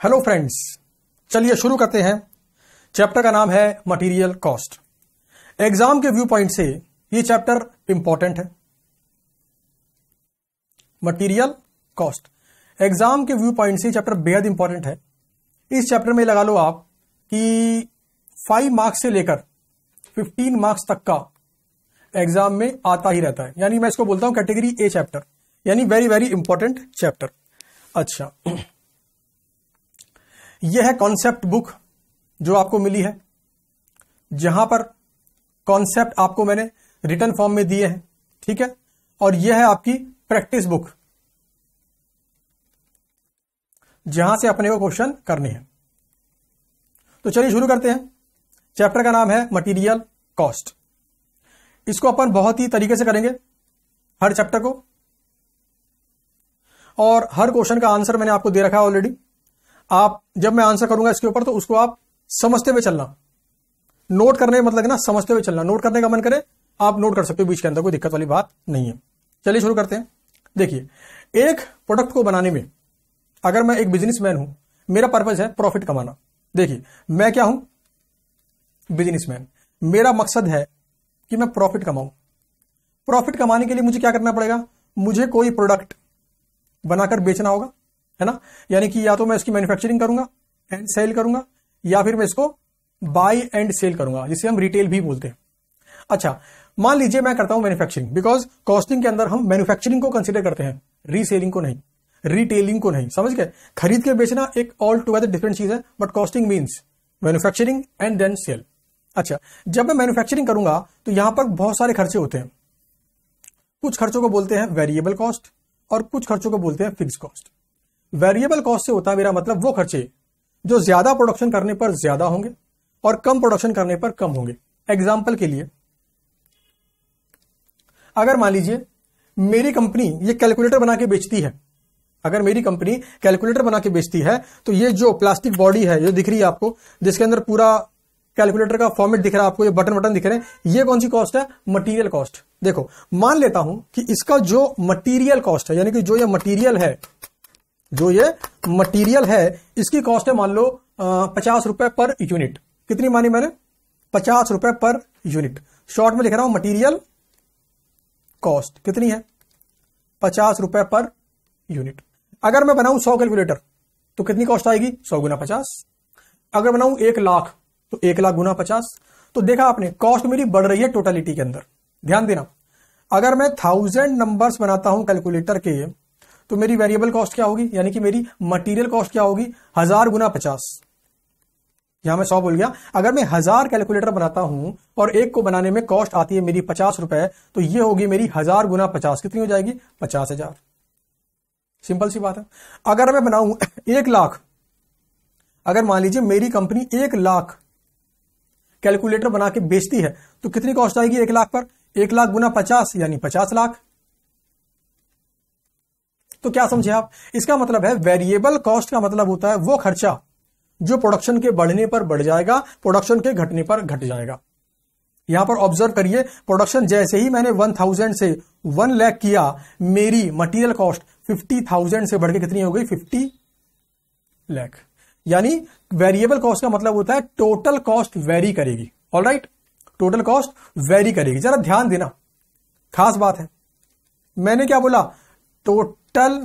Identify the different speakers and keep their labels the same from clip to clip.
Speaker 1: Hello friends चलिए शुरू करते हैं। चैप्टर का नाम है मटेरियल कॉस्ट एग्ज़ाम के व्यू पॉइंट से ये चैप्टर इंपॉर्टेंट है। मटेरियल कॉस्ट एग्ज़ाम के व्यू पॉइंट से चैप्टर बेहद इंपॉर्टेंट है। इस चैप्टर में लगा लो आप कि फाइव मार्क्स से लेकर फिफ्टीन मार्क्स तक का एग्ज़ाम में आता ही रहता है। यानी मैं इसको बोलता हूँ कैटेगरी ए चैप्टर यानी वेरी वेरी इंपॉर्टेंट चैप्टर अच्छा। यह है कॉन्सेप्ट बुक जो आपको मिली है। जहाँ पर कॉन्सेप्ट आपको मैंने रिटर्न फॉर्म में दिए हैं, ठीक है? और यह है आपकी प्रैक्टिस बुक जहाँ से अपने को क्वेश्चन करने हैं। तो चलिए शुरू करते हैं। चैप्टर का नाम है मटेरियल कॉस्ट इसको अपन बहुत ही तरीके से करेंगे, हर चैप्टर को। और हर क्वेश्चन का आंसर मैंने आपको दे रखा है ऑलरेडी आप, जब मैं आंसर करूँगा इसके ऊपर तो उसको आप समझते हुए चलना। नोट करने का मतलब ना, समझते हुए चलना। नोट करने का मन करे, आप नोट कर सकते हो बीच के अंदर, कोई दिक्कत वाली बात नहीं है। चलिए शुरू करते हैं। देखिए, एक प्रोडक्ट को बनाने में, अगर मैं एक बिजनेसमैन हूँ, मेरा पर्पज है प्रॉफिट कमाना। देखिए, मैं क्या हूँ? बिजनेसमैन मेरा मकसद है कि मैं प्रॉफिट कमाऊं। प्रॉफिट कमाने के लिए मुझे क्या करना पड़ेगा? मुझे कोई प्रोडक्ट बनाकर बेचना होगा। है ना? यानी कि या तो मैं इसकी मैन्युफैक्चरिंग करूँगा एंड सेल करूँगा, या फिर मैं इसको बाई एंड सेल करूँगा, जिसे हम रिटेल भी बोलते हैं। अच्छा मान लीजिए मैं करता हूँ मैन्युफैक्चरिंग बिकॉज़ कॉस्टिंग के अंदर हम मैन्युफैक्चरिंग को कंसिडर करते हैं रीसेलिंग को नहीं रिटेलिंग को नहीं, समझ गए? खरीद के बेचना एक ऑल टुगेदर डिफरेंट चीज़ है but costing means manufacturing and then sale अच्छा जब मैं मैन्युफैक्चरिंग करूँगा तो यहाँ पर बहुत सारे खर्चे होते हैं। कुछ खर्चों को बोलते हैं वेरिएबल कॉस्ट और कुछ खर्चों को बोलते हैं फिक्स कॉस्ट वेरिएबल कॉस्ट से होता है मेरा मतलब वो खर्चे जो ज़्यादा प्रोडक्शन करने पर ज़्यादा होंगे और कम प्रोडक्शन करने पर कम होंगे। एग्ज़ाम्पल के लिए, अगर मान लीजिए मेरी कंपनी ये कैलकुलेटर बना के बेचती है, अगर मेरी कंपनी कैलकुलेटर बना के बेचती है तो ये जो प्लास्टिक बॉडी है जो दिख रही है आपको, जिसके अंदर पूरा कैलकुलेटर का फॉर्मेट दिख रहा है आपको, ये बटन बटन दिख रहे हैं, ये कौन सी कॉस्ट है? मटेरियल कॉस्ट देखो, मान लेता हूँ कि इसका जो मटेरियल कॉस्ट है, यानी कि जो ये मटेरियल है जो ये मटेरियल है, इसकी कॉस्ट है मान लो पचास रुपए पर यूनिट कितनी मानी मैंने? पचास रुपए पर यूनिट शॉर्ट में लिख रहा हूँ मटेरियल कॉस्ट कितनी है? पचास रुपए पर यूनिट अगर मैं बनाऊँ सौ कैलकुलेटर तो कितनी कॉस्ट आएगी? सौ गुना पचास. अगर बनाऊँ एक लाख तो एक लाख गुना पचास. तो देखा आपने कॉस्ट मेरी बढ़ रही है टोटलिटी के अंदर. ध्यान देना. अगर मैं थाउज़ेंड नंबर्स बनाता हूँ कैलकुलेटर के तो मेरी वेरिएबल कॉस्ट क्या होगी? यानी कि मेरी मटेरियल कॉस्ट क्या होगी? हज़ार गुना पचास। यहाँ मैं सौ बोल गया। अगर मैं हज़ार कैलकुलेटर बनाता हूँ और एक को बनाने में कॉस्ट आती है मेरी पचास रुपए तो ये होगी मेरी हज़ार गुना पचास। कितनी हो जाएगी? पचास हज़ार। सिंपल सी बात है। अगर मैं बनाऊँ एक लाख, अगर मान लीजिए मेरी कंपनी एक लाख कैलकुलेटर बना के बेचती है तो कितनी कॉस्ट आएगी एक लाख पर? एक लाख गुना पचास, यानी पचास लाख। तो क्या समझे आप? इसका मतलब है वेरिएबल कॉस्ट का मतलब होता है वो खर्चा जो प्रोडक्शन के बढ़ने पर बढ़ जाएगा प्रोडक्शन के घटने पर घट जाएगा। यहाँ पर ऑब्ज़र्व करिए प्रोडक्शन जैसे ही मैंने वन थाउज़ेंड से वन लैख किया, मेरी मटेरियल कॉस्ट फिफ्टी थाउज़ेंड से बढ़ के कितनी हो गई? फिफ्टी लैख यानी वेरिएबल कॉस्ट का मतलब होता है टोटल कॉस्ट वेरी करेगी। All right total cost vary करेगी। जरा ध्यान देना। खास बात है। मैंने क्या बोला? टोटल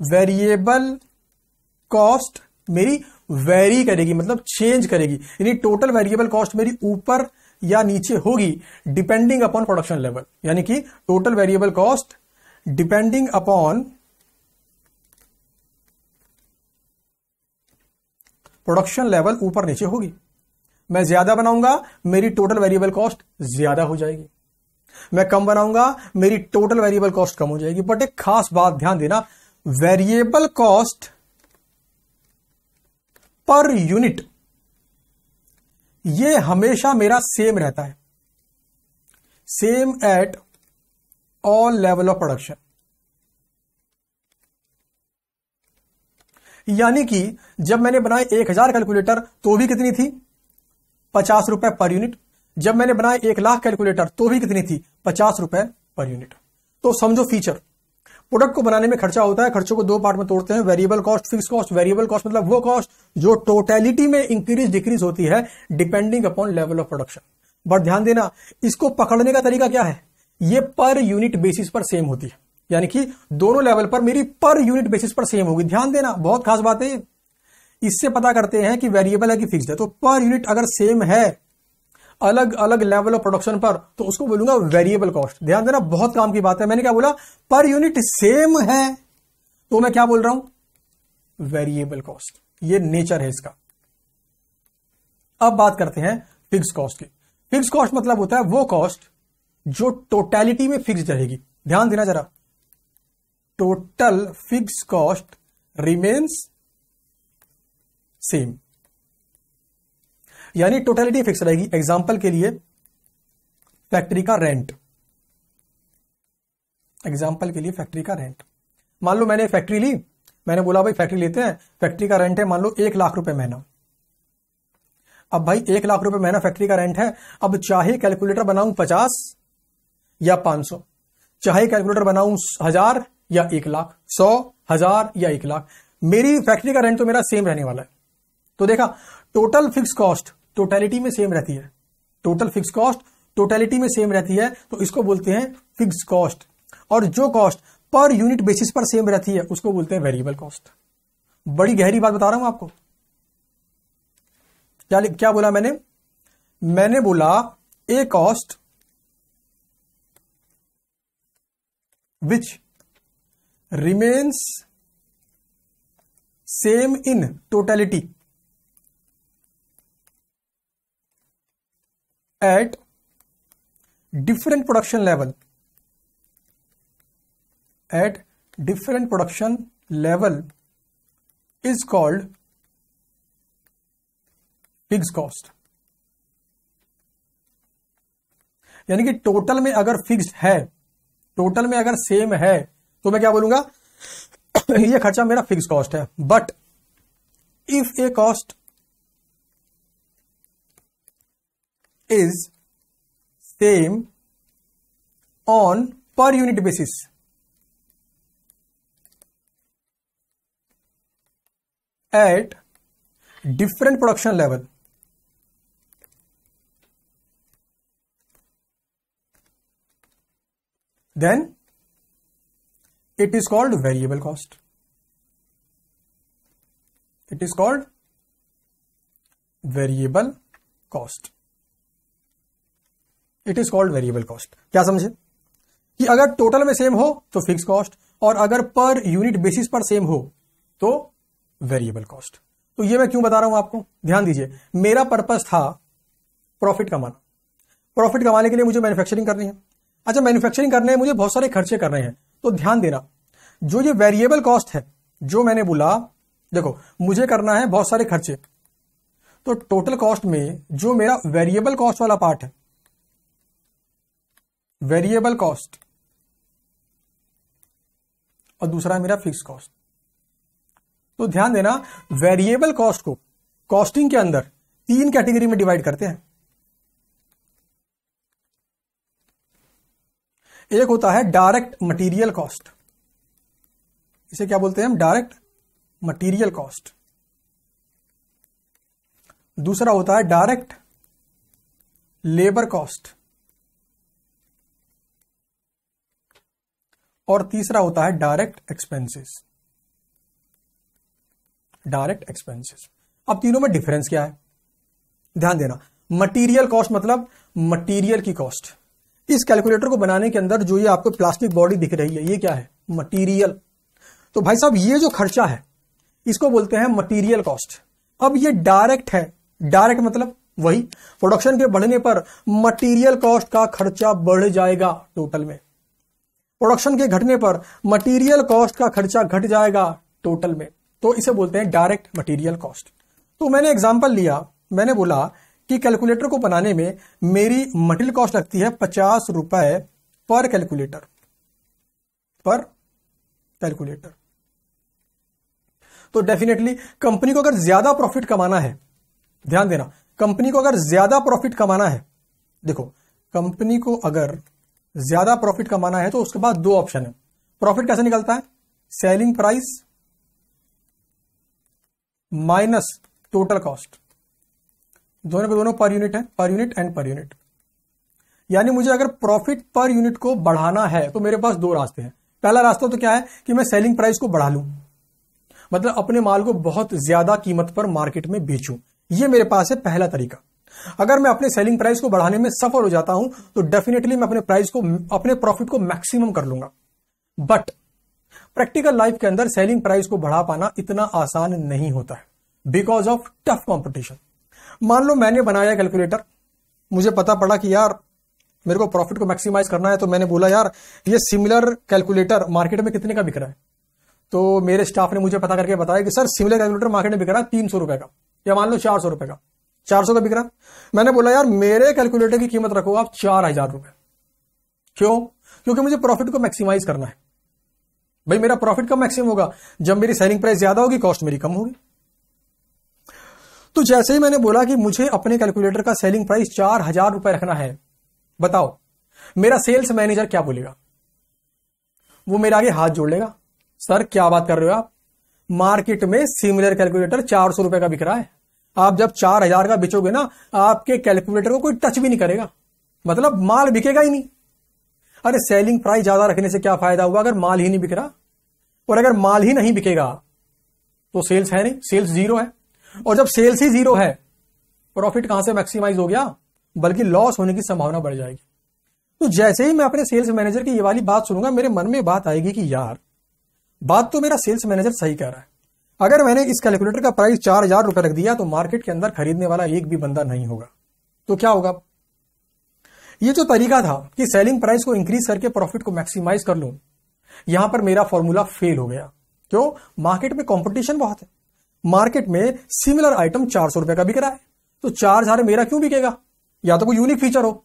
Speaker 1: वेरिएबल कॉस्ट मेरी वेरी करेगी मतलब चेंज करेगी। यानी टोटल वेरिएबल कॉस्ट मेरी ऊपर या नीचे होगी डिपेंडिंग अपॉन प्रोडक्शन लेवल यानी कि total variable cost depending upon production level ऊपर नीचे होगी। मैं ज़्यादा बनाऊँगा, मेरी टोटल वेरिएबल कॉस्ट ज़्यादा हो जाएगी। मैं कम बनाऊँगा, मेरी टोटल वेरिएबल कॉस्ट कम हो जाएगी। बट एक खास बात ध्यान देना वेरिएबल कॉस्ट पर यूनिट ये हमेशा मेरा सेम रहता है। Same at all level of production यानी कि जब मैंने बनाए एक हज़ार कैलकुलेटर तो भी कितनी थी? पचास रुपए पर यूनिट जब मैंने बनाए एक लाख कैलकुलेटर तो भी कितनी थी? पचास रुपए पर यूनिट। तो समझो फीचर प्रोडक्ट को बनाने में खर्चा होता है, खर्चों को दो पार्ट में तोड़ते हैं variable cost fix cost variable cost मतलब वो कॉस्ट जो टोटलिटी में इंक्रीज डिक्रीज होती है depending upon level of production but ध्यान देना, इसको पकड़ने का तरीका क्या है? ये पर यूनिट बेसिस पर सेम होती है। यानी कि दोनों लेवल पर मेरी पर यूनिट बेसिस पर सेम होगी। ध्यान देना, बहुत खास बात है इससे पता करते हैं कि वेरिएबल है कि फिक्स्ड है। तो पर यूनिट अगर सेम है अलग अलग लेवल ऑफ़ प्रोडक्शन पर तो उसको बोलूँगा वेरिएबल कॉस्ट ध्यान देना, बहुत काम की बात है। मैंने क्या बोला पर यूनिट सेम है। तो मैं क्या बोल रहा हूँ? वेरिएबल कॉस्ट ये नेचर है इसका। अब बात करते हैं फिक्स कॉस्ट की। फिक्स कॉस्ट मतलब होता है वो कॉस्ट जो टोटलिटी में फिक्स रहेगी। ध्यान देना जरा। Total fix cost remains same यानी टोटलिटी फिक्स रहेगी। एग्ज़ाम्पल के लिए फैक्ट्री का रेंट एग्ज़ाम्पल के लिए फैक्ट्री का रेंट मान लो मैंने फैक्ट्री ली, मैंने बोला, भाई फैक्ट्री लेते हैं फैक्ट्री का रेंट है, मान लो एक लाख रुपए महीना। अब भाई, एक लाख रुपए महीना फैक्ट्री का रेंट है, अब चाहे कैलकुलेटर बनाऊँ पचास या पाँच सौ, चाहे कैलकुलेटर बनाऊँ हज़ार या एक लाख, सौ, हज़ार या एक लाख, मेरी फैक्ट्री का रेंट तो मेरा सेम रहने वाला है। तो देखा टोटल फिक्स कॉस्ट टोटलिटी में सेम रहती है। टोटल फिक्स कॉस्ट टोटलिटी में सेम रहती है तो इसको बोलते हैं फिक्स कॉस्ट और जो कॉस्ट पर यूनिट बेसिस पर सेम रहती है, उसको बोलते हैं वेरिएबल कॉस्ट बड़ी गहरी बात बता रहा हूँ आपको। क्या क्या बोला मैंने? मैंने बोला a cost which remains same in totality at different production level at different production level is called fixed cost यानी कि टोटल में अगर फिक्स्ड है टोटल में अगर सेम है तो मैं क्या बोलूँगा ये खर्चा मेरा फिक्स कॉस्ट है but if a cost is same on per unit basis. at different production level. Then it is called variable cost. It is called variable cost it is called variable cost क्या समझे? कि अगर total में same हो तो fix cost और अगर per unit basis पर सेम हो तो वेरिएबल कॉस्ट तो ये मैं क्यों बता रहा हूँ आपको? ध्यान दीजिए, मेरा पर्पज था प्रॉफिट कमाना। प्रॉफिट कमाने के लिए मुझे मैन्युफैक्चरिंग करनी है। अच्छा मैन्युफैक्चरिंग करने में मुझे बहुत सारे खर्चे करने हैं। तो ध्यान देना, जो ये वेरिएबल कॉस्ट है, जो मैंने बोला, देखो, मुझे करना है बहुत सारे खर्चे। तो टोटल कॉस्ट में जो मेरा वेरिएबल कॉस्ट वाला पार्ट है वेरिएबल कॉस्ट और दूसरा है मेरा फिक्स कॉस्ट। तो ध्यान देना, वेरिएबल कॉस्ट को कॉस्टिंग के अंदर तीन कैटेगरी में डिवाइड करते हैं। एक होता है डायरेक्ट मटेरियल कॉस्ट। इसे क्या बोलते हैं हम? Direct material cost. दूसरा होता है डायरेक्ट लेबर कॉस्ट। और तीसरा होता है डायरेक्ट एक्सपेंसेस। Direct expenses. अब तीनों में डिफरेंस क्या है? ध्यान देना। मटेरियल कॉस्ट मतलब मटेरियल की कॉस्ट। इस कैलकुलेटर को बनाने के अंदर जो ये आपको प्लास्टिक बॉडी दिख रही है, ये क्या है? मटेरियल। तो भाई साहब, ये जो खर्चा है, इसको बोलते हैं मटेरियल कॉस्ट। अब ये डायरेक्ट है। डायरेक्ट मतलब वही। प्रोडक्शन के बढ़ने पर मटेरियल कॉस्ट का खर्चा बढ़ जाएगा टोटल में। प्रोडक्शन के घटने पर मटेरियल कॉस्ट का खर्चा घट जाएगा टोटल में। तो इसे बोलते हैं डायरेक्ट मटेरियल कॉस्ट। तो मैंने एग्जांपल लिया। मैंने बोला कि कैलकुलेटर को बनाने में मेरी मटेरियल कॉस्ट लगती है पचास रुपए पर कैलकुलेटर। पर कैलकुलेटर। तो डेफिनेटली कंपनी को अगर ज़्यादा प्रॉफिट कमाना है, ध्यान देना, कंपनी को अगर ज़्यादा प्रॉफिट कमाना है, देखो, कंपनी को अगर ज़्यादा प्रॉफिट कमाना है तो उसके बाद दो ऑप्शन है। प्रॉफिट कैसे निकलता है? Selling price minus total cost. दोनों के दोनों पर यूनिट है, पर यूनिट एंड पर यूनिट। यानी मुझे अगर प्रॉफिट पर यूनिट को बढ़ाना है तो मेरे पास दो रास्ते हैं। पहला रास्ता तो क्या है कि मैं सेलिंग प्राइस को बढ़ा लूँ। मतलब अपने माल को बहुत ज़्यादा कीमत पर मार्केट में बेचूं। यह मेरे पास है, पहला तरीका। अगर मैं अपने सेलिंग प्राइस को बढ़ाने में सफल हो जाता हूँ तो डेफिनेटली मैं अपने प्राइस को, अपने प्रॉफिट को मैक्सिमम कर लूँगा। बट प्रैक्टिकल लाइफ के अंदर सेलिंग प्राइस को बढ़ा पाना इतना आसान नहीं होता है बिकॉज़ ऑफ़ टफ कॉम्पिटिशन मान लो मैंने बनाया कैलकुलेटर मुझे पता पड़ा कि यार, मेरे को प्रॉफिट को मैक्सिमाइज करना है तो मैंने बोला, यार, ये सिमिलर कैलकुलेटर मार्केट में कितने का बिक रहा है? तो मेरे स्टाफ ने मुझे पता करके बताया कि, सर सिमिलर कैलकुलेटर मार्केट में बिक रहा है तीन सौ रुपए का, या मान लो चार सौ रुपए का। चार सौ का बिक रहा। मैंने बोला, यार, मेरे कैलकुलेटर की कीमत रखो, आप चार हज़ार रुपए। क्यों? क्योंकि मुझे प्रॉफिट को मैक्सिमाइज करना है। भाई, मेरा प्रॉफिट कब मैक्सिमम होगा? जब मेरी सेलिंग प्राइस ज़्यादा होगी कॉस्ट मेरी कम होगी। तो जैसे ही मैंने बोला कि मुझे अपने कैलकुलेटर का सेलिंग प्राइस चार हज़ार रुपए रखना है, बताओ, मेरा सेल्स मैनेजर क्या बोलेगा? वो मेरे आगे हाथ जोड़ लेगा। सर, क्या बात कर रहे हो आप? मार्केट में सिमिलर कैलकुलेटर चार सौ रुपए का बिक रहा है। आप जब चार हज़ार का बेचोगे ना, आपके कैलकुलेटर को कोई टच भी नहीं करेगा। मतलब माल बिकेगा ही नहीं। अरे सेलिंग प्राइस ज़्यादा रखने से क्या फ़ायदा हुआ? अगर माल ही नहीं बिक रहा, और अगर माल ही नहीं बिकेगा तो सेल्स है नहीं सेल्स ज़ीरो है। और जब सेल्स ही ज़ीरो है प्रॉफिट कहाँ से मैक्सिमाइज हो गया? बल्कि लॉस होने की संभावना बढ़ जाएगी। तो जैसे ही मैं अपने सेल्स मैनेजर की ये वाली बात सुनूँगा, मेरे मन में बात आएगी कि यार, बात तो मेरा सेल्स मैनेजर सही कह रहा है। अगर मैंने इस कैलकुलेटर का प्राइस चार हज़ार रुपए रख दिया तो मार्केट के अंदर खरीदने वाला एक भी बंदा नहीं होगा। तो क्या होगा? ये जो तरीका था कि सेलिंग प्राइस को इंक्रीज करके प्रॉफिट को मैक्सिमाइज कर लूँ, यहाँ पर मेरा फॉर्मूला फेल हो गया। क्यों? मार्केट में कंपटीशन बहुत है। मार्केट में सिमिलर आइटम चार सौ रुपए का बिक रहा है। तो चार हज़ार मेरा क्यों बिकेगा? या तो कोई यूनिक फीचर हो,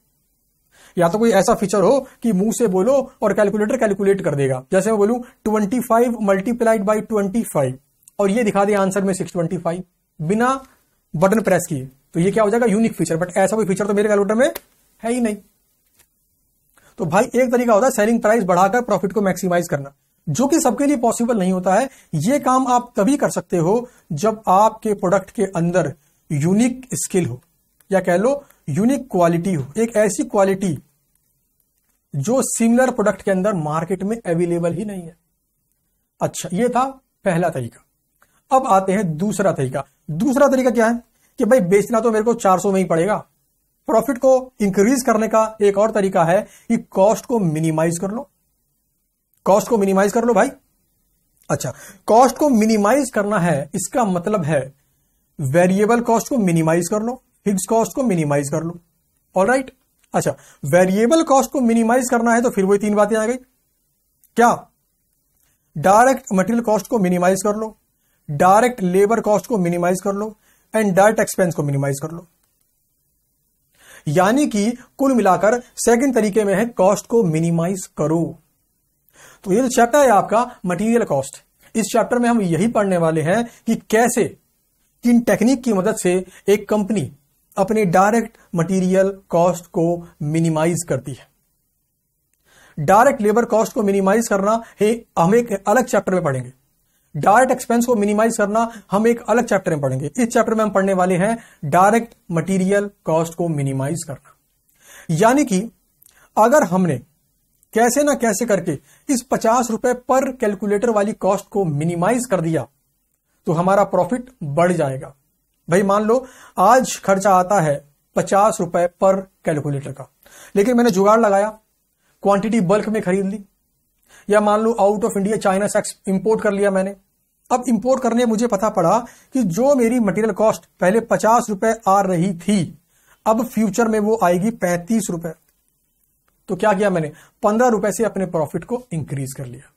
Speaker 1: या तो कोई ऐसा फीचर हो कि मुँह से बोलो और कैलकुलेटर कैलकुलेट कर देगा। जैसे मैं बोलूँ twenty five multiplied by twenty five और ये दिखा दिया आंसर में सिक्स ट्वेंटी फाइव बिना बटन प्रेस किए। तो ये क्या हो जाएगा? यूनिक फीचर बट ऐसा कोई फीचर तो मेरे कैलकुलेटर में है ही नहीं। तो भाई, एक तरीका होता है सेलिंग प्राइस बढ़ाकर प्रॉफिट को मैक्सिमाइज करना, जो कि सबके लिए पॉसिबल नहीं होता है। यह काम आप तभी कर सकते हो जब आपके प्रोडक्ट के अंदर यूनिक स्किल हो। या कह लो यूनिक क्वालिटी हो। एक ऐसी क्वालिटी जो सिमिलर प्रोडक्ट के अंदर मार्केट में अवेलेबल ही नहीं है। अच्छा यह था पहला तरीका। अब आते हैं दूसरा तरीका। दूसरा तरीका क्या है? कि भाई बेचना तो मेरे को 400 में ही पड़ेगा। प्रॉफिट को इंक्रीज करने का एक और तरीका है कि कॉस्ट को मिनिमाइज कर लो। कॉस्ट को मिनिमाइज कर लो भाई। अच्छा कॉस्ट को मिनिमाइज करना है, इसका मतलब है वेरिएबल कॉस्ट को मिनिमाइज कर लो फिक्स कॉस्ट को मिनिमाइज कर लो। ऑल राइट अच्छा वेरिएबल कॉस्ट को मिनिमाइज करना है तो फिर वही तीन बातें आ गई। क्या? डायरेक्ट मटेरियल कॉस्ट को मिनिमाइज कर लो। डायरेक्ट लेबर कॉस्ट को मिनिमाइज कर लो एंड डायरेक्ट एक्सपेंस को मिनिमाइज कर लो। यानी कि कुल मिलाकर सेकंड तरीके में है कॉस्ट को मिनिमाइज करो। तो ये जो चैप्टर है आपका मटेरियल कॉस्ट इस चैप्टर में हम यही पढ़ने वाले हैं कि कैसे किन टेक्निक की मदद से एक कंपनी अपने डायरेक्ट मटेरियल कॉस्ट को मिनिमाइज करती है। डायरेक्ट लेबर कॉस्ट को मिनिमाइज करना हम एक अलग चैप्टर में पढ़ेंगे। डायरेक्ट एक्सपेंस को मिनिमाइज करना हम एक अलग चैप्टर में पढ़ेंगे। इस चैप्टर में हम पढ़ने वाले हैं डायरेक्ट मटेरियल कॉस्ट को मिनिमाइज करना। यानी कि अगर हमने कैसे ना कैसे करके इस पचास रुपए पर कैलकुलेटर वाली कॉस्ट को मिनिमाइज कर दिया तो हमारा प्रॉफिट बढ़ जाएगा। भाई मान लो, आज खर्चा आता है पचास रुपए पर कैलकुलेटर का, लेकिन मैंने जुगाड़ लगाया, क्वांटिटी बल्क में खरीद ली, या मान लो आउट ऑफ़ इंडिया चाइना सेक्स इंपोर्ट कर लिया मैंने अब इंपोर्ट करने मुझे पता पड़ा कि जो मेरी मटेरियल कॉस्ट पहले पचास रुपए आ रही थी, अब फ्यूचर में वो आएगी पैंतीस रुपए। तो क्या किया मैंने? पंद्रह रुपए से अपने प्रॉफिट को इंक्रीज कर लिया।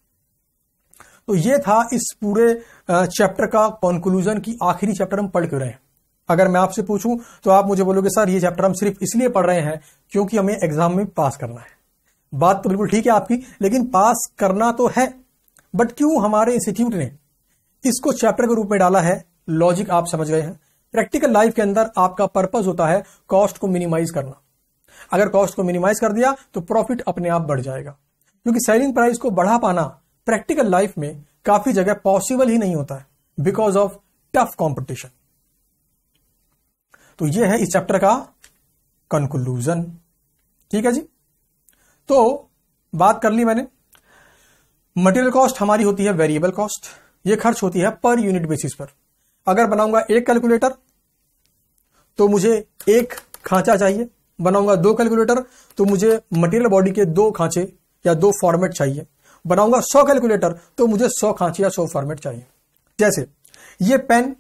Speaker 1: तो ये था इस पूरे चैप्टर का कंक्लूजन की आखिरी चैप्टर हम पढ़ क्यों रहे अगर मैं आपसे पूछूँ तो आप मुझे बोलोगे, सर, ये चैप्टर हम सिर्फ़ इसलिए पढ़ रहे हैं क्योंकि हमें एग्ज़ाम में पास करना है। बात तो बिल्कुल ठीक है आपकी, लेकिन पास करना तो है बट क्यों हमारे इंस्टीट्यूट ने इसको चैप्टर के रूप में डाला है। लॉजिक आप समझ गए हैं। प्रैक्टिकल लाइफ के अंदर आपका पर्पज होता है कॉस्ट को मिनिमाइज करना। अगर कॉस्ट को मिनिमाइज कर दिया तो प्रॉफिट अपने आप बढ़ जाएगा। क्योंकि सेलिंग प्राइस को बढ़ा पाना प्रैक्टिकल लाइफ में काफ़ी जगह पॉसिबल ही नहीं होता है बिकॉज़ ऑफ़ टफ कॉम्पिटिशन तो यह है इस चैप्टर का कंक्लूजन ठीक है जी? तो बात कर ली मैंने। मटेरियल कॉस्ट हमारी होती है वेरिएबल कॉस्ट ये खर्च होती है पर यूनिट बेसिस पर। अगर बनाऊँगा एक कैलकुलेटर तो मुझे एक खांचा चाहिए। बनाऊँगा दो कैलकुलेटर तो मुझे मटेरियल बॉडी के दो खांचे या दो फॉर्मेट चाहिए। बनाऊँगा सौ कैलकुलेटर तो मुझे सौ खांचे या सौ फॉर्मेट चाहिए। जैसे, ये पेन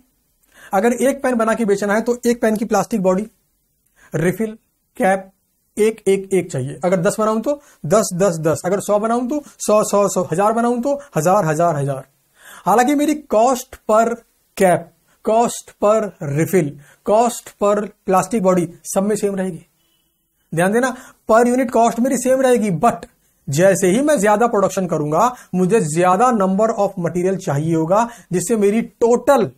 Speaker 1: अगर एक पेन बना के बेचना है तो एक पेन की प्लास्टिक बॉडी रिफिल कैप एक एक एक चाहिए। अगर दस बनाऊँ तो दस दस दस। अगर सौ बनाऊँ तो सौ सौ सौ। हज़ार बनाऊँ तो हज़ार हज़ार हज़ार। हालाँकि मेरी cost per cap cost per refill cost per plastic body सब में सेम रहेगी। ध्यान देना पर यूनिट कॉस्ट मेरी सेम रहेगी बट जैसे ही मैं ज़्यादा प्रोडक्शन करूँगा, मुझे ज़्यादा नंबर ऑफ़ मटेरियल चाहिए होगा, जिससे मेरी टोटल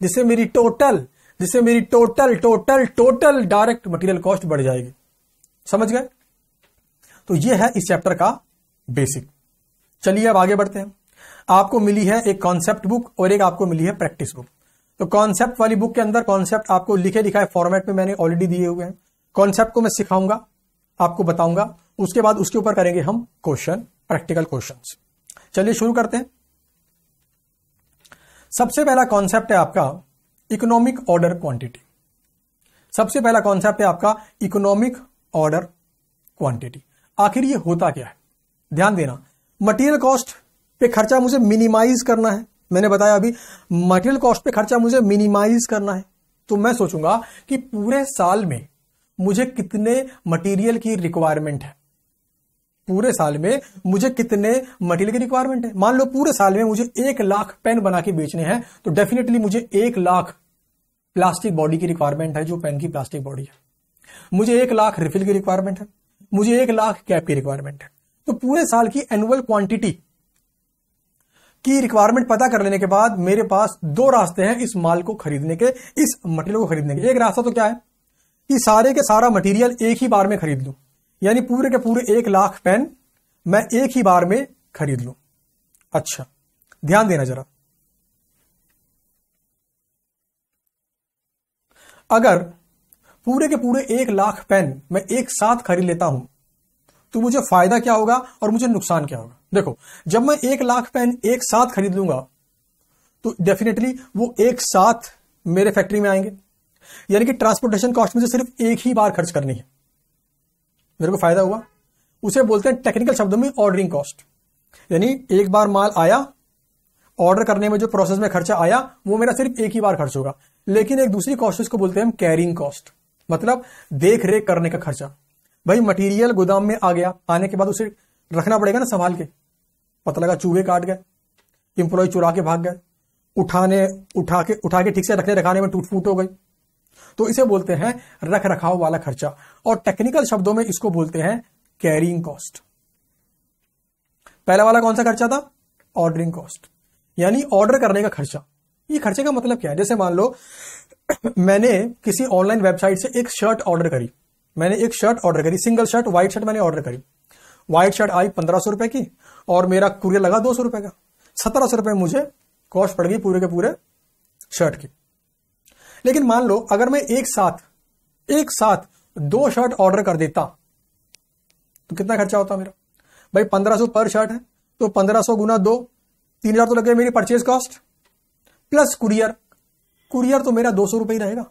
Speaker 1: जिससे मेरी टोटल जिससे मेरी total total total direct material cost बढ़ जाएगी। समझ गए? तो यह है इस चैप्टर का बेसिक चलिए अब आगे बढ़ते हैं। आपको मिली है एक कॉन्सेप्ट बुक और एक आपको मिली है प्रैक्टिस बुक तो कॉन्सेप्ट वाली बुक के अंदर कॉन्सेप्ट आपको लिखे लिखा है फॉर्मेट में मैंने ऑलरेडी दिए हुए हैं. कॉन्सेप्ट को मैं सिखाऊँगा, आपको बताऊँगा. उसके बाद उसके ऊपर करेंगे हम क्वेश्चन प्रैक्टिकल क्वेश्चन चलिए शुरू करते हैं. सबसे पहला कॉन्सेप्ट है आपका इकोनॉमिक ऑर्डर क्वांटिटी सबसे पहला कॉन्सेप्ट है आपका इकोनॉमिक ऑर्डर क्वांटिटी आखिर ये होता क्या है? ध्यान देना. मटेरियल कॉस्ट पे खर्चा मुझे मिनिमाइज करना है। मैंने बताया अभी मटेरियल कॉस्ट पे खर्चा मुझे मिनिमाइज करना है। तो मैं सोचूँगा कि पूरे साल में मुझे कितने मटेरियल की रिक्वायरमेंट है। पूरे साल में मुझे कितने मटेरियल की रिक्वायरमेंट है। मान लो पूरे साल में मुझे एक लाख पेन बना के बेचने हैं तो डेफिनेटली मुझे एक लाख प्लास्टिक बॉडी की रिक्वायरमेंट है, जो पेन की प्लास्टिक बॉडी है। मुझे एक लाख रिफिल की रिक्वायरमेंट है। मुझे एक लाख कैप की रिक्वायरमेंट है। तो पूरे साल की एनुअल क्वांटिटी की रिक्वायरमेंट पता कर लेने के बाद मेरे पास दो रास्ते हैं इस माल को खरीदने के, इस मटेरियल को खरीदने के। एक रास्ता तो क्या है? कि सारे के सारा मटेरियल एक ही बार में खरीद लू। यानी पूरे के पूरे एक लाख पेन मैं एक ही बार में खरीद लू। अच्छा ध्यान देना जरा। अगर पूरे के पूरे एक लाख पेन मैं एक साथ खरीद लेता हूँ तो मुझे फ़ायदा क्या होगा और मुझे नुकसान क्या होगा? देखो, जब मैं एक लाख पेन एक साथ खरीद लूँगा तो डेफिनेटली वो एक साथ मेरे फैक्ट्री में आएँगे। यानी कि ट्रांसपोर्टेशन कॉस्ट मुझे सिर्फ़ एक ही बार खर्च करनी है। मेरे को फ़ायदा हुआ। उसे बोलते हैं टेक्निकल शब्दों में ऑर्डरिंग कॉस्ट यानी एक बार माल आया ऑर्डर करने में जो प्रोसेस में खर्चा आया, वो मेरा सिर्फ़ एक ही बार खर्च होगा। लेकिन एक दूसरी कॉस्ट इसको बोलते हैं हम कैरिंग कॉस्ट मतलब देख रेख करने का खर्चा। भाई मटेरियल गोदाम में आ गया, आने के बाद उसे रखना पड़ेगा ना संभाल के। पता लगा, चूहे काट गए इंप्लॉय चुरा के भाग गए, उठाने, उठा के उठा के ठीक से रखने, रखाने में टूट फूट हो गई। तो इसे बोलते हैं रख रखाव वाला खर्चा और टेक्निकल शब्दों में इसको बोलते हैं कैरिंग कॉस्ट पहला वाला कौन सा खर्चा था? ऑर्डरिंग कॉस्ट यानी ऑर्डर करने का खर्चा। ये खर्चे का मतलब क्या है? जैसे मान लो, मैंने किसी ऑनलाइन वेबसाइट से एक शर्ट ऑर्डर करी। मैंने एक शर्ट ऑर्डर करी सिंगल शर्ट व्हाइट शर्ट मैंने ऑर्डर करी। व्हाइट शर्ट आई पंद्रह सौ रुपए की और मेरा कुरियर लगा दो सौ रुपए का। सत्रह सौ रुपए मुझे कॉस्ट पड़ गई पूरे के पूरे शर्ट की। लेकिन मान लो, अगर मैं एक साथ एक साथ दो शर्ट ऑर्डर कर देता तो कितना खर्चा होता मेरा? भाई, पंद्रह सौ पर शर्ट है तो पंद्रह सौ गुना दो, तीन हज़ार तो लगे मेरी purchase cost plus courier courier तो मेरा दो सौ रुपये ही रहेगा।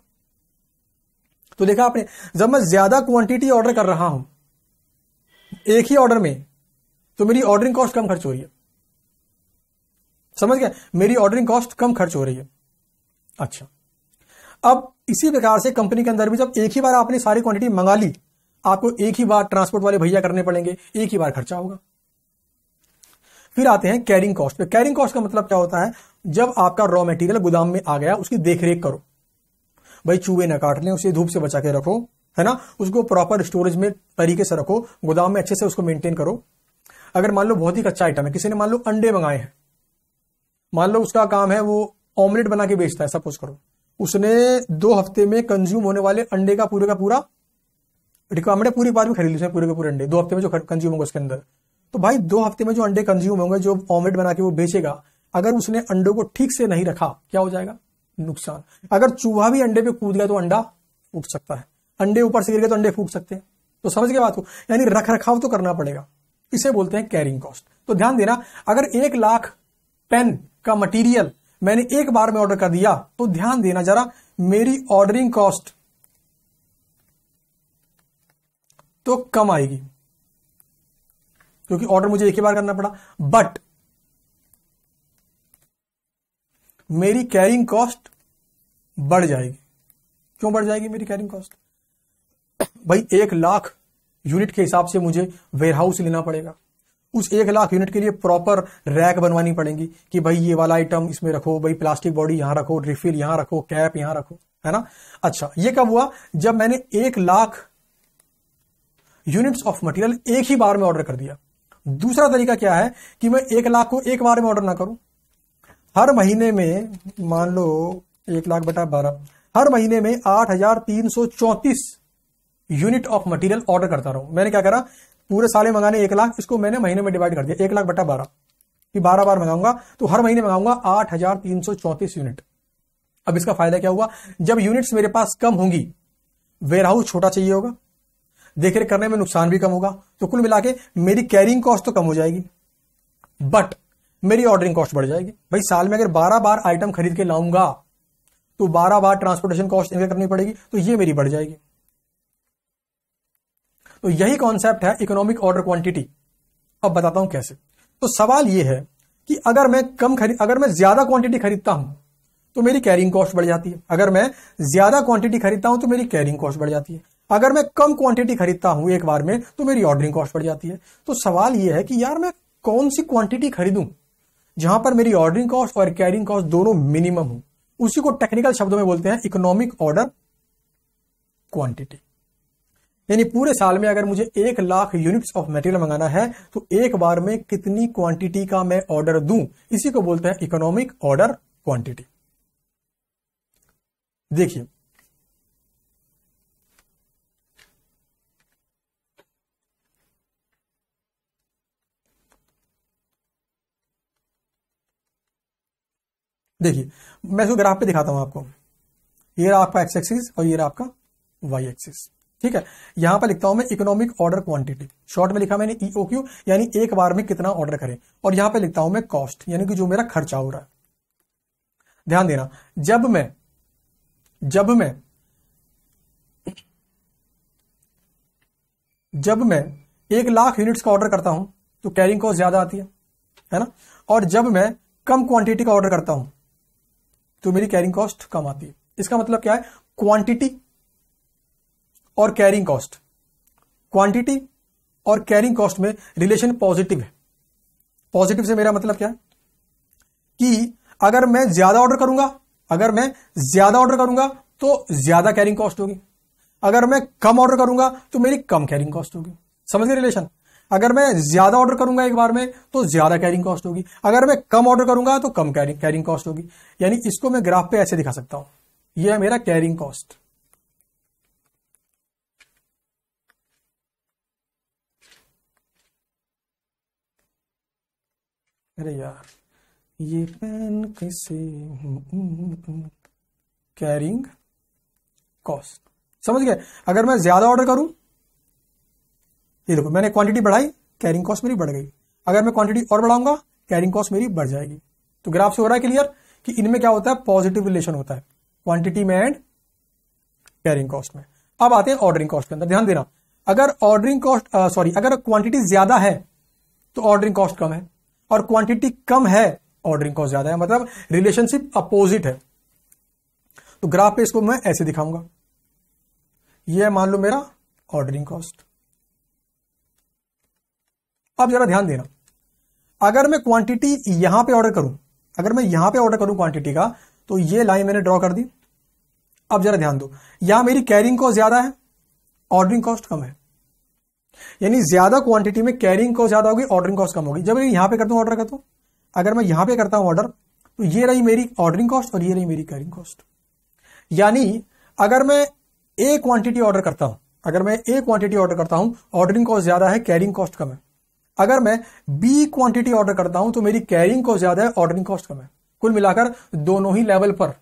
Speaker 1: तो देखा आपने, जब मैं ज़्यादा क्वांटिटी ऑर्डर कर रहा हूँ, एक ही ऑर्डर में तो मेरी ऑर्डरिंग कॉस्ट कम खर्च हो रही है। समझ गया? मेरी ऑर्डरिंग कॉस्ट कम खर्च हो रही है। अच्छा। अब इसी प्रकार से कंपनी के अंदर भी जब एक ही बार आपने सारी क्वांटिटी मंगा ली, आपको एक ही बार ट्रांसपोर्ट वाले भैया करने पड़ेंगे, एक ही बार खर्चा होगा। फिर आते हैं कैरिंग कॉस्ट पे। कैरिंग कॉस्ट का मतलब क्या होता है? जब आपका रॉ मटेरियल गोदाम में आ गया, उसकी देखरेख करो। भाई चूहे ना काट लें, उसे धूप से बचा के रखो, है ना? उसको प्रॉपर स्टोरेज में तरीके से रखो, गोदाम में अच्छे से उसको मेंटेन करो। अगर मान लो बहुत ही कच्चा आइटम है, किसी ने मान लो अंडे मंगाए हैं, मान लो उसका काम है वो ऑमलेट बना के बेचता है सपोज़ करो, उसने दो हफ़्ते में कंज्यूम होने वाले अंडे का पूरे का पूरा रिक्वायरमेंट है, पूरी बार भी खरीद ली पूरे के पूरे अंडे, दो हफ़्ते में जो कंज्यूम होगा उसके अंदर। तो भाई दो हफ़्ते में जो अंडे कंज्यूम होंगे, जो ऑमलेट बना के वो बेचेगा, अगर उसने अंडों को ठीक से नहीं रखा, क्या हो जाएगा? नुकसान। अगर चूहा भी अंडे पे कूद गया तो अंडा फूट सकता है, अंडे ऊपर से गिर गए तो अंडे फूट सकते हैं। तो समझ गए बात को? यानी रख रखाव तो करना पड़ेगा। इसे बोलते हैं कैरिंग कॉस्ट तो ध्यान देना, अगर एक लाख पेन का मटेरियल मैंने एक बार में ऑर्डर कर दिया तो ध्यान देना जरा, मेरी ऑर्डरिंग कॉस्ट तो कम आएगी। क्योंकि ऑर्डर मुझे एक ही बार करना पड़ा। बट मेरी कैरिंग कॉस्ट बढ़ जाएगी। क्यों बढ़ जाएगी मेरी कैरिंग कॉस्ट भाई, एक लाख यूनिट के हिसाब से मुझे वेयरहाउस लेना पड़ेगा। उस एक लाख यूनिट के लिए प्रॉपर रैक बनवानी पड़ेगी कि भाई ये वाला आइटम इसमें रखो, भाई प्लास्टिक बॉडी यहाँ रखो रिफिल यहाँ रखो कैप यहाँ रखो, है ना? अच्छा ये कब हुआ? जब मैंने एक लाख यूनिट्स ऑफ़ मटेरियल एक ही बार में ऑर्डर कर दिया। दूसरा तरीका क्या है कि मैं एक लाख को एक बार में ऑर्डर ना करूँ? हर महीने में, मान लो एक लाख बटा बारह, हर महीने में आठ हज़ार तीन सौ यूनिट ऑफ़ मटेरियल ऑर्डर करता रहूँ। मैंने क्या करा? पूरे साले मंगाने एक लाख, इसको मैंने महीने में डिवाइड कर दिया। एक लाख बटा बारह। कि बारह बार मंगाऊँगा तो हर महीने मंगाऊँगा आठ हज़ार तीन सौ चौतीस यूनिट। अब इसका फ़ायदा क्या हुआ? जब यूनिट्स मेरे पास कम होंगी वेयर हाउस छोटा चाहिए होगा, देखरेख करने में नुकसान भी कम होगा तो कुल मिला के मेरी कैरिंग कॉस्ट तो कम हो जाएगी। बट मेरी ऑर्डरिंग कॉस्ट बढ़ जाएगी। भाई, साल में अगर बारह बार आइटम खरीद के लाऊँगा तो बारह बार ट्रांसपोर्टेशन कॉस्ट इनकर करनी पड़ेगी तो ये मेरी बढ़ जाएगी। तो यही कॉन्सेप्ट है इकोनॉमिक ऑर्डर क्वांटिटी अब बताता हूँ कैसे। तो सवाल यह है कि अगर मैं कम खरीद अगर मैं ज़्यादा क्वांटिटी खरीदता हूँ तो मेरी कैरिंग कॉस्ट बढ़ जाती है। अगर मैं ज़्यादा क्वांटिटी खरीदता हूँ तो मेरी कैरिंग कॉस्ट बढ़ जाती है। अगर मैं कम क्वांटिटी खरीदता हूँ एक बार में तो मेरी ऑर्डरिंग कॉस्ट बढ़ जाती है। तो सवाल यह है कि यार मैं कौन सी क्वांटिटी खरीदूं, जहाँ पर मेरी ऑर्डरिंग कॉस्ट और कैरिंग कॉस्ट दोनों मिनिमम हो? उसी को टेक्निकल शब्दों में बोलते हैं इकोनॉमिक ऑर्डर क्वांटिटी यानी पूरे साल में अगर मुझे एक लाख यूनिट्स ऑफ़ मटेरियल मंगाना है तो एक बार में कितनी क्वांटिटी का मैं ऑर्डर दूँ? इसी को बोलते हैं इकोनॉमिक ऑर्डर क्वांटिटी देखिए। देखिए, मैं इसको ग्राफ पे दिखाता हूँ आपको। ये रहा आपका एक्स एक्सिस और ये रहा आपका वाई एक्सिस ठीक है? यहाँ पर लिखता हूँ मैं इकोनॉमिक ऑर्डर क्वांटिटी शॉर्ट में लिखा मैंने ईओ क्यू यानी एक बार में कितना ऑर्डर करें। और यहाँ पर लिखता हूँ मैं कॉस्ट यानी कि जो मेरा खर्चा हो रहा है। ध्यान देना, जब मैं जब मैं जब मैं एक लाख यूनिट्स का ऑर्डर करता हूँ तो कैरिंग कॉस्ट ज़्यादा आती है है ना? और जब मैं कम क्वांटिटी का ऑर्डर करता हूँ तो मेरी कैरिंग कॉस्ट कम आती है। इसका मतलब क्या है? क्वांटिटी और कैरिंग कॉस्ट क्वांटिटी और कैरिंग कॉस्ट में रिलेशन पॉजिटिव है. पॉजिटिव से मेरा मतलब क्या है? कि अगर मैं ज़्यादा ऑर्डर करूँगा, अगर मैं ज़्यादा ऑर्डर करूँगा तो ज़्यादा कैरिंग कॉस्ट होगी. अगर मैं कम ऑर्डर करूँगा तो मेरी कम कैरिंग कॉस्ट होगी. समझ गए रिलेशन अगर मैं ज़्यादा ऑर्डर करूँगा एक बार में तो ज़्यादा कैरिंग कॉस्ट होगी. अगर मैं कम ऑर्डर करूँगा तो कम कैरिंग कैरिंग कॉस्ट होगी. यानी इसको मैं ग्राफ पे ऐसे दिखा सकता हूँ. यह है मेरा कैरिंग कॉस्ट अरे यार, ये पेन कैसे कैरिंग कॉस्ट। समझ गए? अगर मैं ज़्यादा ऑर्डर करूँ, ये देखो, मैंने क्वांटिटी बढ़ाई कैरिंग कॉस्ट मेरी बढ़ गई। अगर मैं क्वांटिटी और बढ़ाऊँगा कैरिंग कॉस्ट मेरी बढ़ जाएगी। तो ग्राफ से हो रहा है क्लियर कि इनमें क्या होता है? पॉजिटिव रिलेशन होता है। क्वांटिटी में एंड कैरिंग कॉस्ट में। अब आते हैं ऑर्डरिंग कॉस्ट के अंदर। ध्यान देना, अगर ऑर्डरिंग कॉस्ट सॉरी अगर क्वांटिटी ज़्यादा है तो ऑर्डरिंग कॉस्ट कम है। और क्वांटिटी कम है ऑर्डरिंग कॉस्ट ज़्यादा है मतलब रिलेशनशिप अपोजिट है। तो ग्राफ पे इसको मैं ऐसे दिखाऊँगा। यह मान लो मेरा ऑर्डरिंग कॉस्ट अब जरा ध्यान देना। अगर मैं क्वांटिटी यहाँ पे ऑर्डर करूँ, अगर मैं यहाँ पे ऑर्डर करूँ क्वांटिटी का तो ये लाइन मैंने ड्रॉ कर दी। अब जरा ध्यान दो। यहाँ मेरी कैरिंग कॉस्ट ज़्यादा है ऑर्डरिंग कॉस्ट कम है। यानी ज़्यादा क्वांटिटी में कैरिंग कॉस्ट ज़्यादा होगी ऑर्डरिंग कॉस्ट कम होगी। जब यहाँ पे करता हूँ ऑर्डर करता हूँ, अगर मैं यहाँ पे करता हूँ ऑर्डर तो ये रही मेरी ऑर्डरिंग कॉस्ट और ये रही मेरी कैरिंग कॉस्ट यानी अगर मैं ए क्वांटिटी ऑर्डर करता हूँ, अगर मैं ए क्वांटिटी ऑर्डर करता हूँ ऑर्डरिंग कॉस्ट ज़्यादा है कैरिंग कॉस्ट कम है। अगर मैं बी क्वांटिटी ऑर्डर करता हूँ तो मेरी कैरिंग कॉस्ट ज़्यादा है ऑर्डरिंग कॉस्ट कम है। कुल मिलाकर दोनों ही लेवल पर,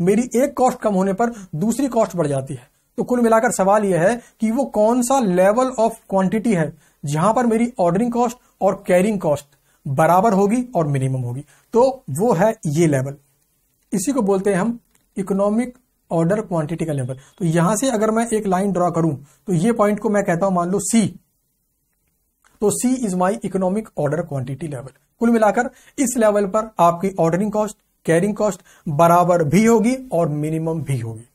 Speaker 1: मेरी एक कॉस्ट कम होने पर दूसरी कॉस्ट बढ़ जाती है। तो कुल मिलाकर सवाल यह है कि वो कौन सा लेवल ऑफ़ क्वांटिटी है, जहाँ पर मेरी ऑर्डरिंग कॉस्ट और कैरिंग कॉस्ट बराबर होगी और मिनिमम होगी। तो वो है ये लेवल इसी को बोलते हैं हम इकोनॉमिक ऑर्डर क्वांटिटी का लेवल तो यहाँ से अगर मैं एक लाइन ड्रॉ करूँ तो ये पॉइंट को मैं कहता हूँ, मान लो सी तो C is my economic order quantity level कुल मिलाकर इस लेवल पर आपकी ऑर्डरिंग कॉस्ट कैरिंग कॉस्ट बराबर भी होगी और मिनिमम भी होगी।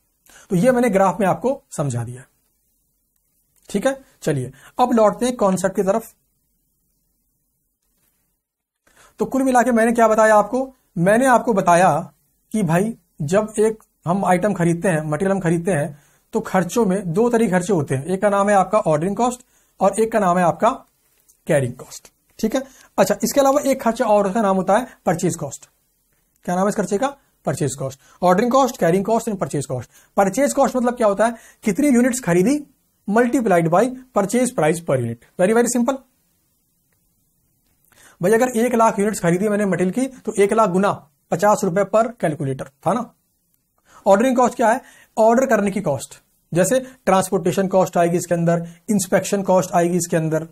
Speaker 1: तो ये मैंने ग्राफ में आपको समझा दिया। ठीक है? चलिए, अब लौटते हैं कॉन्सेप्ट की तरफ़। तो कुल मिला मैंने क्या बताया आपको? मैंने आपको बताया कि भाई, जब एक हम आइटम खरीदते हैं मटेरियल हम खरीदते हैं तो खर्चों में दो तरीके खर्चे होते हैं। एक का नाम है आपका ऑर्डरिंग कॉस्ट और एक का नाम है आपका कैरिंग कॉस्ट ठीक है? अच्छा इसके अलावा एक खर्चा और उसका नाम होता है परचेज कॉस्ट क्या नाम है इस खर्चे का? Purchase cost ordering cost carrying cost and purchase cost purchase cost मतलब क्या होता है? कितनी यूनिट्स खरीदी? Multiplied by purchase price per unit very very simple भाई, अगर एक लाख यूनिट्स खरीदी मैंने मटेरियल की तो एक लाख गुना पचास रुपए पर कैलकुलेटर था ना? ऑर्डरिंग कॉस्ट क्या है? ऑर्डर करने की कॉस्ट जैसे ट्रांसपोर्टेशन कॉस्ट आएगी इसके अंदर इंस्पेक्शन कॉस्ट आएगी इसके अंदर.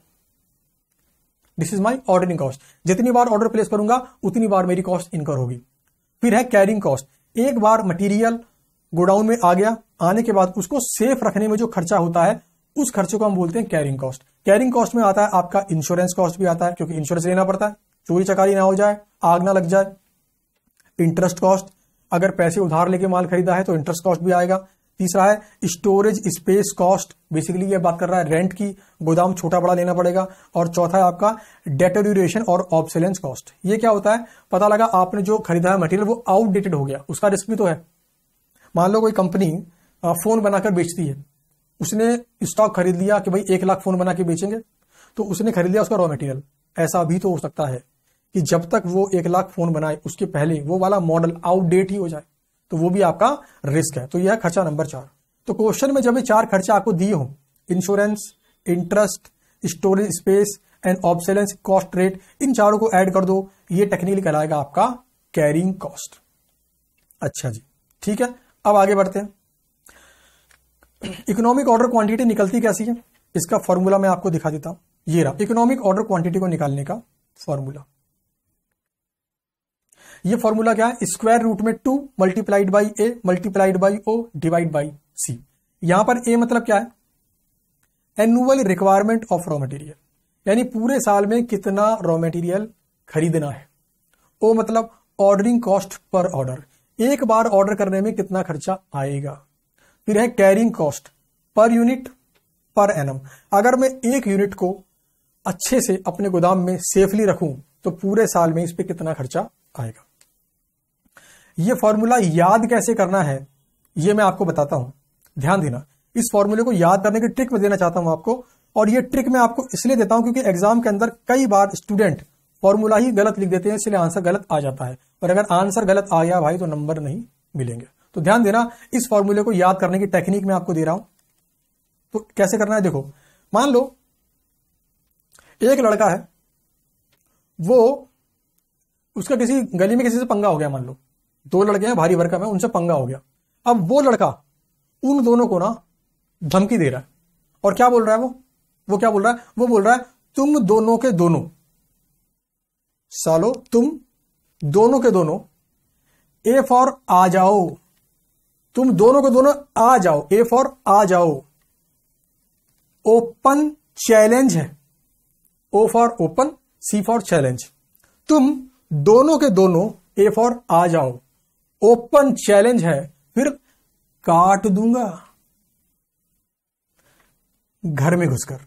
Speaker 1: This is my ordering cost जितनी बार ऑर्डर प्लेस करूँगा, उतनी बार मेरी कॉस्ट इनकर होगी. फिर है कैरिंग कॉस्ट एक बार मटेरियल गोडाउन में आ गया, आने के बाद उसको सेफ़ रखने में जो खर्चा होता है, उस खर्चे को हम बोलते हैं कैरिंग कॉस्ट कैरिंग कॉस्ट में आता है, आपका इंश्योरेंस कॉस्ट भी आता है, क्योंकि इंश्योरेंस लेना पड़ता है, चोरी चकारी ना हो जाए, आग ना लग जाए इंटरेस्ट कॉस्ट अगर पैसे उधार लेके माल खरीदा है तो इंटरेस्ट कॉस्ट भी आएगा तीसरा है स्टोरेज स्पेस कॉस्ट बेसिकली ये बात कर रहा है रेंट की, गोदाम छोटा बड़ा लेना पड़ेगा और चौथा है आपका डेटोड्यूरेशन और ऑब्सेलेंस कॉस्ट ये क्या होता है? पता लगा आपने जो खरीदा है मटेरियल वो आउटडेटेड हो गया। उसका रिस्क भी तो है। मान लो कोई कंपनी फ़ोन बनाकर बेचती है। उसने स्टॉक खरीद लिया कि भाई एक लाख फ़ोन बना के बेचेंगे तो उसने खरीद लिया उसका रॉ मटेरियल ऐसा भी तो हो सकता है कि जब तक वो एक लाख फ़ोन बनाए, उसके पहले वो वाला मॉडल आउटडेट ही हो जाए। तो वो भी आपका रिस्क है। तो यह खर्चा नंबर चार। तो क्वेश्चन में जब ये चार खर्चे आपको दिए हो insurance interest storage space and obsolescence cost rate इन चारों को ऐड कर दो, ये टेक्निकली कहलाएगा आपका कैरिंग कॉस्ट अच्छा जी, ठीक है? अब आगे बढ़ते हैं। इकोनॉमिक ऑर्डर क्वांटिटी निकलती कैसी है? इसका फॉर्मूला मैं आपको दिखा देता हूँ। ये रहा इकोनॉमिक ऑर्डर क्वांटिटी को निकालने का फॉर्मूला ये फॉर्मूला क्या है? स्क्वायर रूट में two multiplied by A multiplied by O divide by C यहाँ पर ए मतलब क्या है? Annual requirement of raw material यानी पूरे साल में कितना रॉ मटेरियल खरीदना है? ओ मतलब ऑर्डरिंग कॉस्ट पर ऑर्डर एक बार ऑर्डर करने में कितना खर्चा आएगा? फिर है carrying cost per unit per annum अगर मैं एक यूनिट को अच्छे से अपने गोदाम में सेफली रखूँ तो पूरे साल में इस पर कितना खर्चा आएगा? ये फॉर्मूला याद कैसे करना है, ये मैं आपको बताता हूँ। ध्यान देना, इस फॉर्मूले को याद करने की ट्रिक मैं देना चाहता हूँ आपको, और ये ट्रिक मैं आपको इसलिए देता हूँ क्योंकि एग्ज़ाम के अंदर कई बार स्टूडेंट फॉर्मूला ही गलत लिख देते हैं, इसलिए आंसर गलत आ जाता है। और अगर आंसर गलत आ गया भाई तो नंबर नहीं मिलेंगे। तो ध्यान देना, इस फॉर्मूले को याद करने की टेक्निक मैं आपको दे रहा हूँ। तो कैसे करना है, देखो, मान लो, एक लड़का है, वो उसका किसी गली में किसी से पंगा हो गया, मान लो। दो लड़के हैं, भारी भरकम है, उनसे पंगा हो गया। अब वो लड़का उन दोनों को ना धमकी दे रहा है। और क्या बोल रहा है वो? वो क्या बोल रहा है? वो बोल रहा है, तुम दोनों के दोनों, सालो, तुम दोनों के दोनों ए फॉर आ जाओ। तुम दोनों के दोनों आ जाओ। ए फॉर आ जाओ। ओपन चैलेंज है। O for open C for challenge तुम दोनों के दोनों ए फॉर आ जाओ। ओपन चैलेंज है, फिर काट दूँगा। घर में घुसकर।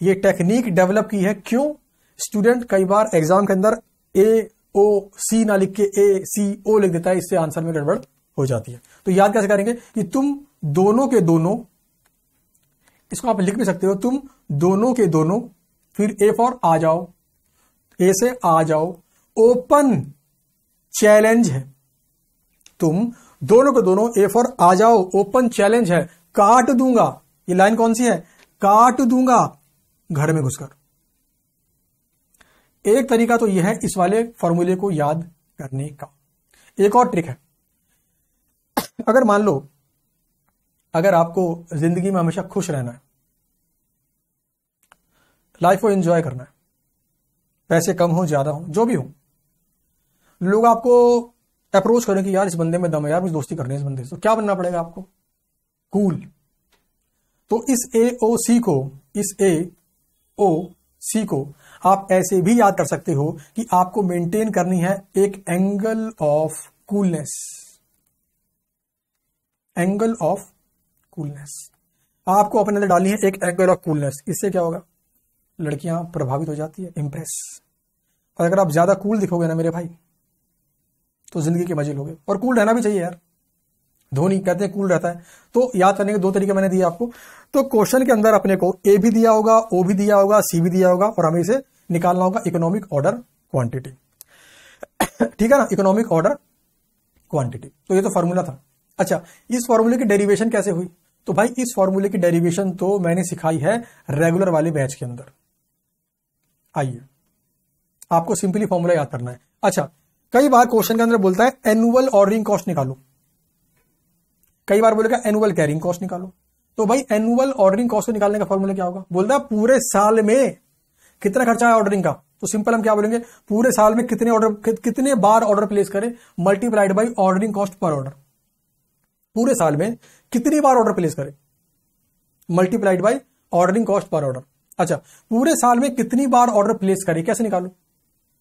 Speaker 1: ये टेक्निक डेवलप की है, क्यों? स्टूडेंट कई बार एग्ज़ाम के अंदर ए, ओ, सी ना लिख के ए, सी, ओ लिख देता है, इससे आंसर में गड़बड़ हो जाती है। तो याद कैसे करेंगे कि तुम दोनों के दोनों, इसको आप लिख भी सकते हो, तुम दोनों के दोनों, फिर ए फॉर आ जाओ, ए से आ जाओ ओपन चैलेंज है। तुम दोनों को दोनों ए फॉर आ जाओ। ओपन चैलेंज है। काट दूँगा। ये लाइन कौन सी है? काट दूँगा। घर में घुसकर। एक तरीका तो यह है इस वाले फॉर्मूले को याद करने का। एक और ट्रिक है। अगर मान लो, अगर आपको ज़िंदगी में हमेशा खुश रहना है लाइफ को एंजॉय करना है, पैसे कम हो, ज़्यादा हो, जो भी हो लोग आपको अप्रोच करें कि यार इस बंदे में दम है, यार मुझे दोस्ती करनी है इस बंदे से। तो क्या बनना पड़ेगा आपको? कूल तो इस ए ओ सी को, इस ए ओ सी को आप ऐसे भी याद कर सकते हो कि आपको मेंटेन करनी है एक angle of coolness angle of coolness आपको अपने अंदर डालनी है एक एंगल ऑफ़ कूलनेस इससे क्या होगा? लड़कियाँ प्रभावित हो जाती है इंप्रेस और अगर आप ज़्यादा कूल दिखोगे ना मेरे भाई तो ज़िंदगी के मज़े लोगे और कूल रहना भी चाहिए यार। धोनी कहते हैं कूल रहता है। तो याद करने के दो तरीके मैंने दिए आपको। तो क्वेश्चन के अंदर अपने को ए भी दिया होगा ओ भी दिया होगा सी भी दिया होगा और हमें इसे निकालना होगा इकोनॉमिक ऑर्डर क्वांटिटी ठीक है ना? इकोनॉमिक ऑर्डर क्वांटिटी तो ये तो फॉर्मूला था। अच्छा इस फॉर्मूले की डेरिवेशन कैसे हुई? तो भाई, इस फॉर्मूले की डेरिवेशन तो मैंने सिखाई है रेगुलर वाले बैच के अंदर। आइए। आपको सिंपली फॉर्मूला याद करना है। अच्छा कई बार क्वेश्चन के अंदर बोलता है एनुअल ऑर्डरिंग कॉस्ट निकालो। कई बार बोलेगा एनुअल कैरिंग कॉस्ट निकालो। तो भाई एनुअल ऑर्डरिंग कॉस्ट निकालने का फॉर्मूला क्या होगा? बोलता है, पूरे साल में कितना खर्चा है ऑर्डरिंग का? तो सिंपल हम क्या बोलेंगे? पूरे साल में कितने ऑर्डर कितने बार ऑर्डर प्लेस करें? Multiplied by ordering cost per order पूरे साल में कितनी बार ऑर्डर प्लेस करें? Multiplied by ordering cost per order अच्छा पूरे साल में कितनी बार ऑर्डर प्लेस करें? कैसे निकालो?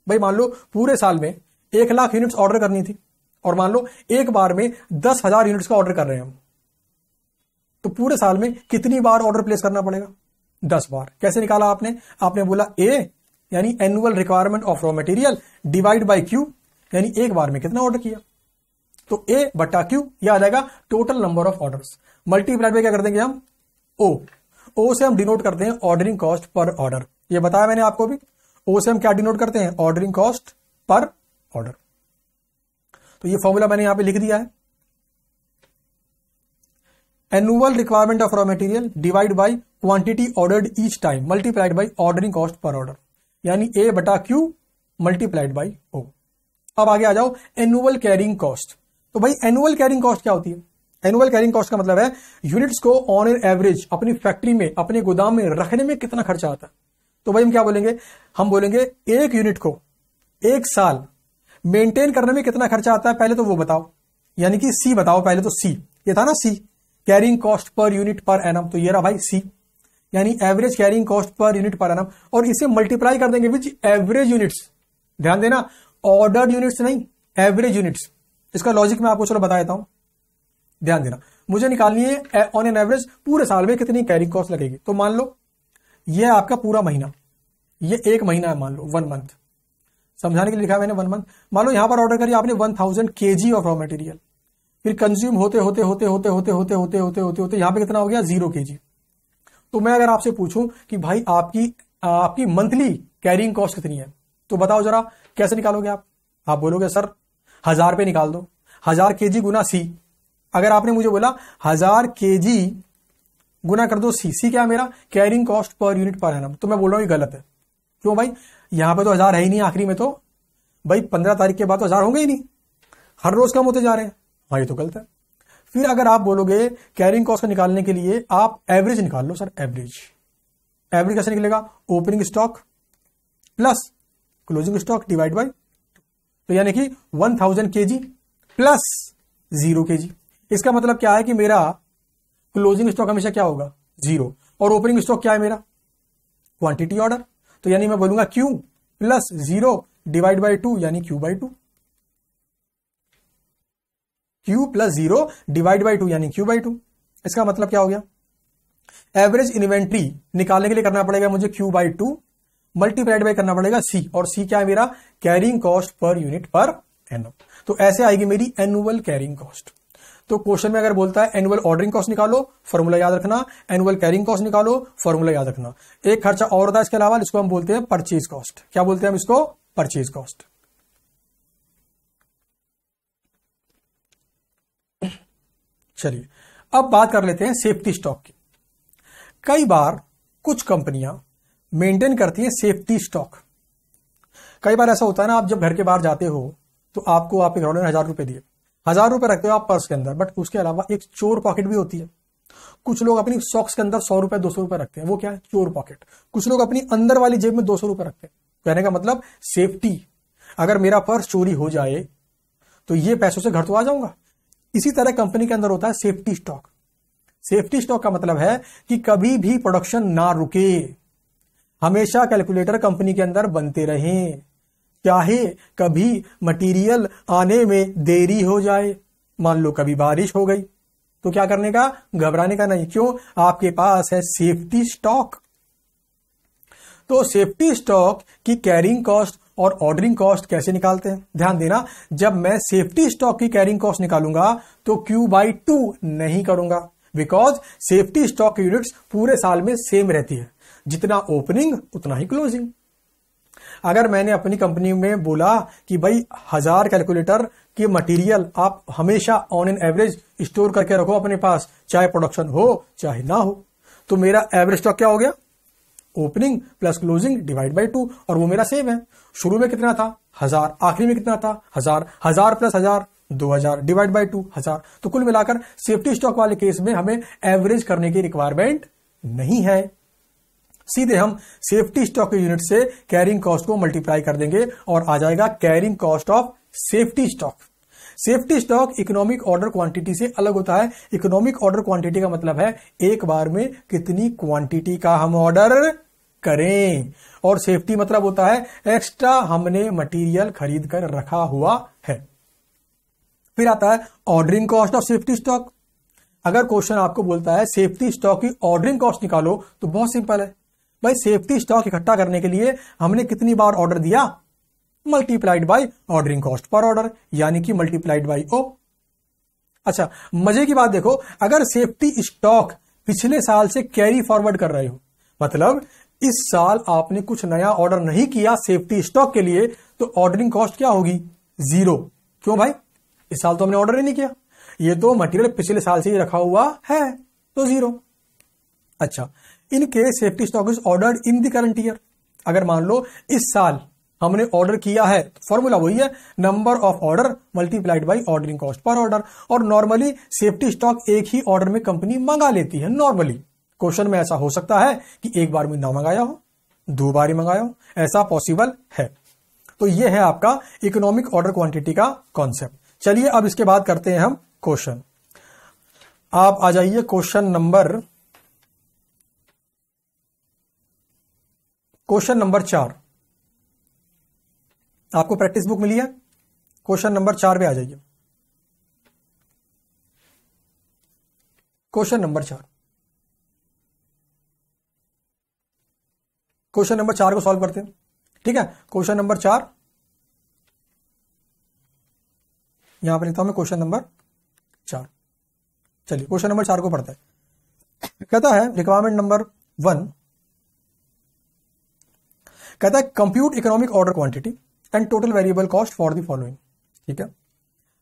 Speaker 1: भाई, मान लो, पूरे साल में एक लाख यूनिट्स ऑर्डर करनी थी। और मान लो, एक बार में दस हज़ार यूनिट्स का ऑर्डर कर रहे हैं हम। तो पूरे साल में कितनी बार ऑर्डर प्लेस करना पड़ेगा? दस बार। कैसे निकाला आपने? आपने बोला ए यानी annual requirement of raw material divide by Q यानी एक बार में कितना ऑर्डर किया? तो ए बटा क्यू यह आ जाएगा total number of orders multiplied में क्या कर देंगे हम? ओ ओ से हम डिनोट करते हैं ऑर्डरिंग कॉस्ट पर ऑर्डर ये बताया मैंने आपको भी। ओ से हम क्या डिनोट करते हैं? Ordering cost per order. तो ये फॉर्मूला मैंने यहाँ पे लिख दिया है। Annual requirement of raw material divide by quantity ordered each time multiplied by ordering cost per order यानी ए बटा क्यू मल्टीप्लाइड बाई ओ अब आगे आ जाओ एनुअल कैरिंग कॉस्ट तो भाई एनुअल कैरिंग कॉस्ट क्या होती है? एनुअल कैरिंग कॉस्ट का मतलब है यूनिट्स को ऑन एन एवरेज अपनी फैक्ट्री में, अपने गोदाम में रखने में कितना खर्चा आता है। तो भाई हम क्या बोलेंगे? हम बोलेंगे एक यूनिट को एक साल मेंटेन करने में कितना खर्चा आता है, पहले तो वो बताओ। यानी कि सी बताओ, पहले तो सी ये था ना C carrying cost per unit per annum तो ये रहा भाई सी यानी average carrying cost per unit per annum और इसे मल्टीप्लाई कर देंगे विच एवरेज यूनिट्स ध्यान देना ऑर्डर यूनिट्स नहीं एवरेज यूनिट्स इसका लॉजिक मैं आपको चलो बता देता हूँ। ध्यान देना, मुझे निकालनी है ऑन एन एवरेज पूरे साल में कितनी कैरिंग कॉस्ट लगेगी? तो मान लो, ये आपका पूरा महीना। ये एक महीना है, मान लो वन मंथ समझाने के लिए लिखा मैंने वन मंथ मान लो यहाँ पर ऑर्डर करिए आपने one thousand K G of raw material फिर कंज्यूम होते होते होते होते होते होते होते होते होते होते यहाँ पे कितना हो गया ज़ीरो के जी तो मैं अगर आपसे पूछूँ कि भाई आपकी आपकी मंथली कैरिंग कॉस्ट कितनी है तो बताओ जरा कैसे निकालोगे आप आप बोलोगे सर हज़ार रुपए निकाल दो हज़ार के जी गुना सी अगर आपने मुझे बोला हज़ार के जी गुना कर दो सी सी क्या मेरा carrying cost per unit per annum तो मैं बोल रहा हूँ गलत है क्यों भाई यहाँ पे तो हज़ार है ही नहीं, आखिरी में तो। भाई, पंद्रह तारीख के बाद तो हज़ार होंगे ही नहीं। हर रोज कम होते जा रहे हैं। हाँ ये तो गलत है। फिर अगर आप बोलोगे कैरिंग कॉस्ट निकालने के लिए आप एवरेज निकाल लो सर एवरेज एवरेज कैसे निकलेगा? Opening stock plus closing stock divide by तो यानी कि one thousand K G plus zero K G इसका मतलब क्या है कि मेरा क्लोजिंग स्टॉक हमेशा क्या होगा? ज़ीरो और ओपनिंग स्टॉक क्या है मेरा? क्वांटिटी ऑर्डर तो यानी मैं बोलूँगा Q plus zero divide by two यानी Q by two Q plus zero divide by two यानी क्यू बाई टू इसका मतलब क्या हो गया? एवरेज इन्वेंट्री निकालने के लिए करना पड़ेगा मुझे Q by two multiplied by करना पड़ेगा सी और सी क्या है मेरा? Carrying cost per unit per an तो ऐसे आएगी मेरी एनुअल कैरिंग कॉस्ट तो क्वेश्चन में अगर बोलता है एनुअल ऑर्डरिंग कॉस्ट निकालो फॉर्मूला याद रखना एनुअल कैरिंग कॉस्ट निकालो फॉर्मूला याद रखना। एक खर्चा और होता है, इसके अलावा इसको हम बोलते हैं परचेज कॉस्ट क्या बोलते हैं हम इसको? परचेज कॉस्ट चलिए, अब बात कर लेते हैं सेफ्टी स्टॉक की। कई बार कुछ कंपनियाँ मेंटेन करती हैं सेफ्टी स्टॉक कई बार ऐसा होता है ना, आप जब घर के बाहर जाते हो तो आपको आपके घरों ने हज़ार रुपए दिए। हज़ार रुपए रखते हो आप पर्स के अंदर, बट उसके अलावा एक चोर पॉकेट भी होती है। कुछ लोग अपनी सॉक्स के अंदर सौ रुपए, दो सौ रुपए रखते हैं। वो क्या है? चोर पॉकेट। कुछ लोग अपनी अंदर वाली जेब में दो सौ रुपए रखते हैं। कहने का मतलब सेफ्टी। अगर मेरा पर्स चोरी हो जाए तो ये पैसों से घर तो आ जाऊँगा। इसी तरह कंपनी के अंदर होता है सेफ्टी स्टॉक। सेफ्टी स्टॉक का मतलब है कि कभी भी प्रोडक्शन ना रुके। हमेशा कैलकुलेटर कंपनी के अंदर बनते रहें। चाहे कभी मटेरियल आने में देरी हो जाए। मान लो कभी बारिश हो गई तो क्या करने का? घबराने का नहीं। क्यों? आपके पास है सेफ्टी स्टॉक तो सेफ्टी स्टॉक की कैरिंग कॉस्ट और ऑर्डरिंग कॉस्ट कैसे निकालते हैं? ध्यान देना, जब मैं सेफ्टी स्टॉक की कैरिंग कॉस्ट निकालूँगा तो क्यू बाई टू नहीं करूँगा। बिकॉज़ सेफ्टी स्टॉक यूनिट्स पूरे साल में सेम रहती है। जितना ओपनिंग उतना ही क्लोजिंग अगर मैंने अपनी कंपनी में बोला कि भाई हज़ार कैलकुलेटर की मटेरियल आप हमेशा ऑन एन एवरेज स्टोर करके रखो अपने पास, चाहे प्रोडक्शन हो, चाहे ना हो तो मेरा एवरेज स्टॉक क्या हो गया? Opening plus closing divide by two और वो मेरा सेम है। शुरू में कितना था? हज़ार, आखिरी में कितना था? हज़ार हज़ार प्लस हज़ार, दो हज़ार डिवाइड बाई टू हज़ार। तो कुल मिलाकर सेफ्टी स्टॉक वाले केस में हमें एवरेज करने की रिक्वायरमेंट नहीं है। सीधे हम सेफ्टी स्टॉक के यूनिट से कैरिंग कॉस्ट को मल्टीप्लाई कर देंगे और आ जाएगा carrying cost of safety stock safety stock economic order quantity से अलग होता है। इकोनॉमिक ऑर्डर क्वांटिटी का मतलब है एक बार में कितनी क्वांटिटी का हम ऑर्डर करें। और सेफ्टी मतलब होता है एक्स्ट्रा हमने मटेरियल खरीद कर रखा हुआ है। फिर आता है ordering cost of safety stock अगर क्वेश्चन आपको बोलता है सेफ्टी स्टॉक की ऑर्डरिंग कॉस्ट निकालो तो बहुत सिंपल है। भाई सेफ्टी स्टॉक इकट्ठा करने के लिए हमने कितनी बार ऑर्डर दिया? Multiplied by ordering cost per order यानी कि मल्टीप्लाइड बाय ओ अच्छा मज़े की बात देखो, अगर सेफ्टी स्टॉक पिछले साल से कैरी फॉरवर्ड कर रहे हो मतलब इस साल आपने कुछ नया ऑर्डर नहीं किया सेफ्टी स्टॉक के लिए तो ऑर्डरिंग कॉस्ट क्या होगी? ज़ीरो क्यों भाई? इस साल तो हमने ऑर्डर ही नहीं किया। ये तो मटेरियल पिछले साल से ही रखा हुआ है तो ज़ीरो अच्छा in case safety stock is order in the current year अगर मान लो इस साल हमने ऑर्डर किया है फॉर्मूला वही है number of order multiplied by ordering cost per order और नॉर्मली सेफ्टी स्टॉक एक ही ऑर्डर में कंपनी मंगा लेती है नॉर्मली क्वेश्चन में ऐसा हो सकता है कि एक बार में ना मंगाया हो, दो बार ही मंगाया हो, ऐसा पॉसिबल है। तो यह है आपका इकोनॉमिक ऑर्डर क्वांटिटी का कॉन्सेप्ट चलिए अब इसके बाद करते हैं हम क्वेश्चन आप आ जाइए क्वेश्चन नंबर क्वेश्चन नंबर चार। आपको प्रैक्टिस बुक मिली है? क्वेश्चन नंबर चार पे आ जाइए। क्वेश्चन नंबर चार। क्वेश्चन नंबर चार को सॉल्व करते हैं। ठीक है? क्वेश्चन नंबर चार। यहाँ पर लिखता हूँ मैं क्वेश्चन नंबर चार। चलिए, क्वेश्चन नंबर चार को पढ़ते हैं। कहता है रिक्वायरमेंट नंबर वन कहता है compute economic order quantity and total variable cost for the following ठीक है?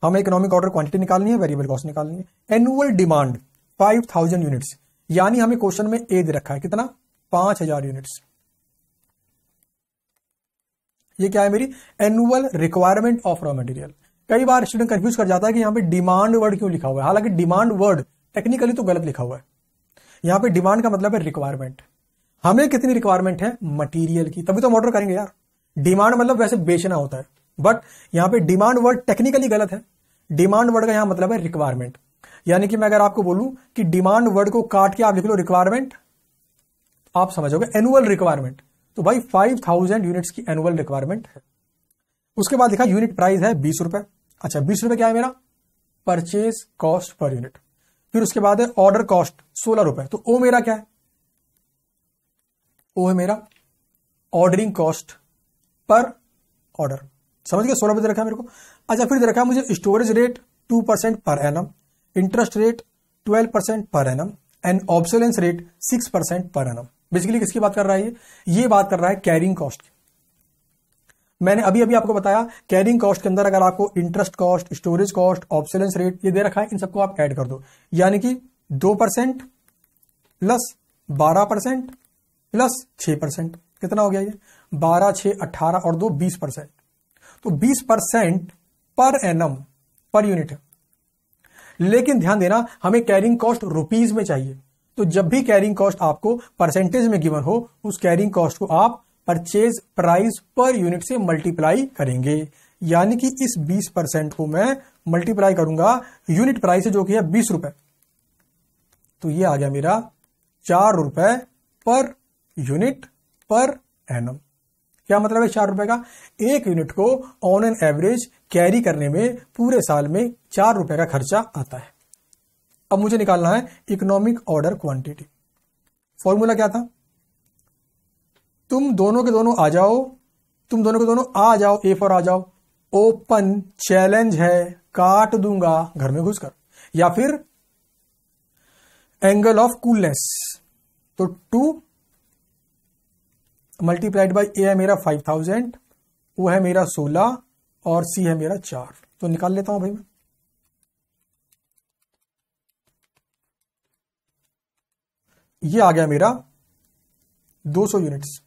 Speaker 1: हमें इकोनॉमिक ऑर्डर क्वांटिटी निकालनी है वेरिएबल कॉस्ट निकालनी है। Annual demand five thousand units यानी हमें क्वेश्चन में ए दे रखा है। कितना? पाँच हज़ार यूनिट्स ये क्या है मेरी? Annual requirement of raw material कई बार स्टूडेंट कंफ्यूज कर जाता है कि यहाँ पे डिमांड वर्ड क्यों लिखा हुआ है? हालाँकि डिमांड वर्ड टेक्निकली तो गलत लिखा हुआ है। यहाँ पे डिमांड का मतलब है रिक्वायरमेंट हमें कितनी रिक्वायरमेंट है? मटीरियल की। तभी तो हम ऑर्डर करेंगे यार। डिमांड मतलब वैसे बेचना होता है। बट यहाँ पे डिमांड वर्ड टेक्निकली गलत है। डिमांड वर्ड का यहाँ मतलब है रिक्वायरमेंट यानी कि मैं अगर आपको बोलूँ कि डिमांड वर्ड को काट के आप लिख लो रिक्वायरमेंट आप समझोगे एनुअल रिक्वायरमेंट तो भाई फाइव थाउज़ेंड यूनिट्स की एनुअल रिक्वायरमेंट है। उसके बाद लिखा यूनिट प्राइस है बीस रुपए। अच्छा बीस रुपए क्या है मेरा? परचेज कॉस्ट पर यूनिट फिर उसके बाद है ऑर्डर कॉस्ट सोलह रुपए। तो ओ मेरा क्या है? ओ है मेरा ऑर्डरिंग कॉस्ट पर ऑर्डर समझ गया सोलह रुपए रखा मेरे को। अच्छा फिर रखा मुझे storage rate two percent per annum interest rate twelve percent per annum and obsolescence rate six percent per annum basically किसकी बात कर रहा है ये? ये बात कर रहा है कैरिंग कॉस्ट मैंने अभी अभी आपको बताया कैरिंग कॉस्ट के अंदर अगर आपको interest cost storage cost obsolescence rate ये दे रखा है, इन सबको आप ऐड कर दो। यानी कि दो परसेंट प्लस बारह परसेंट प्लस छह परसेंट। कितना हो गया ये? बारह, छह अट्ठारह और दो, बीस परसेंट। तो बीस percent per annum, per unit है। लेकिन ध्यान देना, हमें कैरिंग कॉस्ट रुपीज़ में चाहिए। तो जब भी कैरिंग कॉस्ट आपको परसेंटेज में गिवन हो, उस कैरिंग कॉस्ट को आप परचेज प्राइस पर यूनिट से मल्टीप्लाई करेंगे। यानी कि इस 20 परसेंट को मैं मल्टीप्लाई करूँगा यूनिट प्राइस जो कि है बीस रुपए। तो ये आ गया मेरा चार रुपए पर यूनिट पर एनम क्या मतलब है चार रुपए का? एक यूनिट को ऑन एन एवरेज कैरी करने में पूरे साल में चार रुपए का खर्चा आता है। अब मुझे निकालना है इकोनॉमिक ऑर्डर क्वांटिटी फॉर्मूला क्या था? तुम दोनों के दोनों आ जाओ, तुम दोनों के दोनों आ जाओ ए फॉर आ जाओ। ओपन चैलेंज है, काट दूँगा, घर में घुसकर। या फिर एंगल ऑफ़ कूलनेस तो टू मल्टीप्लाइड बाई ए है मेरा फाइव थाउज़ेंड वो है मेरा सोलह, और सी है मेरा चार। तो निकाल लेता हूँ भाई मैं। ये आ गया मेरा 200 units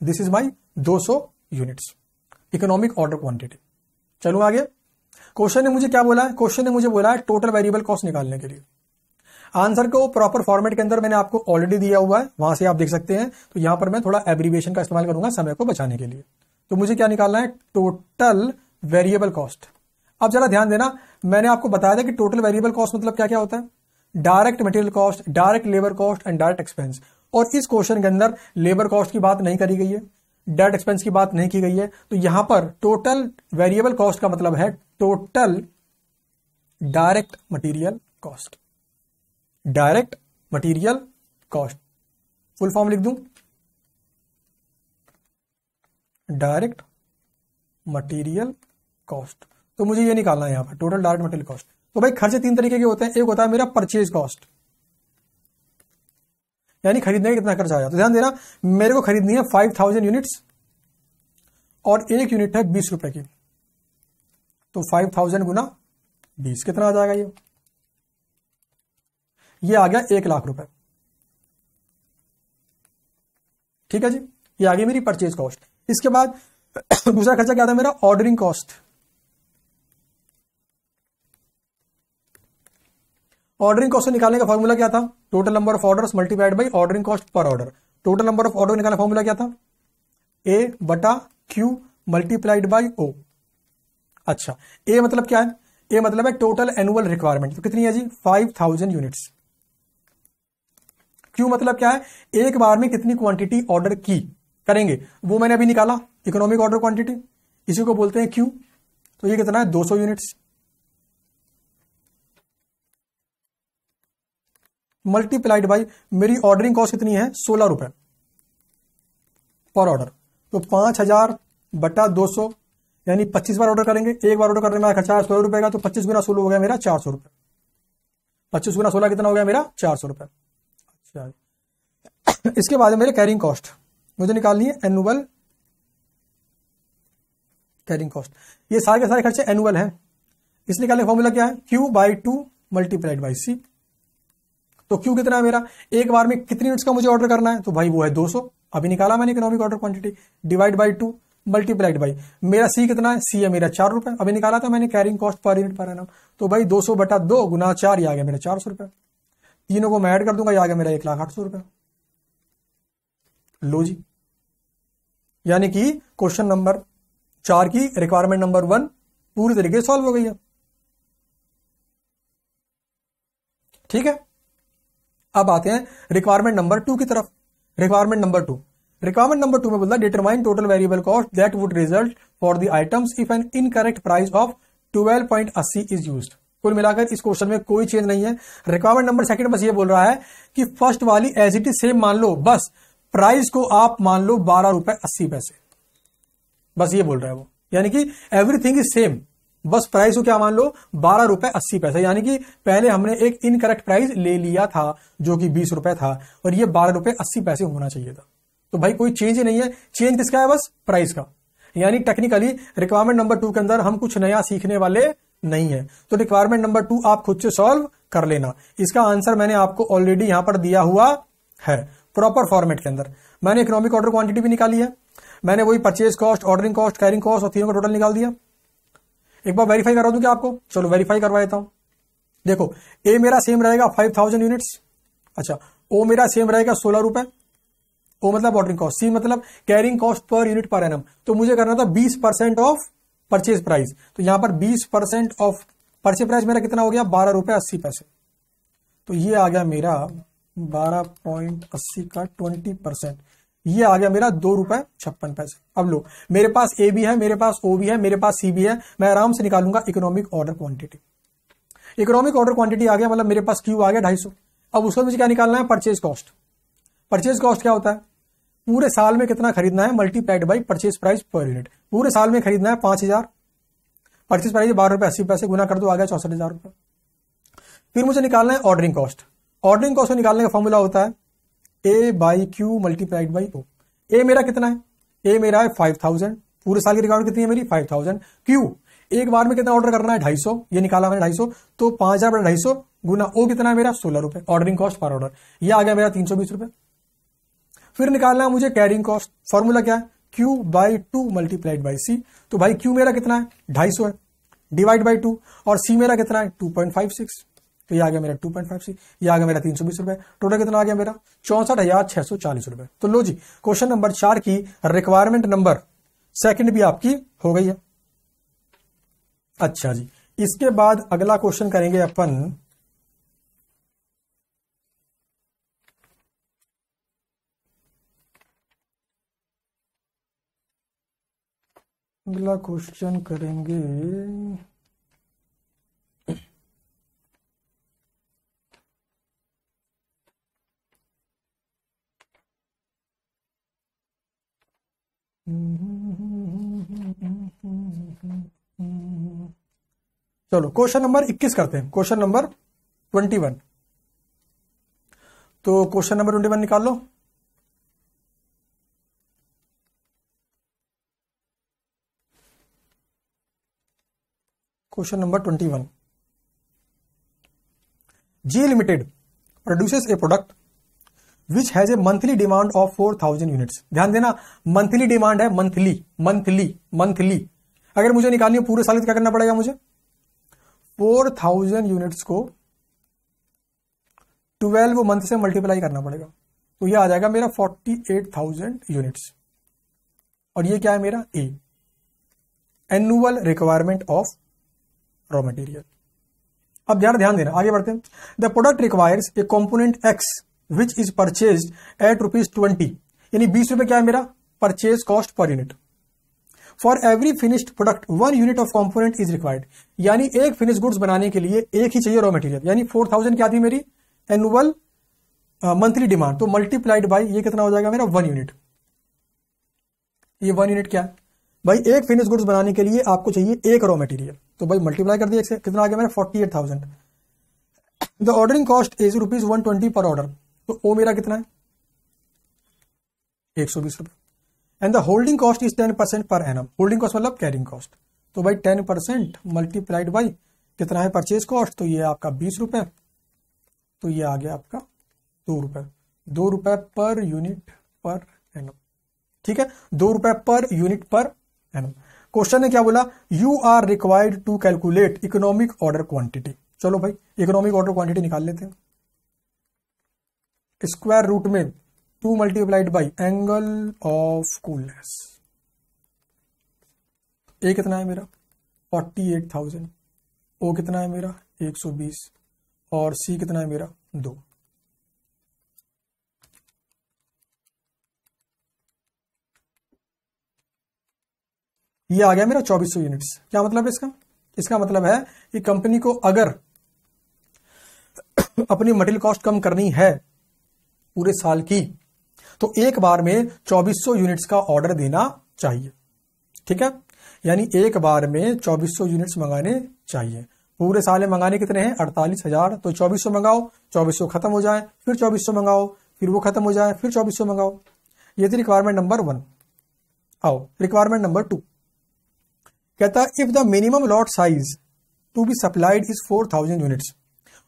Speaker 1: this is my 200 units economic order quantity चलो आगे। क्वेश्चन ने मुझे क्या बोला है? क्वेश्चन ने मुझे बोला है टोटल वेरिएबल कॉस्ट निकालने के लिए। आंसर को प्रॉपर फॉर्मेट के अंदर मैंने आपको ऑलरेडी दिया हुआ है, वहाँ से आप देख सकते हैं। तो यहाँ पर मैं थोड़ा एब्रीवेशन का इस्तेमाल करूँगा समय को बचाने के लिए। तो मुझे क्या निकालना है? टोटल वेरिएबल कॉस्ट अब जरा ध्यान देना, मैंने आपको बताया था कि टोटल वेरिएबल कॉस्ट मतलब क्या क्या होता है? Direct material cost direct labour cost and direct expense और इस क्वेश्चन के अंदर लेबर कॉस्ट की बात नहीं करी गई है। डायरेक्ट एक्सपेंस की बात नहीं की गई है। तो यहाँ पर टोटल वेरिएबल कॉस्ट का मतलब है total direct material cost direct material cost. Full form लिख दूँ। Direct material cost. तो मुझे ये निकालना है यहाँ पर, टोटल डायरेक्ट मटेरियल कॉस्ट। तो भाई खर्चे तीन तरीके के होते हैं। एक होता है मेरा परचेज कॉस्ट। यानी खरीदने का कितना खर्चा आया तो ध्यान देना मेरे को खरीदनी है फाइव थाउज़ेंड यूनिट्स और एक यूनिट है बीस रुपए की। तो फाइव थाउज़ेंड गुना बीस, कितना आ जाएगा ये? ये आ गया एक लाख रुपए। ठीक है जी? ये आ गई मेरी परचेज कॉस्ट इसके बाद दूसरा खर्चा क्या था मेरा? ऑर्डरिंग कॉस्ट ऑर्डरिंग कॉस्ट निकालने का फॉर्मूला क्या था? Total number of orders multiplied by ordering cost per order total number of order निकालने का फॉर्मूला क्या था? ए बटा क्यू मल्टीप्लाइड बाई ओ अच्छा ए मतलब क्या है? ए मतलब है टोटल एनुअल रिक्वायरमेंट तो कितनी है जी? Five thousand units Q? मतलब क्या है? एक बार में कितनी क्वांटिटी ऑर्डर की करेंगे? वो मैंने अभी निकाला इकोनॉमिक ऑर्डर क्वांटिटी इसी को बोलते हैं क्यू तो ये कितना है? 200 यूनिट्स मल्टीप्लाइड बाई मेरी ऑर्डरिंग कॉस्ट कितनी है? सोलह रुपए पर ऑर्डर तो पाँच हज़ार बटा दो सौ, यानी पच्चीस बार ऑर्डर करेंगे। एक बार ऑर्डर करने में खर्चा सोलह रुपए का तो पच्चीस गुना सोलह हो गया मेरा चार सौ रुपए। पच्चीस गुना सोलह कितना हो गया मेरा? चार सौ रुपए। अच्छा इसके बाद मेरे कैरिंग कॉस्ट मुझे निकालनी है एनुअल कैरिंग कॉस्ट ये सारे के सारे खर्चे एनुअल है। इस निकालने का फॉर्मूला क्या है? Q by two multiplied by C तो क्यू कितना है मेरा? एक बार में कितनी यूनिट्स का मुझे ऑर्डर करना है? तो भाई वो है 200 अभी निकाला मैंने economic order quantity divide by two multiplied by मेरा सी कितना है? सी है मेरा चार रुपए। अभी निकाला था मैंने carrying cost per unit per annum तो भाई 200 बटा दो गुना चार आ गया मेरा चार सौ रुपए। तीनों को मैं ऐड कर दूँगा, ये आ गया मेरा एक लाख आठ सौ रुपया लो जी। यानी कि क्वेश्चन नंबर चार की रिक्वायरमेंट नंबर वन पूरी तरीके से सॉल्व हो गई है। ठीक है? अब आते हैं रिक्वायरमेंट नंबर टू की तरफ़। Requirement number two requirement number two में बोलता determine total variable cost that would result for the items if an incorrect price of twelve point अस्सी इज़ यूज़ कुल मिलाकर इस क्वेश्चन में कोई चेंज नहीं है। रिक्वायरमेंट नंबर सेकंड बस ये बोल रहा है कि फ़र्स्ट वाली एज इट इज़ सेम मान लो, बस प्राइस को आप मान लो बारह रुपए अस्सी पैसे। बस ये बोल रहा है वो। यानी कि एवरीथिंग इज़ सेम बस प्राइस को क्या मान लो, बारह रुपए अस्सी पैसे। यानी कि पहले हमने एक इनकरेक्ट प्राइस ले लिया था, जो कि बीस रुपए था, और ये बारह रुपए अस्सी पैसे होना चाहिए था। तो भाई कोई चेंज ही नहीं है। चेंज किसका है बस? प्राइस का। यानी टेक्निकली रिक्वायरमेंट नंबर टू के अंदर हम कुछ नया सीखने वाले नहीं है। तो रिक्वायरमेंट नंबर टू आप खुद से सॉल्व कर लेना। इसका आंसर मैंने आपको ऑलरेडी यहाँ पर दिया हुआ है प्रॉपर फॉर्मेट के अंदर। मैंने इकोनॉमिक ऑर्डर क्वांटिटी भी निकाली है। मैंने वही purchase cost ordering cost carrying cost और तीनों का टोटल निकाल दिया। एक बार वेरीफाई करा दूँ क्या आपको? चलो वेरीफाई करवा देता हूँ। देखो ए मेरा सेम रहेगा फाइव थाउज़ेंड यूनिट्स अच्छा ओ मेरा सेम रहेगा सोलह रुपए। ओ मतलब ऑर्डरिंग कॉस्ट सी मतलब carrying cost per unit per annum तो मुझे करना था बीस परसेंट ऑफ़ परचेज प्राइस तो यहाँ पर बीस परसेंट ऑफ़ परचेज प्राइस मेरा कितना हो गया? बारह रुपए अस्सी पैसे। तो ये आ गया मेरा बारह पॉइंट अस्सी का ट्वेंटी परसेंट। ये आ गया मेरा दो रुपए छप्पन पैसे। अब लो, मेरे पास ए भी है, मेरे पास ओ भी है, मेरे पास सी भी है, मैं आराम से निकालूँगा economic order quantity economic order quantity आ गया मतलब मेरे पास क्यू आ गया ढाई सौ। अब उसको मुझे क्या निकालना है? परचेज कॉस्ट परचेज कॉस्ट क्या होता है? पूरे साल में कितना खरीदना है? Multiplied by purchase price per unit पूरे साल में खरीदना है पाँच हज़ार। परचेज प्राइस बारह रुपए, अस्सी पैसे, गुना कर दो, आ गया चौसठ हज़ार रुपए। फिर मुझे निकालना है ऑर्डरिंग कॉस्ट ऑर्डरिंग कॉस्ट निकालने का फॉर्मूला होता है A by Q multiplied by O A मेरा कितना है? ए मेरा है फाइव थाउज़ेंड पूरे साल की रिकॉर्ड कितनी है मेरी? फाइव थाउज़ेंड क्यू एक बार में कितना ऑर्डर करना है? ढाई सौ। ये निकाला मैंने ढाई सौ। तो पाँच हज़ार ढाई सौ गुना ओ कितना है मेरा? सोलह रुपए। ऑर्डरिंग कॉस्ट पर ऑर्डर ये आ गया मेरा तीन सौ बीस रुपए। फिर निकालना है मुझे कैरिंग कॉस्ट फॉर्मूला क्या है? Q by two multiplied by C तो भाई क्यू मेरा कितना है? ढाई सौ है। डिवाइड बाई टू और सी मेरा कितना है? टू पॉइंट फाइव सिक्स तो ये आ गया मेरा टू पॉइंट फाइव सी ये आ गया मेरा तीन सौ बीस रुपए। टोटल कितना आ गया मेरा? चौसठ हज़ार छह सौ चालीस रुपए। तो लो जी क्वेश्चन नंबर चार की रिक्वायरमेंट नंबर सेकंड भी आपकी हो गई है। अच्छा जी, इसके बाद अगला क्वेश्चन करेंगे अपन अगला क्वेश्चन करेंगे। चलो क्वेश्चन नंबर 21 करते हैं। क्वेश्चन नंबर 21 तो क्वेश्चन नंबर 21 निकाल लो। Question number 21 G limited produces a product which has a monthly demand of four thousand units ध्यान देना मंथली डिमांड है मंथली मंथली मंथली अगर मुझे निकालनी हो पूरे साल क्या करना पड़ेगा मुझे? फोर थाउज़ेंड यूनिट्स को ट्वेल्व मंथ से मल्टीप्लाई करना पड़ेगा। तो यह आ जाएगा मेरा फोर्टी एट थाउज़ेंड यूनिट्स और ये क्या है मेरा? A annual requirement of raw material अब ध्यान ध्यान देना, आगे बढ़ते हैं। The product requires a component X which is purchase at rupees twenty यानी बीस रुपए क्या है मेरा? Purchase cost per unit for every finished product one unit of component is required यानी एक फिनिश गुड्स बनाने के लिए एक ही चाहिए रॉ मटेरियल यानी फोर थाउज़ेंड क्या थी मेरी? एनुअल मंथली डिमांड तो मल्टीप्लाइड बाई ये कितना हो जाएगा मेरा? वन यूनिट ये वन यूनिट क्या है? भाई, एक फिनिश गुड्स बनाने के लिए आपको चाहिए एक रॉ मटेरियल तो भाई मल्टीप्लाई कर दिया कितना आ गया मेरा? Forty eight thousand the ordering cost is rupees one twenty per order तो ओ मेरा कितना है? एक सौ बीस रुपए. And the holding cost is ten percent per annum holding cost मतलब कैरिंग कॉस्ट तो भाई टेन परसेंट मल्टीप्लाइड बाई कितना है परचेज कॉस्ट तो ये आपका बीस रुपए. तो ये आ गया आपका दो रुपए. दो रुपए पर यूनिट पर एनम ठीक है? दो रुपए पर यूनिट पर एनम क्वेश्चन ने क्या बोला? You are required to calculate economic order quantity चलो भाई इकोनॉमिक ऑर्डर क्वांटिटी निकाल लेते हैं। स्क्वायर रूट में two multiplied by angle of coolness A कितना है मेरा? फोर्टी एट थाउज़ेंड ओ कितना है मेरा? एक सौ बीस। और सी कितना है मेरा? दो। ये आ गया मेरा चौबीस सौ यूनिट्स क्या मतलब है इसका? इसका मतलब है कि कंपनी को अगर अपनी मटेरियल कॉस्ट कम करनी है पूरे साल की तो एक बार में 2400 यूनिट्स का ऑर्डर देना चाहिए। ठीक है? यानी एक बार में 2400 यूनिट्स मंगाने चाहिए। पूरे साल में मंगाने कितने हैं? अड़तालीस हज़ार। तो 2400 मंगाओ 2400 खत्म हो जाए, फिर 2400 मंगाओ, फिर वो खत्म हो जाए, फिर 2400 मंगाओ। ये थी रिक्वायरमेंट नंबर वन आओ रिक्वायरमेंट नंबर टू कहता है if the minimum lot size to be supplied is four thousand units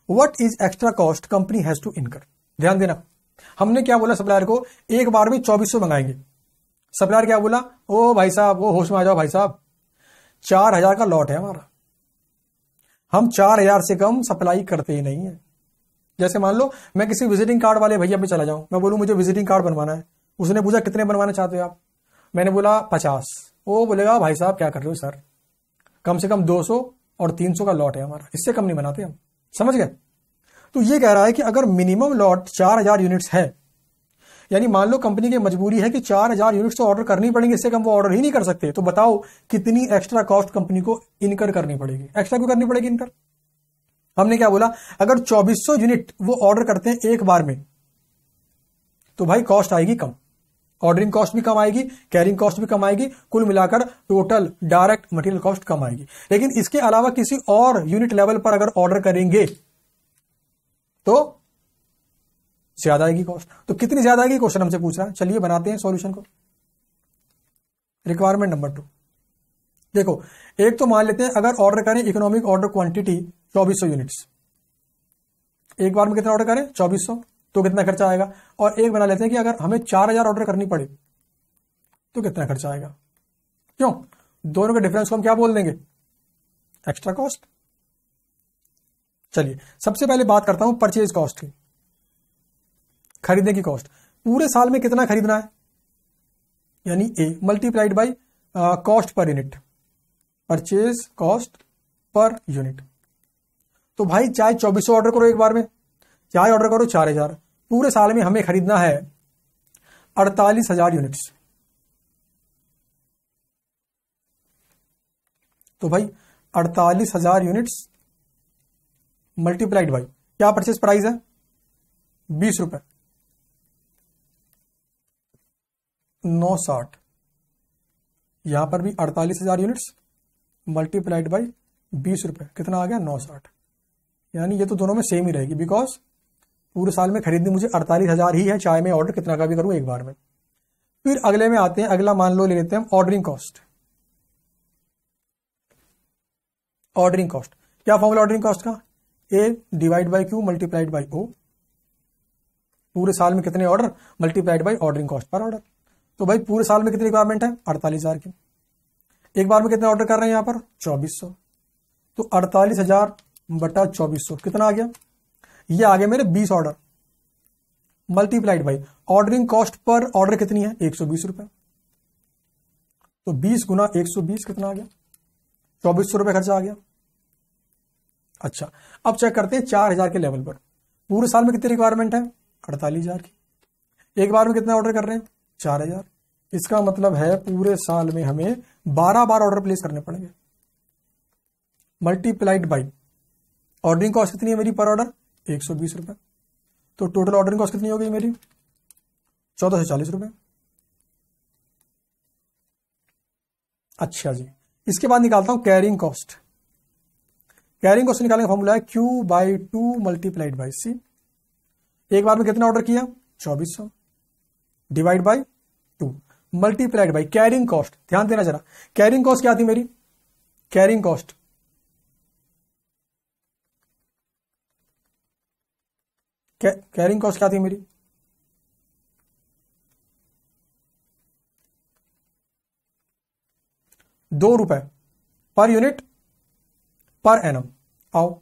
Speaker 1: what is extra cost company has to incur ध्यान देना। हमने क्या बोला सप्लायर को? एक बार में चौबीस सौ मंगाएँगे। सप्लायर क्या बोला? ओ भाई साहब, वो होश में आ जाओ भाई साहब। चार हज़ार का लॉट है हमारा। हम चार हज़ार से कम सप्लाई करते ही नहीं है। जैसे मान लो, मैं किसी विजिटिंग कार्ड वाले भैया पे चला जाऊँ। मैं बोलूँ, मुझे विजिटिंग कार्ड बनवाना है। उसने पूछा, कितने बनवाना चाहते हो आप? मैंने बोला, पचास। वो बोलेगा, भाई साहब, क्या कर रहे हो सर? कम से कम दो सौ और तीन सौ का लॉट है हमारा। इससे कम नहीं बनाते हम। समझ गए? तो ये कह रहा है कि अगर मिनिमम लॉट चार हज़ार यूनिट्स है, यानी मान लो कंपनी की मजबूरी है कि चार हज़ार यूनिट्स तो ऑर्डर करनी पड़ेंगे, इससे कम वो ऑर्डर ही नहीं कर सकते। तो बताओ कितनी एक्स्ट्रा कॉस्ट कंपनी को इनकर करनी पड़ेगी। एक्स्ट्रा क्यों करनी पड़ेगी इनकर हमने क्या बोला? अगर 2400 यूनिट वो ऑर्डर करते हैं एक बार में तो भाई कॉस्ट आएगी कम। ऑर्डरिंग कॉस्ट भी कम आएगी कैरिंग कॉस्ट भी कम आएगी, कुल मिलाकर टोटल डायरेक्ट मटेरियल कॉस्ट कम आएगी। लेकिन इसके अलावा किसी और यूनिट लेवल पर अगर ऑर्डर करेंगे तो ज़्यादा आएगी कॉस्ट तो कितनी ज़्यादा आएगी क्वेश्चन हमसे पूछ रहा है। चलिए बनाते हैं सॉल्यूशन को। रिक्वायरमेंट नंबर टू देखो, एक तो मान लेते हैं, अगर ऑर्डर करें इकोनॉमिक ऑर्डर क्वांटिटी 2400 यूनिट्स एक बार में कितना ऑर्डर करें? 2400 तो कितना खर्चा आएगा? और एक बना लेते हैं कि अगर हमें 4000 ऑर्डर करनी पड़े तो कितना खर्चा आएगा? क्यों? दोनों के डिफरेंस को हम क्या बोल देंगे? एक्स्ट्रा कॉस्ट चलिए, सबसे पहले बात करता हूँ परचेज कॉस्ट की। खरीदने की कॉस्ट पूरे साल में कितना खरीदना है? यानी A multiplied by cost per unit purchase cost per unit तो भाई, चाहे चौबीसों ऑर्डर करो एक बार में। चाहे ऑर्डर करो, चार हज़ार। पूरे साल में हमें खरीदना है अड़तालीस हज़ार यूनिट्स तो भाई, अड़तालीस हज़ार यूनिट्स मल्टीप्लाइड बाई क्या परचेज प्राइस है? बीस रुपए। नौ साठ। यहाँ पर भी अड़तालीस हज़ार यूनिट्स मल्टीप्लाइड बाई बीस रुपए। कितना आ गया? नौ साठ। यानी ये तो दोनों में सेम ही रहेगी बिकॉज़ पूरे साल में खरीदनी, मुझे अड़तालीस हज़ार ही है चाहे मैं ऑर्डर कितना का भी करूँ एक बार में। फिर अगले में आते हैं, अगला मान लो ले लेते हैं ऑर्डरिंग कॉस्ट ऑर्डरिंग कॉस्ट क्या फॉर्मूला ऑर्डरिंग कॉस्ट का? A divide by Q multiplied by O पूरे साल में कितने order multiplied by ordering cost per order तो भाई, पूरे साल में कितनी रिक्वायरमेंट है? अड़तालीस हज़ार की। एक बार में कितने ऑर्डर कर रहे हैं यहाँ पर? चौबीस सौ। तो अड़तालीस हज़ार बटा चौबीस सौ कितना आ गया? ये आ गया मेरे बीस order multiplied by ordering cost per order कितनी है? एक सौ बीस रुपए. तो बीस गुना एक सौ बीस कितना आ गया? चौबीस सौ रुपए खर्चा आ गया. अच्छा अब चेक करते हैं चार हज़ार के लेवल पर. पूरे साल में कितनी रिक्वायरमेंट है? अड़तालीस हज़ार की. एक बार में कितना ऑर्डर कर रहे हैं? चार हज़ार. इसका मतलब है पूरे साल में हमें बारह बार ऑर्डर प्लेस करने पड़ेंगे. मल्टीप्लाइड बाई ऑर्डरिंग कॉस्ट कितनी है मेरी पर ऑर्डर एक सौ बीस रुपए। तो टोटल ऑर्डरिंग कॉस्ट कितनी हो गई मेरी? चौदह सौ चालीस रुपए। अच्छा जी। इसके बाद निकालता हूँ कैरिंग कॉस्ट कैरिंग कॉस्ट निकालने का फॉर्मूला है Q by two multiplied by C एक बार में कितना ऑर्डर किया? चौबीस सौ। Divide by two multiplied by carrying cost ध्यान देना जरा। कैरिंग कॉस्ट क्या थी मेरी? कैरिंग कॉस्ट कैरिंग कॉस्ट क्या थी मेरी? दो रुपए पर यूनिट पर एनम। आओ,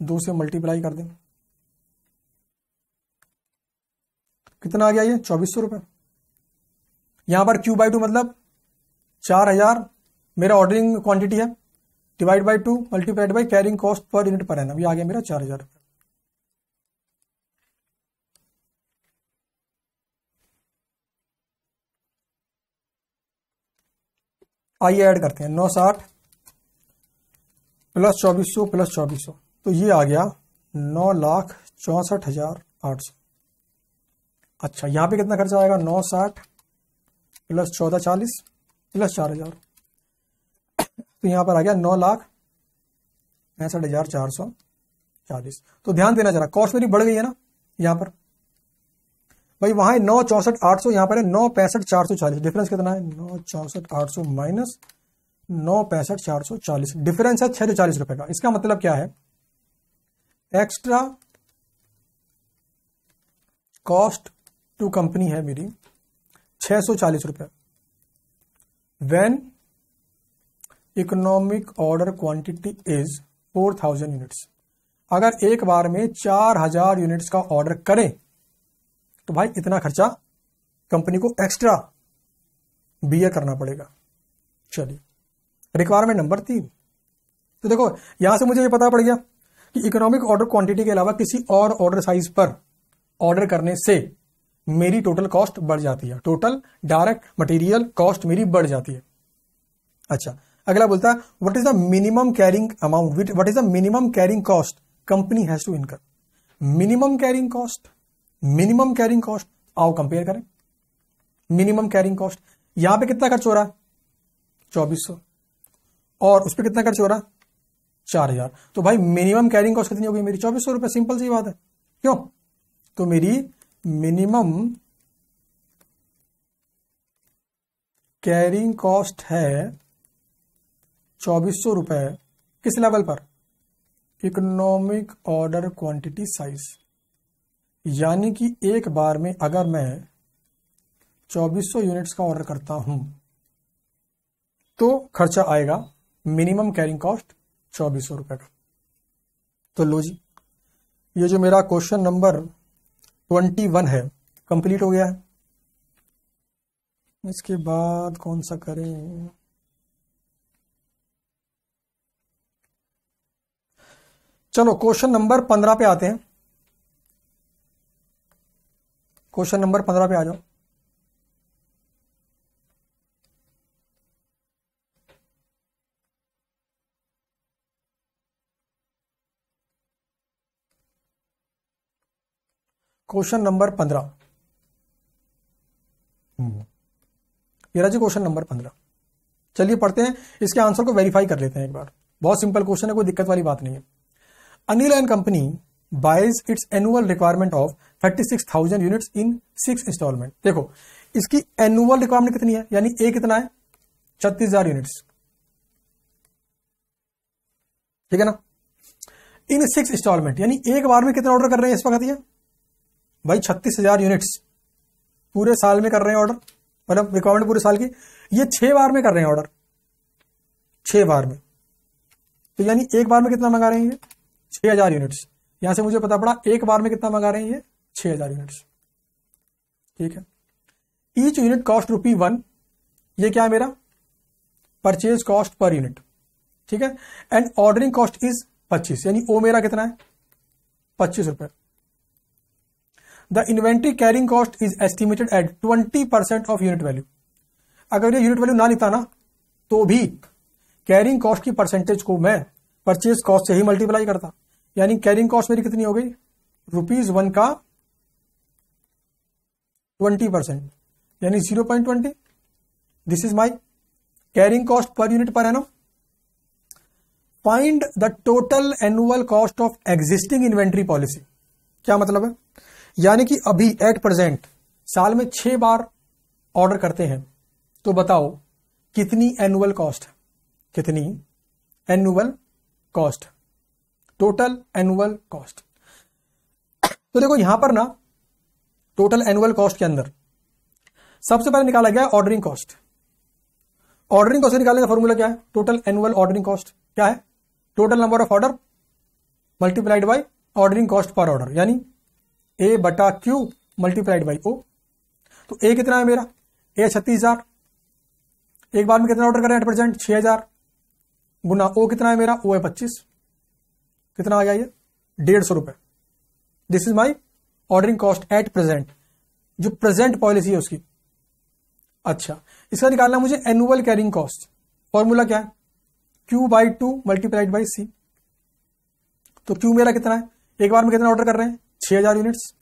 Speaker 1: दो से मल्टीप्लाई कर दें। कितना आ गया ये? चौबीस सौ रुपए। यहाँ पर क्यू बाई टू मतलब चार हज़ार मेरा ऑर्डरिंग क्वांटिटी है। Divide by two multiplied by carrying cost per unit per annum ये आ गया मेरा चार हज़ार रुपए। आइए ऐड करते हैं। नौ साठ प्लस चौबीस सौ प्लस चौबीस सौ। तो ये आ गया नौ लाख चौसठ हज़ार आठ सौ। अच्छा यहाँ पे कितना खर्चा आएगा? नौ साठ प्लस चौदह चालीस प्लस चार हज़ार। तो यहाँ पर आ गया नौ लाख पैंसठ हज़ार चार सौ चालीस। तो ध्यान देना जरा कॉस्ट मेरी बढ़ गई है ना यहाँ पर। भाई, वहाँ नौ चौसठ आठ सौ, यहाँ पर है नौ पैंसठ चार सौ चालीस। डिफरेंस कितना है? नौ चौसठ आठ सौ माइनस नौ पैंसठ चार सौ चालीस। डिफरेंस है छह सौ चालीस रुपए का। इसका मतलब क्या है? एक्स्ट्रा कॉस्ट टू कंपनी है मेरी छह सौ चालीस रुपए। When economic order quantity is four thousand units अगर एक बार में चार हज़ार यूनिट्स का ऑर्डर करें तो भाई इतना खर्चा कंपनी को एक्स्ट्रा बियर करना पड़ेगा। चलिए रिक्वायरमेंट नंबर तीन। तो देखो, यहाँ से मुझे ये पता पड़ गया कि इकोनॉमिक ऑर्डर क्वांटिटी के अलावा किसी और ऑर्डर साइज़ पर ऑर्डर करने से मेरी टोटल कॉस्ट बढ़ जाती है। टोटल डायरेक्ट मटेरियल कॉस्ट मेरी बढ़ जाती है। अच्छा अगला बोलता है what is the minimum carrying amount what is the minimum carrying cost company has to incur minimum carrying cost minimum carrying cost आओ कंपेयर करें। मिनिमम कैरिंग कॉस्ट, यहाँ पे कितना खर्च हो रहा है? चौबीस। सौ और उस पर कितना खर्च हो रहा है? चार हज़ार। तो भाई, मिनिमम कैरिंग कॉस्ट कितनी होगी मेरी? चौबीस सौ रुपए, सिंपल सी बात है। क्यों? तो मेरी मिनिमम कैरिंग कॉस्ट है चौबीस सौ रुपए। किस लेवल पर? Economic order quantity size. यानी कि एक बार में अगर मैं 2400 यूनिट्स का ऑर्डर करता हूँ तो खर्चा आएगा मिनिमम कैरिंग कॉस्ट चौबीस सौ रुपए का। तो लो जी, ये जो मेरा क्वेश्चन नंबर ट्वेंटी वन है कंप्लीट हो गया है। इसके बाद कौन सा करें? चलो क्वेश्चन नंबर पंद्रह पे आते हैं। क्वेश्चन नंबर पंद्रह पे आ जाओ। क्वेश्चन नंबर पंद्रह। ये रहा जी क्वेश्चन नंबर पंद्रह। चलिए पढ़ते हैं इसके आंसर को वेरीफाई कर लेते हैं एक बार। बहुत सिंपल क्वेश्चन है कोई दिक्कत वाली बात नहीं है। Anil and company buys its annual requirement of thirty six thousand units in six installment. देखो, इसकी एनुअल रिक्वायरमेंट कितनी है? यानी ए कितना है? छत्तीस हज़ार यूनिट्स। ठीक है ना? इन सिक्स इंस्टॉलमेंट, यानी एक बार में कितना ऑर्डर कर रहे हैं इस वक्त ये? भाई, छत्तीस हज़ार यूनिट्स। पूरे साल में कर रहे हैं ऑर्डर मतलब रिक्वायरमेंट पूरे साल की। ये छह बार में कर रहे हैं ऑर्डर छह बार में। तो यानी एक बार में कितना मंगा रहे हैं ये? छह हज़ार यूनिट्स। यहाँ से मुझे पता पड़ा, एक बार में कितना मंगा रहे हैं ये? छह हज़ार यूनिट्स ठीक है? Each unit cost rupee one ये क्या है मेरा? परचेज कॉस्ट पर यूनिट ठीक है? एंड ऑर्डरिंग कॉस्ट इज़ पच्चीस, यानी ओ मेरा कितना है? पच्चीस रुपए। The inventory carrying cost is estimated at twenty percent of unit value अगर ये यूनिट वैल्यू ना लिखता ना तो भी कैरिंग कॉस्ट की परसेंटेज को मैं परचेज कॉस्ट से ही मल्टीप्लाई करता। यानी कैरिंग कॉस्ट मेरी कितनी हो गई? रुपीज़ वन का ट्वेंटी परसेंट यानी zero point twenty this is my carrying cost per unit per है ना find the total annual cost of existing inventory policy क्या मतलब है? यानी कि अभी एट प्रेजेंट साल में छह बार ऑर्डर करते हैं तो बताओ कितनी एनुअल कॉस्ट कितनी annual cost total annual cost तो देखो यहाँ पर ना टोटल एनुअल कॉस्ट के अंदर। सबसे पहले निकाला गया ऑर्डरिंग कॉस्ट। ऑर्डरिंग कॉस्ट निकालने का फॉर्मूला क्या है? Total annual ordering cost. क्या है? Total number of order multiplied by ordering cost per order, यानी ए बटा क्यू मल्टीप्लाइड बाई ओ तो ए कितना है मेरा? ए छत्तीस हज़ार। एक बार में कितना ऑर्डर करें? एट परसेंट छह हज़ार। गुना ओ कितना है मेरा? ओ है पच्चीस। कितना आ गया ये? डेढ़ सौ रुपए। This is my ordering cost at present जो प्रेजेंट पॉलिसी है उसकी। अच्छा इसका निकालना मुझे एनुअल कैरिंग कॉस्ट फॉर्मूला क्या है? Q by two multiplied by C तो क्यू मेरा कितना है? एक बार में कितना ऑर्डर कर रहे हैं? छह हज़ार units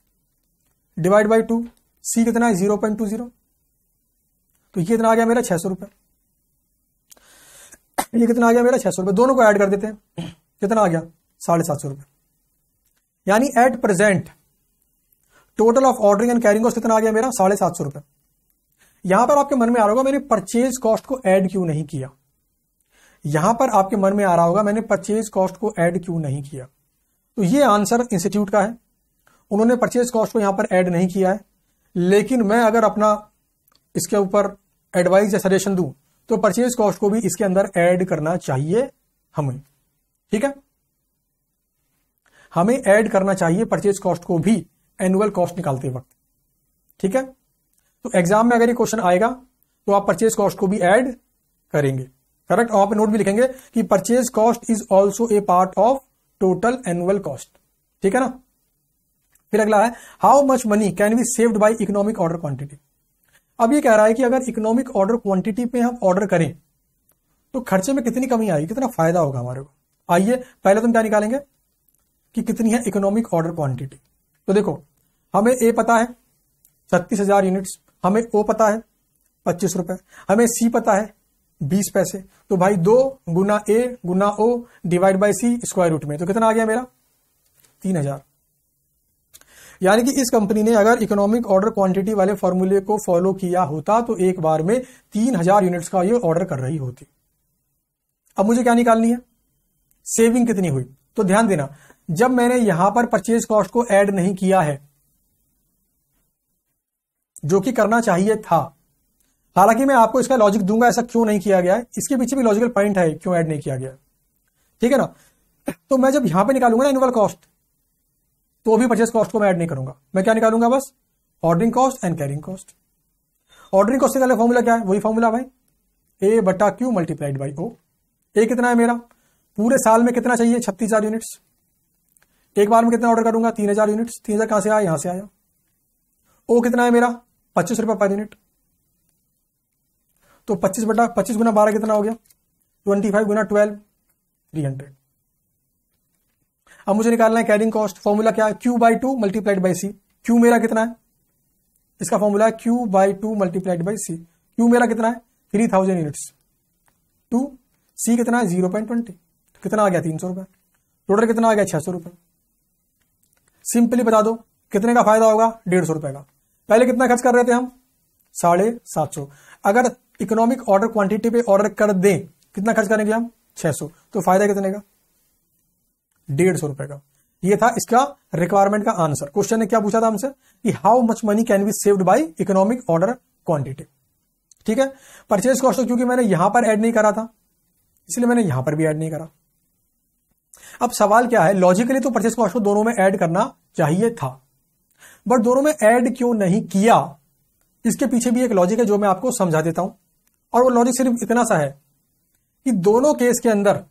Speaker 1: divide by two C कितना है? ज़ीरो पॉइंट टू ज़ीरो तो ये कितना आ गया मेरा? छह सौ रुपए। ये कितना आ गया मेरा? छह सौ रुपए। दोनों को ऐड कर देते हैं। कितना आ गया? साढ़े सात सौ रुपए। यानी at present total of ordering and carrying cost कितना आ गया मेरा? साढ़े सात सौ रुपए। यहाँ पर आपके मन में आ रहा होगा, मैंने परचेज कॉस्ट को ऐड क्यों नहीं किया? यहाँ पर आपके मन में आ रहा होगा, मैंने परचेज कॉस्ट को ऐड क्यों नहीं किया? तो ये आंसर इंस्टीट्यूट का है। उन्होंने परचेज कॉस्ट को यहाँ पर ऐड नहीं किया है। लेकिन मैं अगर अपना इसके ऊपर एडवाइस या सजेशन दूँ तो परचेज कॉस्ट को भी इसके अंदर ऐड करना चाहिए हमें। ठीक है? हमें ऐड करना चाहिए परचेज कॉस्ट को भी। एनुअल कॉस्ट निकालते वक्त। ठीक है? तो एग्ज़ाम में अगर ये क्वेश्चन आएगा तो आप परचेज कॉस्ट को भी ऐड करेंगे। करेक्ट आप नोट भी लिखेंगे कि purchase cost is also a part of total annual cost ठीक है ना? फिर अगला है how much money can be saved by economic order quantity अब ये कह रहा है कि अगर इकोनॉमिक ऑर्डर क्वांटिटी पे हम ऑर्डर करें तो खर्चे में कितनी कमी आएगी? कितना फ़ायदा होगा हमारे को? आइए, पहले तुम क्या निकालेंगे? कि कितनी है इकोनॉमिक ऑर्डर क्वांटिटी तो देखो हमें ए पता है, छत्तीस हज़ार यूनिट्स, हमें ओ पता है, पच्चीस रुपए, हमें सी पता है, बीस पैसे। तो भाई दो गुना A Guna O divide by C square root में। तो कितना आ गया मेरा? तीन हज़ार। यानी कि इस कंपनी ने अगर इकोनॉमिक ऑर्डर क्वांटिटी वाले फॉर्मूले को फॉलो किया होता तो एक बार में तीन हज़ार यूनिट्स का ये ऑर्डर कर रही होती। अब मुझे क्या निकालनी है? सेविंग कितनी हुई? तो ध्यान देना, जब मैंने यहाँ पर परचेज कॉस्ट को ऐड नहीं किया है जो कि करना चाहिए था। हालाँकि मैं आपको इसका लॉजिक दूँगा, ऐसा क्यों नहीं किया गया है? इसके पीछे भी लॉजिकल पॉइंट है, क्यों ऐड नहीं किया गया? ठीक है ना? तो मैं जब यहाँ पे निकालूँगा ना एनुअल कॉस्ट तो भी परचेज कॉस्ट को मैं ऐड नहीं करूँगा। मैं क्या निकालूँगा बस? Ordering cost and carrying cost ordering cost का फॉर्मूला क्या है? वही फॉर्मूला भाई। ए बटा Q multiplied by O A कितना है मेरा? पूरे साल में कितना चाहिए? छत्तीस हज़ार यूनिट्स एक बार में कितना ऑर्डर करूँगा? तीन हज़ार यूनिट्स तीन हज़ार कहाँ से आया? यहाँ से आया। ओ कितना है मेरा? पच्चीस रुपए पर यूनिट। तो पच्चीस बटा, पच्चीस गुना बारह कितना हो गया? ट्वेंटी फाइव गुना ट्वेल्व थ्री हंड्रेड अब मुझे निकालना है कैरिंग कॉस्ट फॉर्मूला क्या है? Q by two multiplied by C Q मेरा कितना है? इसका फॉर्मूला है Q by two multiplied by C Q मेरा कितना है? Three thousand units two C कितना है? ज़ीरो पॉइंट ट्वेंटी कितना आ गया? तीन सौ रुपए टोटल कितना आ गया? छह सौ रुपए सिंपली बता दो, कितने का फ़ायदा होगा? डेढ़ सौ रुपए का। पहले कितना खर्च कर रहे थे हम? साढ़े सात सौ। अगर इकोनॉमिक ऑर्डर क्वांटिटी पे ऑर्डर कर दें, कितना खर्च करेंगे हम? छह सौ। तो फ़ायदा कितने का? डेढ़ सौ रुपए का। ये था इसका रिक्वायरमेंट का आंसर क्वेश्चन ने क्या पूछा था हमसे? कि how much money can be saved by economic order quantity ठीक है? परचेज कॉस्ट क्योंकि मैंने यहाँ पर ऐड नहीं करा था। इसलिए मैंने यहाँ पर भी ऐड नहीं करा। अब सवाल क्या है? लॉजिकली तो परचेज कॉस्ट को दोनों में ऐड करना चाहिए था। बट दोनों में ऐड क्यों नहीं किया? इसके पीछे भी एक लॉजिक है जो मैं आपको समझा देता हूँ। और वो लॉजिक सिर्फ़ इतना सा है कि दोनों केस के अंदर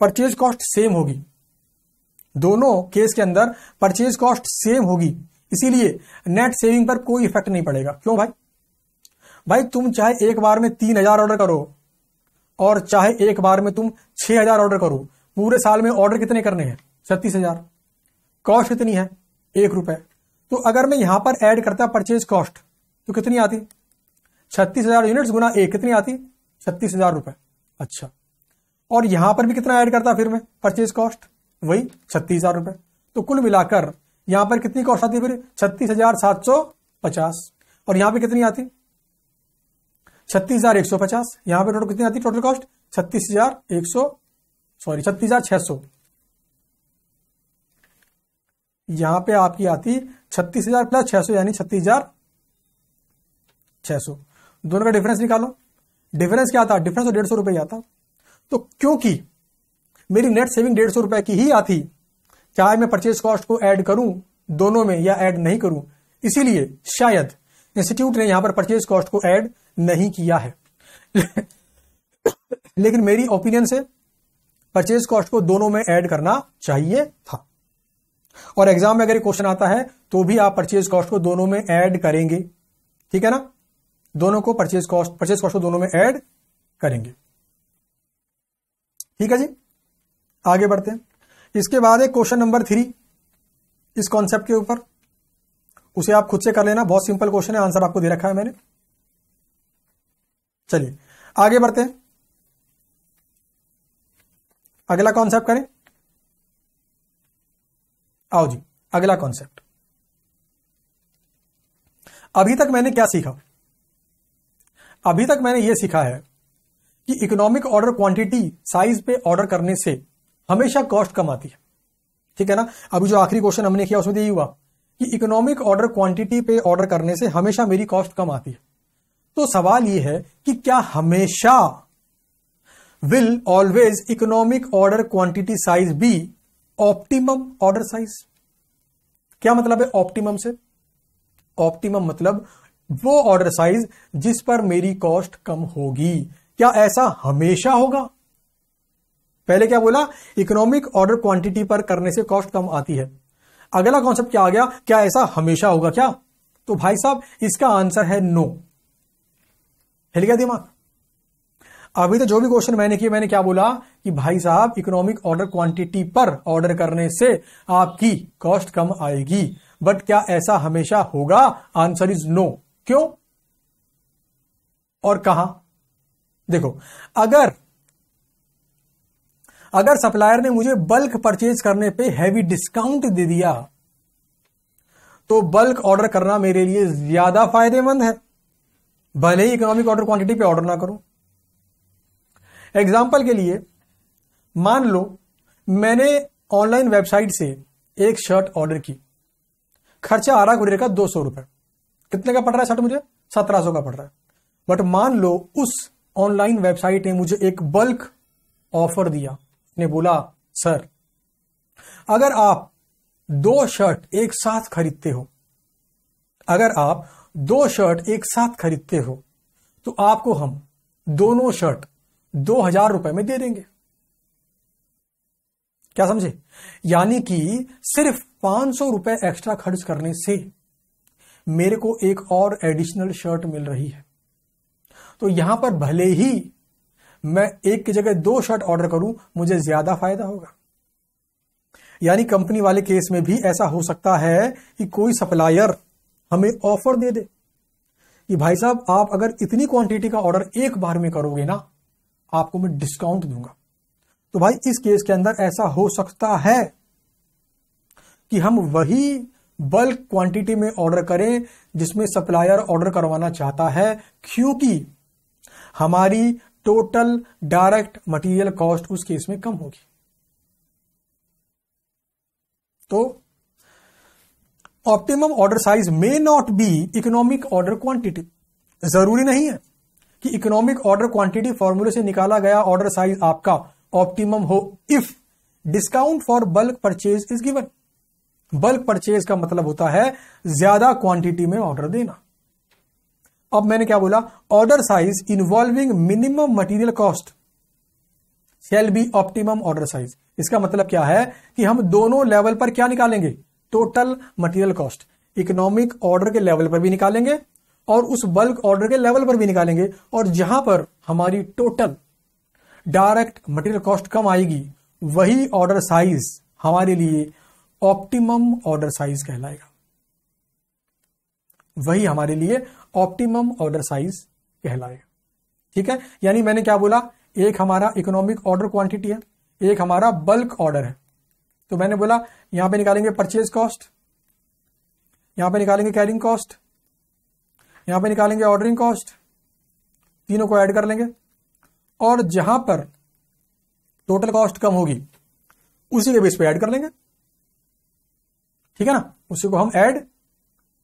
Speaker 1: परचेज कॉस्ट सेम होगी। दोनों केस के अंदर परचेज कॉस्ट सेम होगी। इसीलिए नेट सेविंग पर कोई इफ़ेक्ट नहीं पड़ेगा। क्यों भाई? भाई तुम चाहे एक बार में तीन हज़ार ऑर्डर करो और चाहे एक बार में तुम छह हज़ार ऑर्डर करो। पूरे साल में ऑर्डर कितने करने हैं? छत्तीस हज़ार। कॉस्ट कितनी है? एक रुपए। तो अगर मैं यहाँ पर ऐड करता परचेज कॉस्ट तो कितनी आती? छत्तीस हज़ार यूनिट्स गुना एक, कितनी आती? छत्तीस हज़ार रुपए। अच्छा। और यहाँ पर भी कितना ऐड करता फिर मैं? परचेज कॉस्ट वही छत्तीस हज़ार रुपए। तो कुल मिलाकर, यहाँ पर कितनी कॉस्ट आती फिर? छत्तीस हज़ार सात सौ पचास। और यहाँ पे कितनी आती? छत्तीस हज़ार एक सौ पचास। यहाँ पे टोटल कितनी आती? टोटल कॉस्ट छत्तीस हज़ार एक सौ सॉरी छत्तीस हज़ार छह सौ। यहाँ पे आपकी आती छत्तीस हज़ार प्लस छह सौ, यानी छत्तीस हज़ार छह सौ। दोनों का डिफरेंस निकालो। डिफरेंस क्या आता डिफरेंस तो डेढ़ सौ रुपए आता। तो क्योंकि मेरी नेट सेविंग डेढ़ सौ रुपए की ही आती चाहे मैं परचेज कॉस्ट को ऐड करूँ दोनों में या ऐड नहीं करूँ? इसीलिए शायद इंस्टीट्यूट ने यहाँ पर परचेज कॉस्ट को ऐड नहीं किया है। लेकिन मेरी ओपिनियन से परचेज कॉस्ट को दोनों में ऐड करना चाहिए था। और एग्ज़ाम में अगर क्वेश्चन आता है तो भी आप परचेज कॉस्ट को दोनों में ऐड करेंगे। ठीक है ना? दोनों को परचेज कॉस्ट परचेज कॉस्ट को दोनों में ऐड करेंगे। ठीक है जी? आगे बढ़ते हैं। इसके बाद एक क्वेश्चन नंबर थ्री इस कॉन्सेप्ट के ऊपर। उसे आप खुद से कर लेना, बहुत सिंपल क्वेश्चन है आंसर आपको दे रखा है मैंने। चलिए, आगे बढ़ते हैं। अगला कॉन्सेप्ट करें। आओ जी, अगला कॉन्सेप्ट अभी तक मैंने क्या सीखा? अभी तक मैंने यह सीखा है कि इकोनॉमिक ऑर्डर क्वांटिटी साइज़ पे ऑर्डर करने से हमेशा कॉस्ट कम आती है। ठीक है ना? अभी जो आखिरी क्वेश्चन हमने किया, उसमें तो यही हुआ कि इकोनॉमिक ऑर्डर क्वांटिटी पे ऑर्डर करने से हमेशा मेरी कॉस्ट कम आती है। तो सवाल यह है कि क्या हमेशा will always economic order quantity size be optimum order size. क्या मतलब है ऑप्टिमम से? ऑप्टिमम मतलब वो ऑर्डर साइज़ जिस पर मेरी कॉस्ट कम होगी। क्या ऐसा हमेशा होगा? पहले क्या बोला? इकोनॉमिक ऑर्डर क्वांटिटी पर करने से कॉस्ट कम आती है। अगला कॉन्सेप्ट क्या आ गया? क्या ऐसा हमेशा होगा क्या? तो भाई साहब, इसका आंसर है नो हिल गया दिमाग? अभी तो जो भी क्वेश्चन मैंने किया मैंने क्या बोला कि भाई साहब इकोनॉमिक ऑर्डर क्वांटिटी पर ऑर्डर करने से आपकी कॉस्ट कम आएगी। बट क्या ऐसा हमेशा होगा? आंसर इज़ नो क्यों? और कहा? देखो, अगर अगर सप्लायर ने मुझे बल्क परचेज करने पे हैवी डिस्काउंट दे दिया तो बल्क ऑर्डर करना मेरे लिए ज़्यादा फ़ायदेमंद है। भले ही इकोनॉमिक ऑर्डर क्वांटिटी पे ऑर्डर ना करूँ। एग्ज़ाम्पल के लिए, मान लो, मैंने ऑनलाइन वेबसाइट से एक शर्ट ऑर्डर की। खर्चा आ रहा कुरियर का दो सौ रुपए। कितने का पड़ रहा है शर्ट मुझे? सत्रह सौ का पड़ रहा है। बट मान लो, उस ऑनलाइन वेबसाइट ने मुझे एक बल्क ऑफ़र दिया। ने बोला सर अगर आप दो शर्ट एक साथ खरीदते हो, अगर आप दो शर्ट एक साथ खरीदते हो तो आपको हम दोनों शर्ट दो हज़ार रुपए में दे देंगे। क्या समझे? यानी कि सिर्फ़ पाँच सौ रुपए एक्स्ट्रा खर्च करने से मेरे को एक और एडिशनल शर्ट मिल रही है। तो यहाँ पर भले ही मैं एक की जगह दो शर्ट ऑर्डर करूँ, मुझे ज़्यादा फ़ायदा होगा। यानी कंपनी वाले केस में भी ऐसा हो सकता है कि कोई सप्लायर हमें ऑफ़र दे दे कि भाई साहब, आप अगर इतनी क्वांटिटी का ऑर्डर एक बार में करोगे ना आपको मैं डिस्काउंट दूँगा। तो भाई, इस केस के अंदर ऐसा हो सकता है कि हम वही बल्क क्वांटिटी में ऑर्डर करें जिसमें सप्लायर ऑर्डर करवाना चाहता है, क्योंकि हमारी टोटल डायरेक्ट मटेरियल कॉस्ट उस केस में कम होगी। तो optimum order size may not be economic order quantity ज़रूरी नहीं है। कि इकोनॉमिक ऑर्डर क्वांटिटी फॉर्मूले से निकाला गया ऑर्डर साइज़ आपका ऑप्टिमम हो if discount for bulk purchase is given bulk purchase का मतलब होता है ज़्यादा क्वांटिटी में ऑर्डर देना। अब मैंने क्या बोला? Order size involving minimum material cost shall be optimum order size इसका मतलब क्या है? कि हम दोनों लेवल पर क्या निकालेंगे? Total material cost economic order के लेवल पर भी निकालेंगे और उस बल्क ऑर्डर के लेवल पर भी निकालेंगे। और जहाँ पर हमारी टोटल डायरेक्ट मटेरियल कॉस्ट कम आएगी, वही ऑर्डर साइज़ हमारे लिए ऑप्टिमम ऑर्डर साइज़ कहलाएगा। वही हमारे लिए ऑप्टिमम ऑर्डर साइज़ कहलाएगा। ठीक है? यानी मैंने क्या बोला? एक हमारा इकोनॉमिक ऑर्डर क्वांटिटी है, एक हमारा बल्क ऑर्डर है। तो मैंने बोला, यहाँ पे निकालेंगे परचेज कॉस्ट यहाँ पे निकालेंगे कैरिंग कॉस्ट यहाँ पे निकालेंगे ऑर्डरिंग कॉस्ट तीनों को ऐड कर लेंगे। और जहाँ पर टोटल कॉस्ट कम होगी, उसी के बेस पे ऐड कर लेंगे। ठीक है ना? उसी को हम ऐड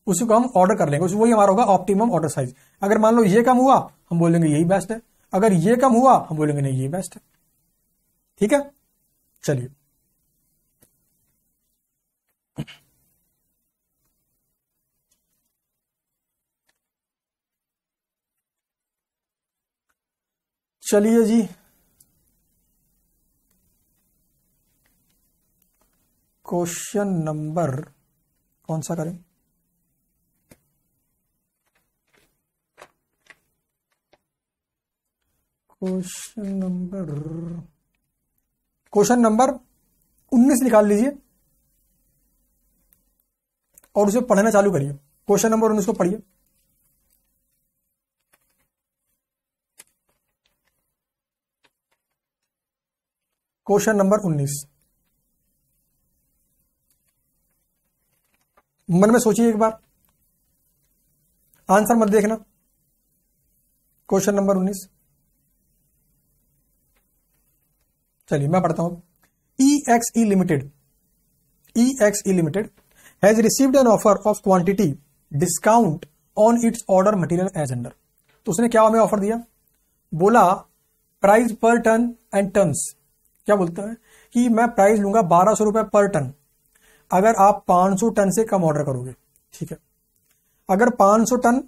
Speaker 1: उसी को हम ऑर्डर कर लेंगे। वही हमारा होगा ऑप्टिमम ऑर्डर साइज़ अगर मान लो ये कम हुआ, हम बोलेंगे यही बेस्ट है। अगर ये कम हुआ, हम बोलेंगे नहीं ये बेस्ट है। ठीक है? चलिए। चलिए जी। क्वेश्चन नंबर कौन सा करें? क्वेश्चन नंबर क्वेश्चन नंबर उन्नीस निकाल लीजिए और उसे पढ़ना चालू करिए। क्वेश्चन नंबर उन्नीस को पढ़िए। क्वेश्चन नंबर उन्नीस। मन में सोचिए एक बार। आंसर मत देखना। क्वेश्चन नंबर उन्नीस। चलिए, मैं पढ़ता हूँ। E X E limited E X E limited has received an offer of quantity discount on its order material as under तो उसने क्या हमें ऑफ़र दिया? बोला प्राइस पर टन एंड टन्स क्या बोलते हैं? कि मैं प्राइस लूँगा बारह सौ रुपए पर टन अगर आप 500 टन से कम ऑर्डर करोगे, ठीक है? अगर 500 टन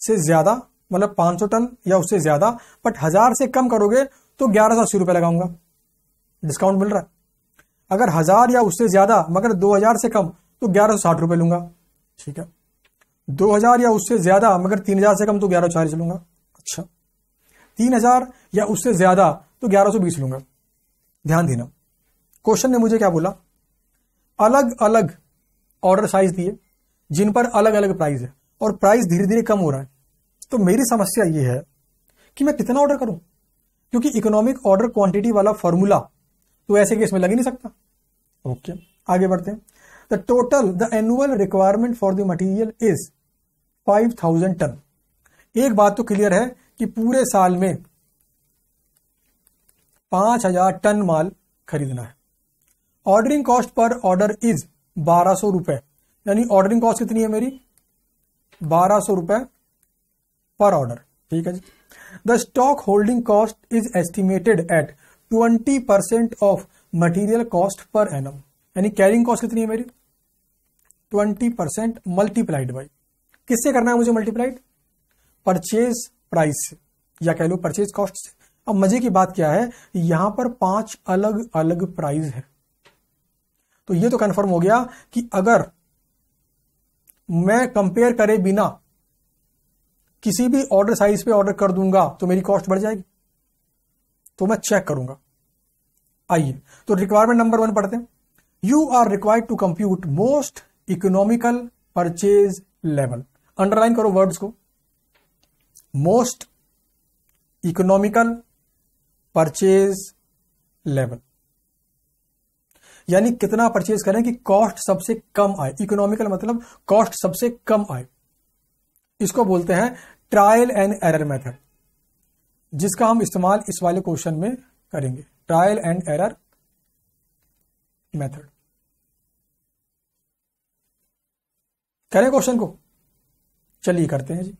Speaker 1: से ज़्यादा मतलब 500 टन या उससे ज़्यादा बट हज़ार से कम करोगे तो ग्यारह सौ अस्सी रुपए लगाऊँगा। डिस्काउंट मिल रहा है। अगर हज़ार या उससे ज़्यादा, मगर दो हज़ार से कम तो ग्यारह सौ साठ रुपए लूँगा, ठीक है? दो हज़ार या उससे ज़्यादा, मगर तीन हज़ार से कम तो ग्यारह सौ चालीस लूँगा। अच्छा। तीन हज़ार या उससे ज़्यादा तो ग्यारह सौ बीस लूँगा। ध्यान देना। क्वेश्चन ने मुझे क्या बोला? अलग अलग ऑर्डर साइज़ दिए, जिन पर अलग अलग प्राइस है, और प्राइस धीरे धीरे कम हो रहा है। तो मेरी समस्या यह है कि मैं कितना ऑर्डर करूँ? क्योंकि इकोनॉमिक ऑर्डर क्वांटिटी वाला फॉर्मूला तो ऐसे केस में लग ही नहीं सकता। Okay okay. आगे बढ़ते हैं। The total the annual requirement for the material is five thousand ton एक बात तो क्लियर है कि पूरे साल में पाँच हज़ार टन माल खरीदना है। Ordering cost per order is बारह सौ रुपए। यानी ऑर्डरिंग कॉस्ट कितनी है मेरी? बारह सौ रुपए पर ऑर्डर ठीक है जी। The stock holding cost is estimated at twenty percent of material cost per annum यानी कैरिंग कॉस्ट कितनी है मेरी? ट्वेंटी परसेंट मल्टीप्लाइड बाई किससे करना है मुझे मल्टीप्लाइड परचेज प्राइस से या कह लो परचेज कॉस्ट से। अब मज़े की बात क्या है? यहाँ पर पाँच अलग अलग प्राइस है। तो ये तो कंफर्म हो गया कि अगर मैं कंपेयर करे बिना किसी भी ऑर्डर साइज़ पे ऑर्डर कर दूँगा तो मेरी कॉस्ट बढ़ जाएगी। तो मैं चेक करूँगा। आइए तो रिक्वायरमेंट नंबर वन पढ़ते हैं। You are required to compute most economical purchase level underline करो वर्ड्स को। मोस्ट इकोनॉमिकल परचेज लेवल यानी कितना परचेज करें कि कॉस्ट सबसे कम आए। इकोनॉमिकल मतलब कॉस्ट सबसे कम आए। इसको बोलते हैं ट्रायल एंड एरर मेथड जिसका हम इस्तेमाल इस वाले क्वेश्चन में करेंगे। ट्रायल एंड एरर मेथड करें क्वेश्चन को? चलिए करते हैं जी।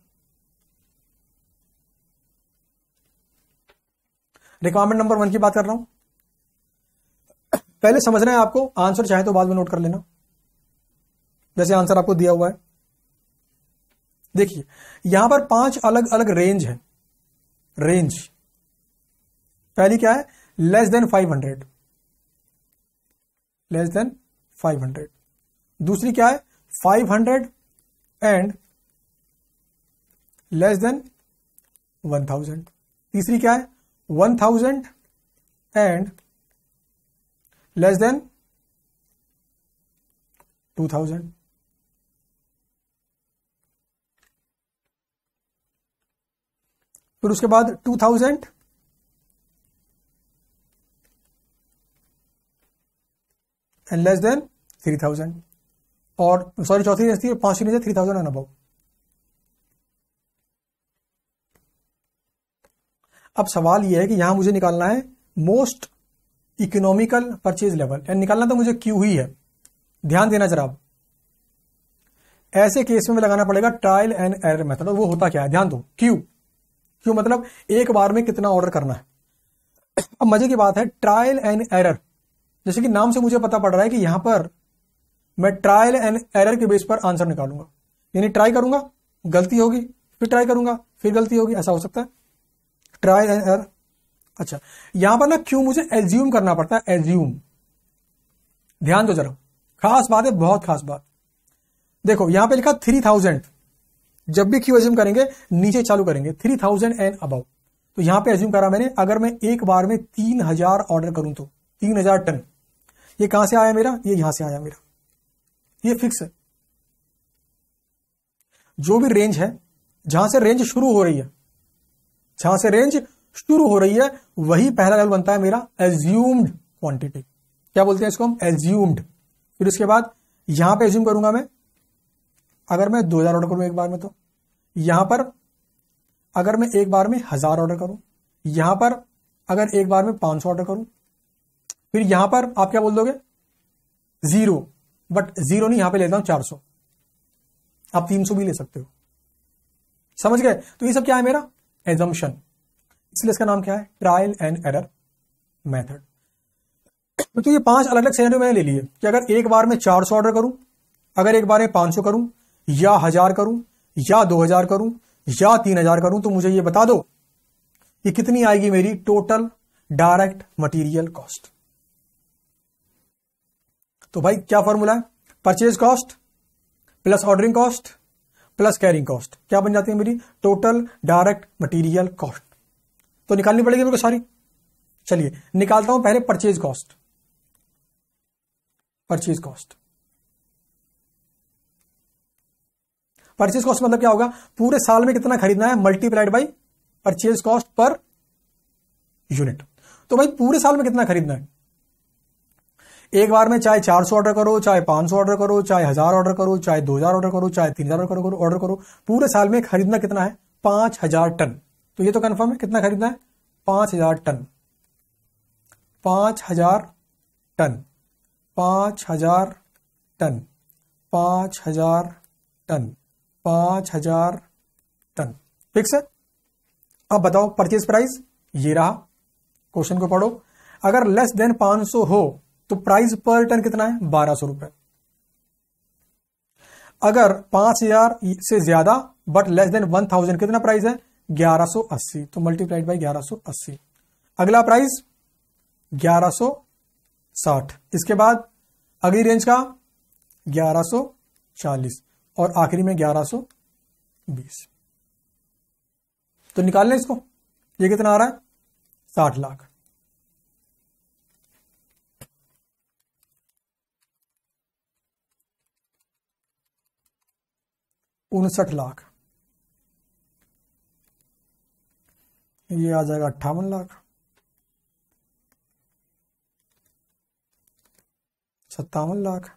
Speaker 1: रिक्वायरमेंट नंबर वन की बात कर रहा हूँ। पहले समझना है आपको आंसर चाहे तो बाद में नोट कर लेना। जैसे आंसर आपको दिया हुआ है। देखिए, यहाँ पर पाँच अलग अलग रेंज है। रेंज पहली क्या है? Less than five hundred less than five hundred दूसरी क्या है? Five hundred and less than one thousand तीसरी क्या है? One thousand and less than two thousand फिर उसके बाद two thousand and less than three thousand और सॉरी चौथी थी पांचवी थ्री थाउज़ेंड एंड अबव अब सवाल यह है कि यहाँ मुझे निकालना है मोस्ट इकोनॉमिकल परचेज लेवल यानी निकालना तो मुझे क्यू ही है। ध्यान देना जरा ऐसे केस में लगाना पड़ेगा ट्रायल एंड एरर मेथड वो होता क्या है? ध्यान दो। क्यू क्यू मतलब एक बार में कितना ऑर्डर करना है। अब मज़े की बात है ट्रायल एंड एरर जैसे कि नाम से मुझे पता पड़ रहा है कि यहाँ पर मैं ट्रायल एंड एरर के बेस पर आंसर निकालूँगा। यानी ट्राई करूँगा, गलती होगी, फिर ट्राई करूँगा, फिर गलती होगी, ऐसा हो सकता है। ट्रायल एंड अच्छा यहाँ पर ना क्यों मुझे एज्यूम करना पड़ता है एज्यूम ध्यान दो जरा। खास बात है, बहुत खास बात। देखो, यहाँ पे लिखा थ्री थाउज़ेंड जब भी क्यू एज्यूम करेंगे, नीचे चालू करेंगे थ्री थाउज़ेंड एंड अबाउ तो यहाँ पे एज्यूम करा मैंने, अगर मैं एक बार में तीन हज़ार ऑर्डर करूँ तो तीन हज़ार टन। ये कहाँ से आया मेरा? ये यहाँ से आया मेरा। ये फिक्स है। जो भी रेंज है, जहाँ से रेंज शुरू हो रही है जहाँ से रेंज शुरू हो रही है, वही पहला लेवल बनता है मेरा एज्यूम्ड क्वांटिटी क्या बोलते हैं इसको हम? एज्यूम्ड फिर उसके बाद यहाँ पे एज्यूम करूँगा मैं। अगर मैं दो हज़ार ऑर्डर करूँ एक बार में तो। यहाँ पर अगर मैं एक बार में हज़ार ऑर्डर करूँ। यहाँ पर अगर एक बार में पाँच सौ ऑर्डर करूँ। फिर यहाँ पर आप क्या बोल दोगे? ज़ीरो बट ज़ीरो नहीं, यहाँ पे लेता हूँ चार सौ। आप तीन सौ भी ले सकते हो। समझ गए? तो ये सब क्या है मेरा? एजम्पन इसलिए इसका नाम क्या है? Trial and error method. तो ये पाँच अलग अलग सैनरियो मैंने ले लिए कि अगर एक बार में चार सौ ऑर्डर करूँ, अगर एक बार में पाँच करूँ, या हज़ार करूँ, या दो हज़ार करूँ, या तीन हज़ार करूँ तो मुझे ये बता दो कि कितनी आएगी मेरी टोटल डायरेक्ट मटेरियल कॉस्ट तो भाई क्या फॉर्मूला है? Purchase cost plus ordering cost plus carrying cost क्या बन जाती है मेरी? टोटल डायरेक्ट मटेरियल कॉस्ट तो निकालनी पड़ेगी मेरे को सारी? चलिए, निकालता हूँ पहले purchase cost purchase cost purchase cost मतलब क्या होगा? पूरे साल में कितना खरीदना है? Multiplied by purchase cost per unit तो भाई पूरे साल में कितना खरीदना है? एक बार में चाहे 400 ऑर्डर करो, चाहे 500 ऑर्डर करो, चाहे हज़ार ऑर्डर करो, चाहे 2000 ऑर्डर करो, चाहे 3000 ऑर्डर करो ऑर्डर करो, पूरे साल में खरीदना कितना है? पाँच हज़ार टन। तो ये तो कंफर्म है, कितना खरीदना है? पाँच हज़ार टन। पाँच हज़ार टन। पाँच हज़ार टन। पाँच हज़ार टन। पाँच हज़ार टन। फिक्स है अब बताओ परचेज प्राइस ये रहा। क्वेश्चन को पढ़ो। अगर लेस देन 500 हो तो प्राइस पर टन कितना है? बारह सौ रुपए। अगर पाँच हज़ार से ज़्यादा but less than one thousand कितना प्राइस है? ग्यारह सौ अस्सी। तो मल्टीप्लाइड बाई ग्यारह सौ अस्सी। अगला प्राइस ग्यारह सौ साठ। इसके बाद अगली रेंज का, ग्यारह सौ चालीस। और आखिरी में ग्यारह सौ बीस। तो निकाल लें इसको। ये कितना आ रहा है? साठ लाख। उनसठ लाख। ये आ जाएगा अट्ठावन लाख। सत्तावन लाख।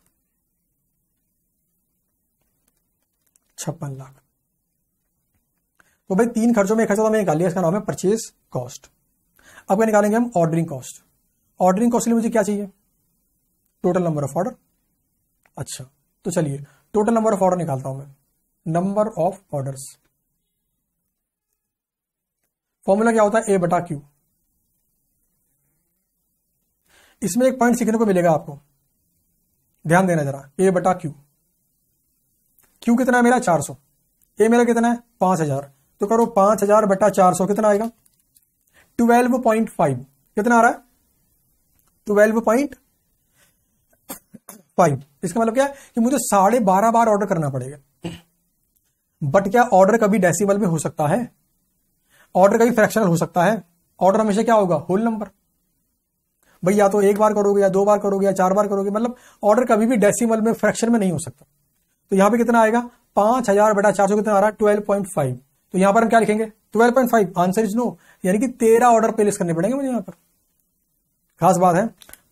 Speaker 1: छप्पन लाख। तो भाई तीन खर्चों में एक खर्चा तो मैंने निकाल इसका नाम है परचेज कॉस्ट अब क्या निकालेंगे हम? ऑर्डरिंग कॉस्ट ऑर्डरिंग कॉस्ट के लिए मुझे क्या चाहिए? टोटल नंबर ऑफ़ ऑर्डर अच्छा तो चलिए टोटल नंबर ऑफ़ ऑर्डर निकालता हूँ मैं। Number of orders. फॉर्मूला क्या होता है? ए बटा क्यू। इसमें एक पॉइंट सीखने को मिलेगा आपको। ध्यान देना जरा। ए बटा क्यू। क्यू कितना है मेरा? 400 ए मेरा कितना है? 5000 तो करो 5000 बटा 400 कितना आएगा? 12.5 कितना आ रहा है? 12.5 इसका मतलब क्या है कि मुझे साढ़े बारह बार ऑर्डर करना पड़ेगा। बट क्या ऑर्डर कभी डेसिमल में हो सकता है? ऑर्डर कभी फ्रैक्शनल हो सकता है? ऑर्डर हमेशा क्या होगा? होल नंबर भाई, या तो एक बार करोगे, या दो बार करोगे, या चार बार करोगे मतलब ऑर्डर कभी भी डेसिमल में फ्रैक्शन में नहीं हो सकता। तो यहाँ पे कितना आएगा? पाँच हज़ार बटा चार सौ कितना आ रहा है? ट्वेल्व पॉइंट फाइव तो यहाँ पर हम क्या लिखेंगे? Twelve point five answer is no यानी कि तेरह ऑर्डर प्लेस करने पड़ेंगे मुझे यहाँ पर। खास बात है,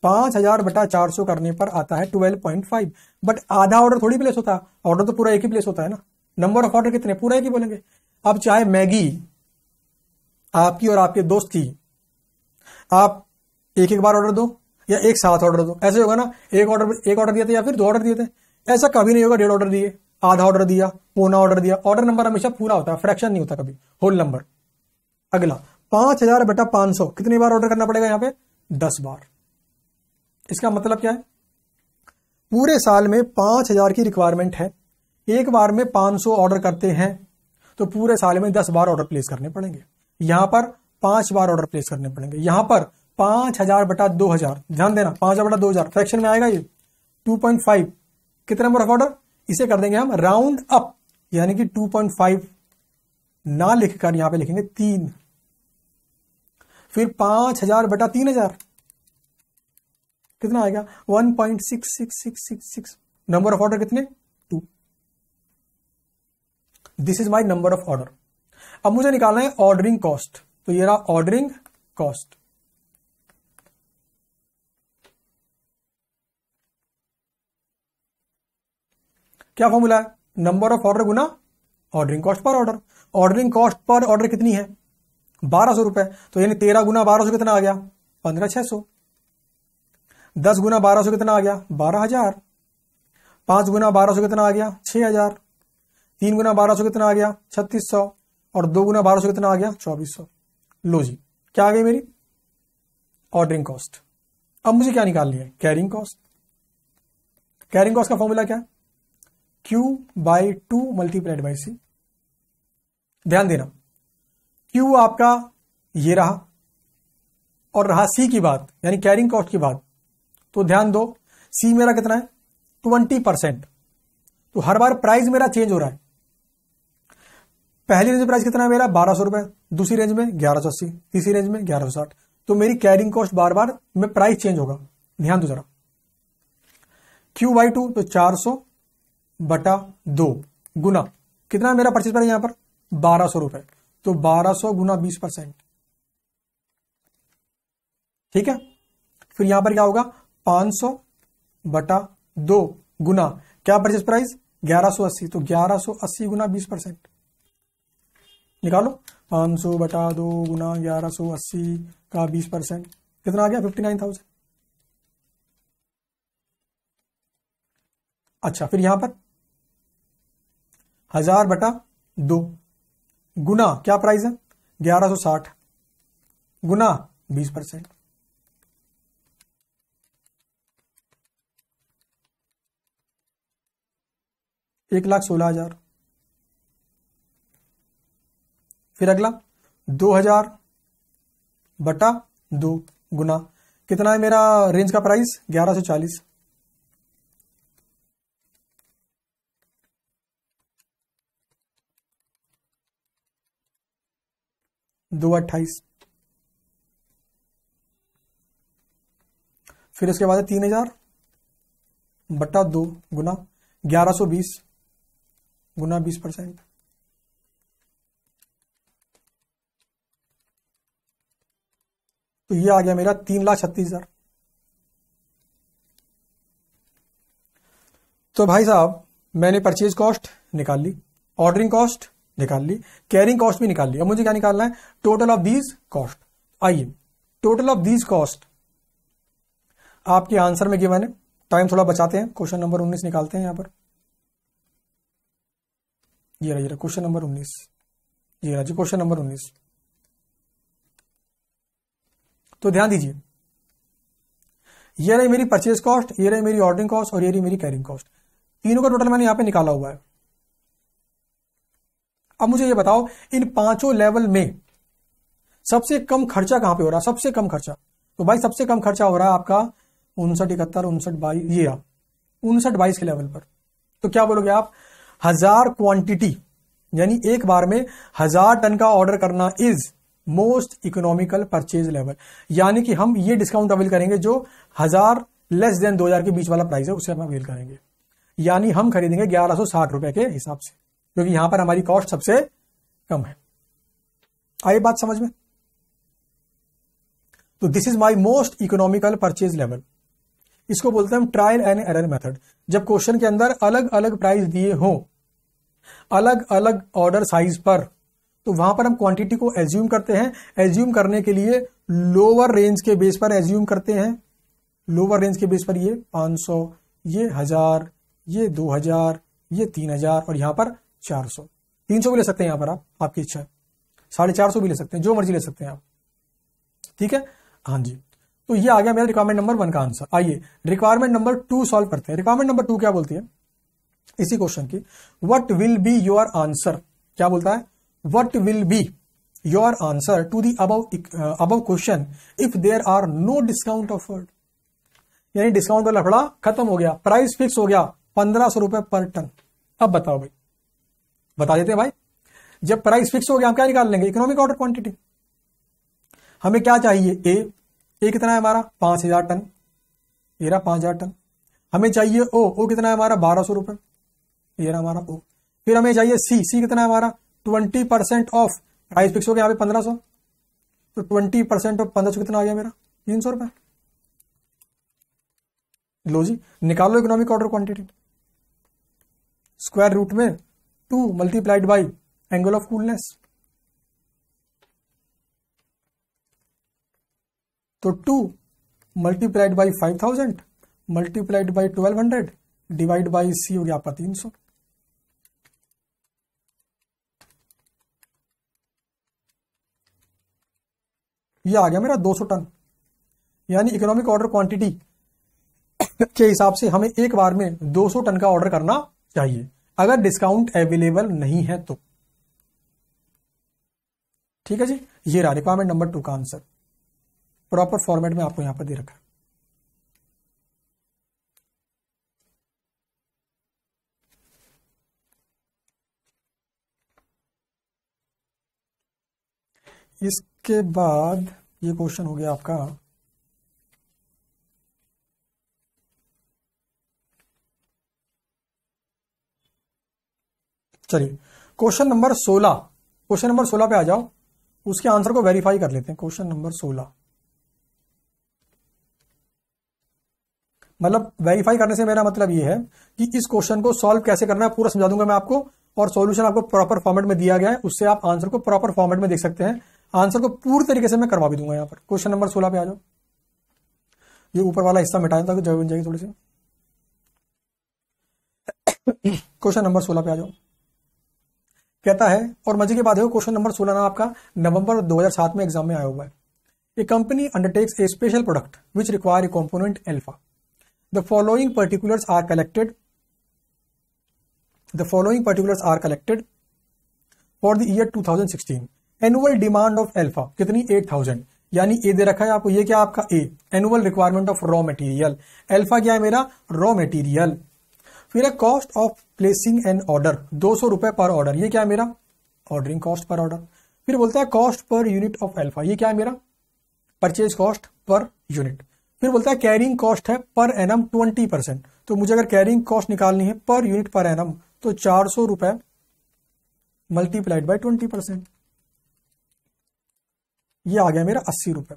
Speaker 1: पाँच हज़ार बटा चार सौ करने पर आता है ट्वेल्व पॉइंट फाइव बट आधा ऑर्डर थोड़ी प्लेस होता। है ऑर्डर तो पूरा एक ही प्लेस होता है ना। नंबर ऑफ़ ऑर्डर कितने? पूरा ही बोलेंगे। अब चाहे मैगी, आपकी और आपके दोस्त की, आप एक एक बार ऑर्डर दो या एक साथ ऑर्डर दो। ऐसे होगा ना, एक ऑर्डर एक ऑर्डर दिया था या फिर दो ऑर्डर दिए थे। ऐसा कभी नहीं होगा, डेढ़ ऑर्डर दिए, आधा ऑर्डर दिया, पोना ऑर्डर दिया। ऑर्डर नंबर हमेशा पूरा होता है फ्रैक्शन नहीं होता कभी। होल नंबर अगला, पाँच हज़ार बेटा पाँच सौ। कितनी बार ऑर्डर करना पड़ेगा यहाँ पे? दस बार। इसका मतलब क्या है? पूरे साल में पाँच हज़ार की रिक्वायरमेंट है। एक बार में 500 ऑर्डर करते हैं तो पूरे साल में 10 बार ऑर्डर प्लेस करने पड़ेंगे। यहाँ पर पाँच बार ऑर्डर प्लेस करने पड़ेंगे। यहाँ पर पाँच हज़ार बटा दो हज़ार, ध्यान देना, पाँच हज़ार बटा दो हज़ार, फ्रैक्शन में आएगा ये 2.5 कितने नंबर ऑफ़ ऑर्डर? इसे कर देंगे हम राउंड अप, यानी कि 2.5 ना लिखकर यहाँ पे लिखेंगे तीन। फिर पाँच हज़ार बटा तीन हज़ार। कितना आएगा? 1.66666 नंबर ऑफ़ ऑर्डर कितने? This is my number of order अब मुझे निकालना है ऑर्डरिंग कॉस्ट तो ये रहा ऑर्डरिंग कॉस्ट क्या फॉर्मूला है? Number of order Guna ordering cost per order ordering cost per order कितनी है? बारह सौ रुपए. तो यानी तेरह गुना बारह सौ कितना आ गया? पंद्रह छह सौ. दस गुना बारह सौ कितना आ गया? बारह हज़ार. पाँच गुना बारह सौ कितना आ गया? छह हज़ार. तीन गुना बारह सौ कितना आ गया? छत्तीस सौ। और दो गुना बारह सौ कितना आ गया? चौबीस सौ। लो जी, क्या आ गई मेरी? ऑर्डरिंग कॉस्ट अब मुझे क्या निकालनी है? कैरिंग कॉस्ट कैरिंग कॉस्ट का फॉर्मूला क्या है? Q by two multiplied by C ध्यान देना। क्यू आपका ये रहा। और रहा सी की बात, यानी कैरिंग कॉस्ट की बात। तो ध्यान दो सी मेरा कितना है? ट्वेंटी परसेंट तो हर बार प्राइस मेरा चेंज हो रहा है। पहली रेंज प्राइस कितना है मेरा बारह सौ रुपए। दूसरी रेंज में ग्यारह सौ अस्सी। तीसरी रेंज में ग्यारह सौ साठ। तो मेरी कैरिंग कॉस्ट बार बार में प्राइस चेंज होगा। ध्यान दो जरा। क्यू बाई टू तो चार सौ बटा दो गुना। कितना मेरा परचेज प्राइस यहाँ पर? बारह सौ रुपए। तो बारह सौ गुना बीस परसेंट। ठीक है? फिर यहाँ पर क्या होगा? पाँच सौ बटा दो गुना। क्या परचेज प्राइस ग्यारह सौ अस्सी। तो ग्यारह सौ अस्सी गुना बीस परसेंट। निकालो। पाँच सौ बटा दो गुना ग्यारह सौ अस्सी का बीस परसेंट। कितना आ गया? Fifty nine thousand. अच्छा फिर यहाँ पर हज़ार बटा दो गुना क्या प्राइस है? ग्यारह सौ साठ गुना बीस परसेंट। एक लाख सोलह हज़ार। फिर अगला, दो हज़ार बटा दो गुना। कितना है मेरा रेंज का प्राइस ग्यारह सौ चालीस। दो अट्ठाईस। फिर उसके बाद तीन हज़ार बट्टा दो गुना। ग्यारह सौ बीस। गुना बीस परसेंट। तो ये आ गया मेरा तीन लाख छत्तीस हज़ार। तो भाई साहब, मैंने परचेज कॉस्ट निकाल ली ऑर्डरिंग कॉस्ट निकाल ली कैरिंग कॉस्ट भी निकाल ली। अब मुझे क्या निकालना है? टोटल ऑफ़ दीज कॉस्ट आइए टोटल ऑफ़ दीज कॉस्ट आपके आंसर में गिवन है। टाइम थोड़ा बचाते हैं। क्वेश्चन नंबर उन्नीस निकालते हैं यहाँ पर। ये रहा ये रहा क्वेश्चन नंबर उन्नीस। ये रहा जी क्वेश्चन नंबर उन्नीस। तो ध्यान दीजिए। ये रही मेरी परचेज कॉस्ट ये रही मेरी ऑर्डरिंग कॉस्ट और ये रही मेरी कैरिंग कॉस्ट तीनों का टोटल मैंने यहाँ पे निकाला हुआ है। अब मुझे ये बताओ, इन पाँचों लेवल में सबसे कम खर्चा कहाँ पे हो रहा है? सबसे कम खर्चा। तो भाई सबसे कम खर्चा हो रहा है आपका उनसठ, इकहत्तर, उनसठ, बाईस, ये उनसठ, बाईस के लेवल पर। तो क्या बोलोगे आप? हज़ार क्वांटिटी यानी एक बार में हज़ार टन का ऑर्डर करना is most economical purchase level यानी कि हम ये डिस्काउंट अवेल करेंगे जो हज़ार लेस देन दो हज़ार के बीच वाला प्राइस है, उसे हम अवेल करेंगे। यानी हम खरीदेंगे ग्यारह सौ साठ रुपए के हिसाब से, क्योंकि यहाँ पर हमारी कॉस्ट सबसे कम है। आई बात समझ में। तो this is my most economical purchase level इसको बोलते हैं हम ट्रायल एंड एरर मेथड जब क्वेश्चन के अंदर अलग अलग प्राइस दिए हो अलग अलग ऑर्डर साइज़ पर तो वहाँ पर हम क्वांटिटी को एज्यूम करते हैं। एज्यूम करने के लिए लोअर रेंज के बेस पर एज्यूम करते हैं। लोअर रेंज के बेस पर ये 500 ये हज़ार, ये 2000 ये 3000 और यहाँ पर चार सौ। तीन सौ भी ले सकते हैं यहाँ पर आप, आपकी इच्छा साढ़े चार सौ भी ले सकते हैं, जो मर्ज़ी ले सकते हैं आप। ठीक है? हाँ जी। तो ये आ गया मेरा रिक्वायरमेंट नंबर वन का आंसर आइए रिक्वायरमेंट नंबर टू सॉल्व करते हैं। रिक्वायरमेंट नंबर टू क्या बोलती है? इसी क्वेश्चन की। What will be your answer क्या बोलता है? What will be your answer to the above above question if there are no discount offered यानी डिस्काउंट वाला लफड़ा खत्म हो गया प्राइस फिक्स हो गया, पंद्रह सौ रुपए पर टन अब बताओ भाई। बता देते हैं भाई। जब प्राइस फिक्स हो गया, हम क्या निकाल लेंगे? इकोनॉमिक ऑर्डर क्वांटिटी हमें क्या चाहिए? ए ए कितना है हमारा? पाँच हज़ार टन। ये रहा पाँच हज़ार टन। हमें चाहिए ओ ओ कितना है हमारा? बारह सौ रुपए। ये रहा हमारा ओ फिर हमें चाहिए सी सी कितना है हमारा? Twenty percent of price fix हो गया यहाँ पे पंद्रह सौ। तो ट्वेंटी परसेंट ऑफ़ पंद्रह सौ कितना आ गया मेरा? तीन सौ रुपए। लो जी, निकालो economic order quantity square root में two multiplied by angle of coolness तो two multiplied by five thousand multiplied by twelve hundred divide by C हो गया आपका तीन सौ। ये आ गया मेरा 200 टन। यानी इकोनॉमिक ऑर्डर क्वांटिटी के हिसाब से हमें एक बार में 200 टन का ऑर्डर करना चाहिए। अगर डिस्काउंट अवेलेबल नहीं है तो। ठीक है जी? ये रहा रिक्वायरमेंट नंबर टू का आंसर प्रॉपर फॉर्मेट में आपको यहाँ पर दे रखा है। इसके बाद ये क्वेश्चन हो गया आपका। चलिए, क्वेश्चन नंबर सोलह, क्वेश्चन नंबर सोलह पे आ जाओ, उसके आंसर को वेरीफाई कर लेते हैं। क्वेश्चन नंबर सोलह। मतलब वेरीफाई करने से मेरा मतलब ये है कि इस क्वेश्चन को सॉल्व कैसे करना है, पूरा समझा दूँगा मैं आपको, और सॉल्यूशन आपको प्रॉपर फॉर्मेट में दिया गया है, उससे आप आंसर को प्रॉपर फॉर्मेट में देख सकते हैं। आंसर को पूरी तरीके से मैं करवा भी दूँगा यहाँ पर। क्वेश्चन नंबर सोलह पे आ जाओ। ये ऊपर वाला हिस्सा मिटाया था जगह बन जाएगी थोड़ी सी। क्वेश्चन नंबर सोलह पे आ जाओ। कहता है, और मज़े की बात है क्वेश्चन नंबर सोलह ना आपका, नवंबर 2007 में एग्ज़ाम में आया हुआ है। A company undertakes a special product which require a component alpha the following particulars are collected the following particulars are collected for the year 2016 annual demand of alpha कितनी? 8000 यानी ए दे रखा है आपको, ये क्या आपका A annual requirement of raw material alpha क्या है मेरा? रॉ मटेरियल फिर है cost of placing an order दो सौ रुपए पर ऑर्डर ये क्या है मेरा? ऑर्डरिंग कॉस्ट पर ऑर्डर फिर बोलता है cost per unit of alpha ये क्या है मेरा? परचेज कॉस्ट पर यूनिट फिर बोलता है कैरिंग कॉस्ट है पर एनम ट्वेंटी परसेंट तो मुझे अगर कैरिंग कॉस्ट निकालनी है पर यूनिट पर एनम तो चार सौ रुपए मल्टीप्लाइड बाई ट्वेंटी परसेंट ये आ गया मेरा अस्सी रुपए।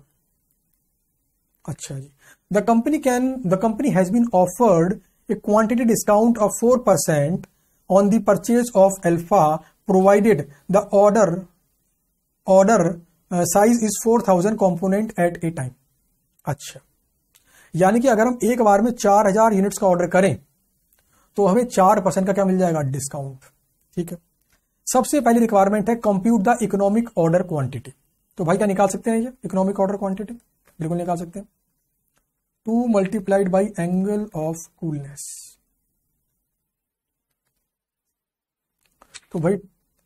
Speaker 1: अच्छा जी। The company can the company has been offered a quantity discount of 4% on the purchase of alpha provided the order order uh, size is 4000 component at a time अच्छा। यानी कि अगर हम एक बार में 4000 यूनिट्स का ऑर्डर करें तो हमें चार परसेंट का क्या मिल जाएगा? डिस्काउंट ठीक है। सबसे पहली रिक्वायरमेंट है compute the economic order quantity तो भाई क्या निकाल सकते हैं ये? इकोनॉमिक ऑर्डर क्वांटिटी बिल्कुल निकाल सकते हैं। Two multiplied by angle of coolness तो भाई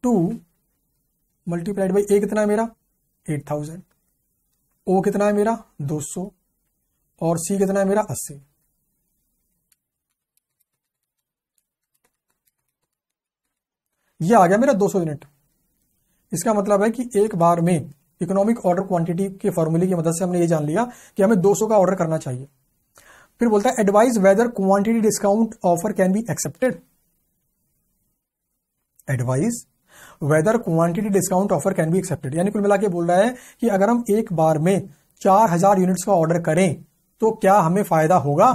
Speaker 1: टू मल्टीप्लाइड बाई ए कितना है मेरा? एट थाउज़ेंड ओ कितना है मेरा? दो सौ. और सी कितना है मेरा? अस्सी. ये आ गया मेरा 200 यूनिट. इसका मतलब है कि एक बार में इकोनॉमिक ऑर्डर क्वांटिटी के फॉर्मूले की मदद से हमने ये जान लिया कि हमें 200 का ऑर्डर करना चाहिए। फिर बोलता है advise whether quantity discount offer can be accepted advise whether quantity discount offer can be accepted यानी कुल मिला के बोल रहा है कि अगर हम एक बार में चार हज़ार यूनिट्स का ऑर्डर करें तो क्या हमें फ़ायदा होगा?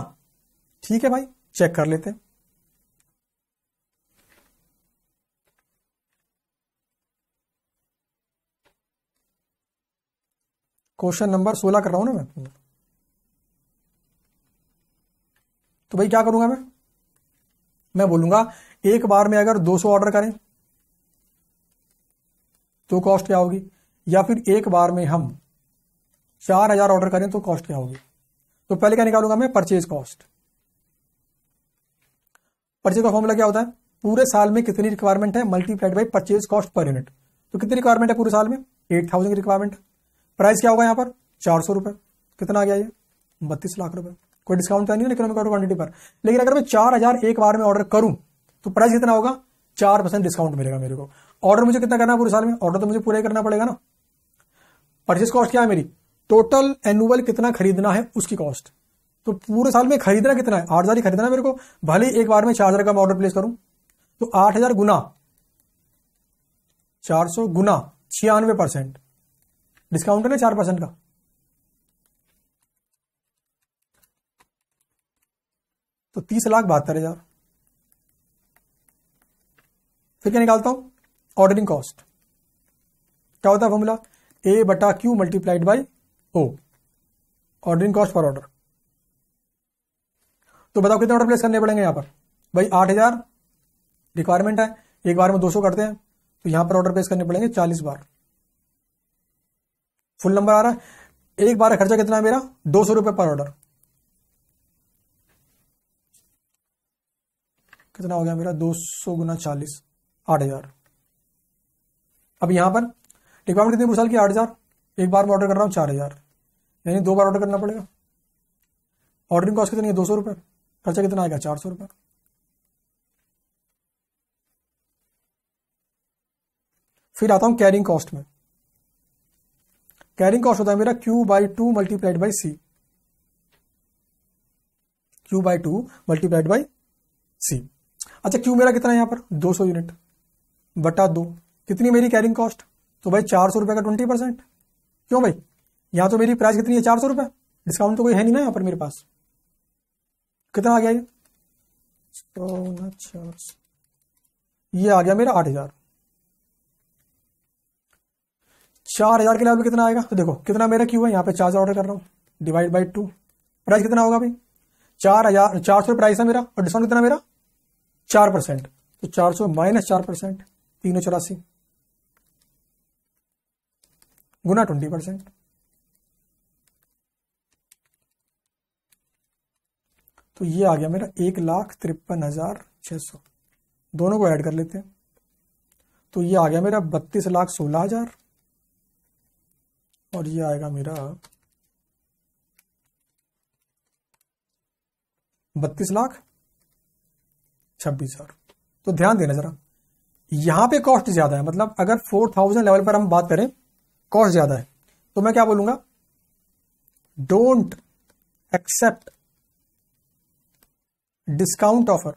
Speaker 1: ठीक है भाई चेक कर लेते हैं। क्वेश्चन नंबर सोलह कर रहा हूँ ना मैं। तो भाई क्या करूँगा मैं? मैं बोलूँगा, एक बार में अगर 200 ऑर्डर करें तो कॉस्ट क्या होगी? या फिर एक बार में हम चार हज़ार ऑर्डर करें तो कॉस्ट क्या होगी? तो पहले क्या निकालूँगा मैं? परचेज कॉस्ट परचेज का फॉर्मूला क्या होता है? पूरे साल में कितनी रिक्वायरमेंट है? Multiplied by purchase cost per unit तो कितनी रिक्वायरमेंट है पूरे साल में? एट थाउज़ेंड की रिक्वायरमेंट है प्राइस क्या होगा यहाँ पर? चार सौ रुपए। कितना आ गया ये? बत्तीस लाख रुपए। कोई डिस्काउंट तो नहीं है इकोनॉमिक ऑर्डर क्वांटिटी पर। लेकिन अगर मैं चार हज़ार एक बार में ऑर्डर करूँ तो प्राइस कितना होगा? चार परसेंट डिस्काउंट मिलेगा मेरे को। ऑर्डर मुझे कितना करना है पूरे साल में? ऑर्डर तो मुझे पूरा ही करना पड़ेगा ना। परचेस कॉस्ट क्या है मेरी? टोटल एनुअल कितना खरीदना है, उसकी कॉस्ट तो पूरे साल में खरीदना कितना है? आठ हज़ार ही खरीदना मेरे को। भले एक बार में चार हज़ार का ऑर्डर प्लेस करूँ। तो आठ हज़ार गुना चार सौ गुना छियानवे परसेंट। डिस्काउंट है ना चार परसेंट का? तो तीस लाख बहत्तर हज़ार। फिर क्या निकालता हूँ? ऑर्डरिंग कॉस्ट क्या होता है फॉर्मूला ए बटा Q multiplied by O ordering cost per order तो बताओ कितने ऑर्डर प्लेस करने पड़ेंगे यहाँ पर? भाई आठ हज़ार। रिक्वायरमेंट है। एक बार में दो सौ करते हैं। तो यहाँ पर ऑर्डर प्लेस करने पड़ेंगे चालीस बार। फुल नंबर आ रहा है। एक बार खर्चा कितना है मेरा? दो सौ रुपए पर ऑर्डर कितना हो गया मेरा? दो सौ गुना चालीस, आठ हज़ार। अब यहाँ पर रिक्वायरमेंट कितनी साल की? आठ हज़ार। एक बार में ऑर्डर कर रहा हूँ, चार हज़ार। यानी दो बार ऑर्डर करना पड़ेगा। ऑर्डरिंग कॉस्ट कितनी है? दो सौ रुपए। खर्चा कितना आएगा? चार सौ रुपए। फिर आता हूँ कैरिंग कॉस्ट में। कैरिंग कॉस्ट होता है मेरा Q by two multiplied by C Q by two multiplied by C अच्छा क्यू मेरा कितना है यहाँ पर? 200 यूनिट बटा दो। कितनी मेरी कैरिंग कॉस्ट तो भाई चार सौ रुपए का ट्वेंटी परसेंट क्यों भाई? यहाँ तो मेरी प्राइस कितनी है? चार सौ रुपए। डिस्काउंट तो कोई है नहीं ना यहाँ पर मेरे पास। कितना आ गया ये? ये आ गया मेरा आठ हज़ार। चार हज़ार के लेवल पे कितना आएगा? तो देखो, कितना मेरा क्यों है, यहाँ पे चार ऑर्डर कर रहा हूँ। डिवाइड बाई टू प्राइस कितना होगा भाई? चार हज़ार, चार सौ प्राइस है मेरा, और डिस्काउंट कितना मेरा? चार परसेंट। तो चार सौ माइनस चार परसेंट, तीन सौ चौरासी। गुना ट्वेंटी परसेंट। तो ये आ गया मेरा एक लाख तिरपन हज़ार छह सौ। दोनों को ऐड कर लेते हैं। तो ये आ गया मेरा बत्तीस लाख सोलह हज़ार। और ये आएगा मेरा बत्तीस लाख छब्बीस हज़ार। तो ध्यान देना जरा, यहाँ पे कॉस्ट ज़्यादा है मतलब अगर फोर थाउज़ेंड लेवल पर हम बात करें कॉस्ट ज़्यादा है तो मैं क्या बोलूँगा? Don't accept discount offer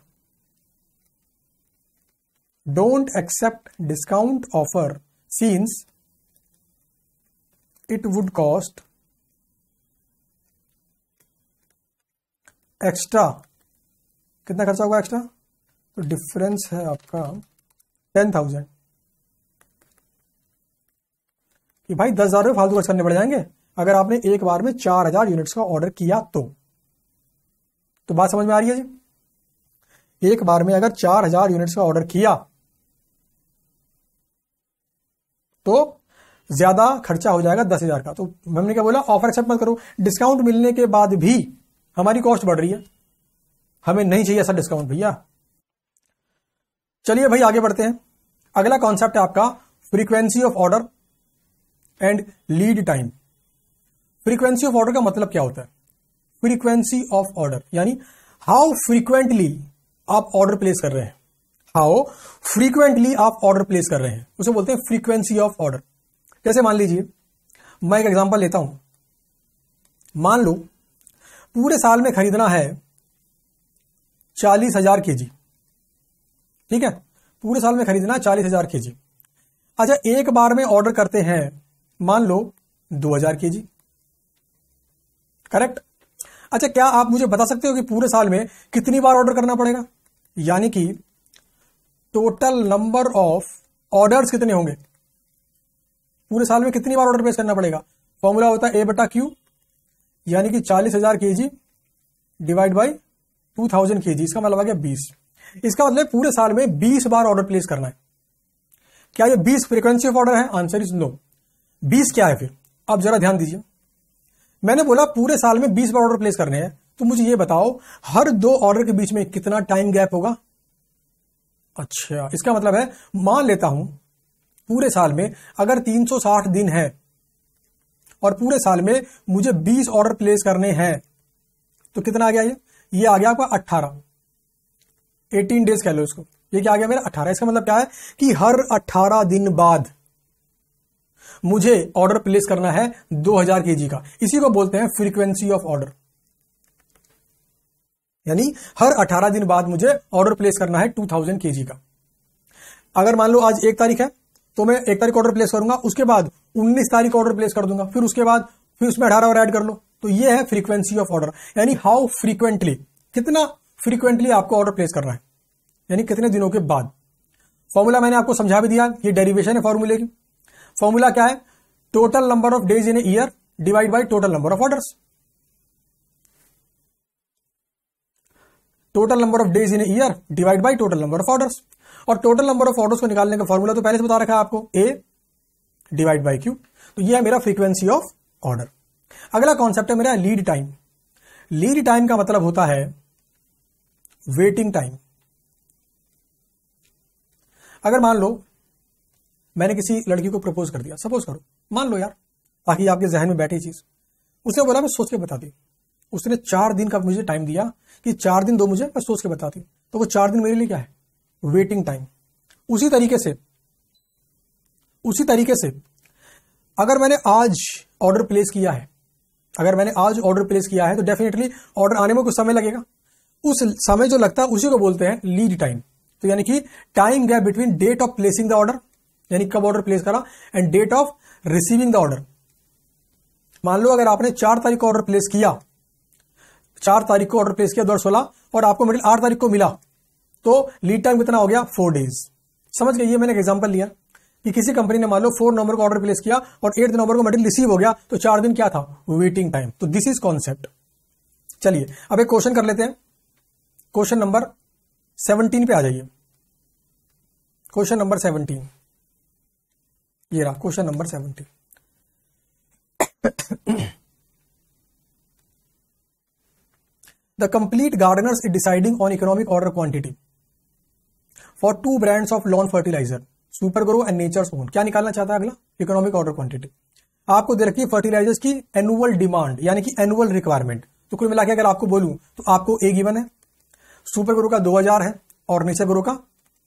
Speaker 1: don't accept discount offer since it would cost extra कितना खर्चा होगा एक्स्ट्रा तो डिफरेंस है आपका टेन थाउज़ेंड कि भाई दस हज़ार रुपये फालतू खर्च करने पड़ जाएँगे। अगर आपने एक बार में चार हज़ार यूनिट्स का ऑर्डर किया तो। तो बात समझ में आ रही है जी? एक बार में अगर चार हज़ार यूनिट्स का ऑर्डर किया तो ज़्यादा खर्चा हो जाएगा दस हज़ार का। तो हमने क्या बोला ऑफ़र एक्सेप्ट मत करो। डिस्काउंट मिलने के बाद भी हमारी कॉस्ट बढ़ रही है। हमें नहीं चाहिए ऐसा डिस्काउंट भैया। चलिए भाई, आगे बढ़ते हैं। अगला कॉन्सेप्ट है आपका frequency of order and lead time frequency of order का मतलब क्या होता है? फ्रीक्वेंसी ऑफ़ ऑर्डर यानी हाउ फ्रीक्वेंटली आप ऑर्डर प्लेस कर रहे हैं। हाउ फ्रीक्वेंटली आप ऑर्डर प्लेस कर रहे हैं। उसे बोलते हैं फ्रीक्वेंसी ऑफ़ ऑर्डर जैसे मान लीजिए, मैं एक एग्जांपल लेता हूँ। मान लो, पूरे साल में खरीदना है चालीस हज़ार के जी ठीक है? पूरे साल में खरीदना है चालीस हज़ार के जी अच्छा एक बार में ऑर्डर करते हैं, मान लो दो हज़ार के जी करेक्ट अच्छा क्या आप मुझे बता सकते हो कि पूरे साल में कितनी बार ऑर्डर करना पड़ेगा? यानी कि टोटल नंबर ऑफ़ ऑर्डर्स कितने होंगे? पूरे साल में कितनी बार ऑर्डर प्लेस करना पड़ेगा? फॉर्मूला होता है ए बटा क्यू यानी कि चालीस हज़ार K G divide by two thousand K G इसका मतलब आ गया बीस। इसका मतलब पूरे साल में बीस बार ऑर्डर प्लेस करना है। क्या ये बीस फ्रीक्वेंसी ऑफ़ ऑर्डर है? आंसर इज़ नो बीस क्या है फिर? अब जरा ध्यान दीजिए। मैंने बोला पूरे साल में बीस बार ऑर्डर प्लेस करने हैं तो मुझे ये बताओ, हर दो ऑर्डर के बीच में कितना टाइम गैप होगा? अच्छा इसका मतलब है, मान लेता हूँ पूरे साल में, अगर 360 दिन है, और पूरे साल में मुझे 20 ऑर्डर प्लेस करने हैं तो कितना आ गया ये? ये आ गया आपका 18 18 डेज़ कह लो इसको। ये क्या आ गया मेरा? 18 इसका मतलब क्या है? कि हर 18 दिन बाद मुझे ऑर्डर प्लेस करना है 2000 केजी का। इसी को बोलते हैं फ्रीक्वेंसी ऑफ़ ऑर्डर यानी हर 18 दिन बाद मुझे ऑर्डर प्लेस करना है 2000 केजी का। अगर मान लो आज एक तारीख है तो मैं एक तारीख ऑर्डर प्लेस करूँगा, उसके बाद 19 तारीख ऑर्डर प्लेस कर दूँगा, फिर उसके बाद फिर उसमें अठारह और ऐड कर लो। तो ये है फ्रीक्वेंसी ऑफ़ ऑर्डर यानी हाउ फ्रीक्वेंटली कितना फ्रीक्वेंटली आपको ऑर्डर प्लेस करना है। यानी कितने दिनों के बाद। फॉर्मूला मैंने आपको समझा भी दिया, ये डेरिवेशन है फॉर्मूले की। फॉर्मूला क्या है? Total number of days in year divide by total number of orders total number of days in year divide by total number of orders और टोटल नंबर ऑफ़ ऑर्डर्स को निकालने का फॉर्मूला तो पहले से बता रखा है आपको। ए डिवाइड बाई क्यू तो यह है मेरा फ्रीक्वेंसी ऑफ़ ऑर्डर अगला कॉन्सेप्ट है मेरा लीड टाइम लीड टाइम का मतलब होता है वेटिंग टाइम अगर मान लो, मैंने किसी लड़की को प्रपोज कर दिया सपोज़ करो, मान लो यार बाकी आपके जहन में बैठी चीज़। उसने बोला, मैं सोच के बता दी। उसने चार दिन का मुझे टाइम दिया कि चार दिन दो मुझे, मैं सोच के बताती तो वो चार दिन मेरे लिए क्या है? Waiting time. उसी तरीके से, उसी तरीके से अगर मैंने आज ऑर्डर प्लेस किया है, अगर मैंने आज ऑर्डर प्लेस किया है तो डेफिनेटली ऑर्डर आने में कुछ समय लगेगा। उस समय जो लगता है, उसी को बोलते हैं लीड टाइम। तो यानी कि time gap between date of placing the order, यानी कब ऑर्डर प्लेस करा, and date of receiving the order. मान लो अगर आपने चार तारीख को ऑर्डर प्लेस किया, चार तारीख को ऑर्डर प्लेस किया दो और आपको मटेरियल आठ तारीख को मिला तो लीड टाइम कितना हो गया? फोर डेज़ समझ गए? ये मैंने एक एग्जांपल लिया कि किसी कंपनी ने मान लो फोर नंबर को ऑर्डर प्लेस किया और एट नंबर को मटेरियल रिसीव हो गया तो चार दिन क्या था? वेटिंग टाइम तो दिस इज़ कॉन्सेप्ट चलिए, अब एक क्वेश्चन कर लेते हैं। क्वेश्चन नंबर सेवनटीन पे आ जाइए। क्वेश्चन नंबर सेवनटीन ये रहा question number seventeen the Complete Gardeners is deciding on economic order quantity for two brands of lawn fertilizer Super Grow and Nature Own क्या निकालना चाहता है अगला? इकोनॉमिक ऑर्डर क्वांटिटी आपको दे रखी फर्टिलाइजर्स की एनुअल डिमांड यानी कि एनुअल रिक्वायरमेंट तो कुल मिला के अगर आपको बोलूँ तो आपको ए गिवन है सुपर ग्रो का 2000 है और नेचर ग्रो का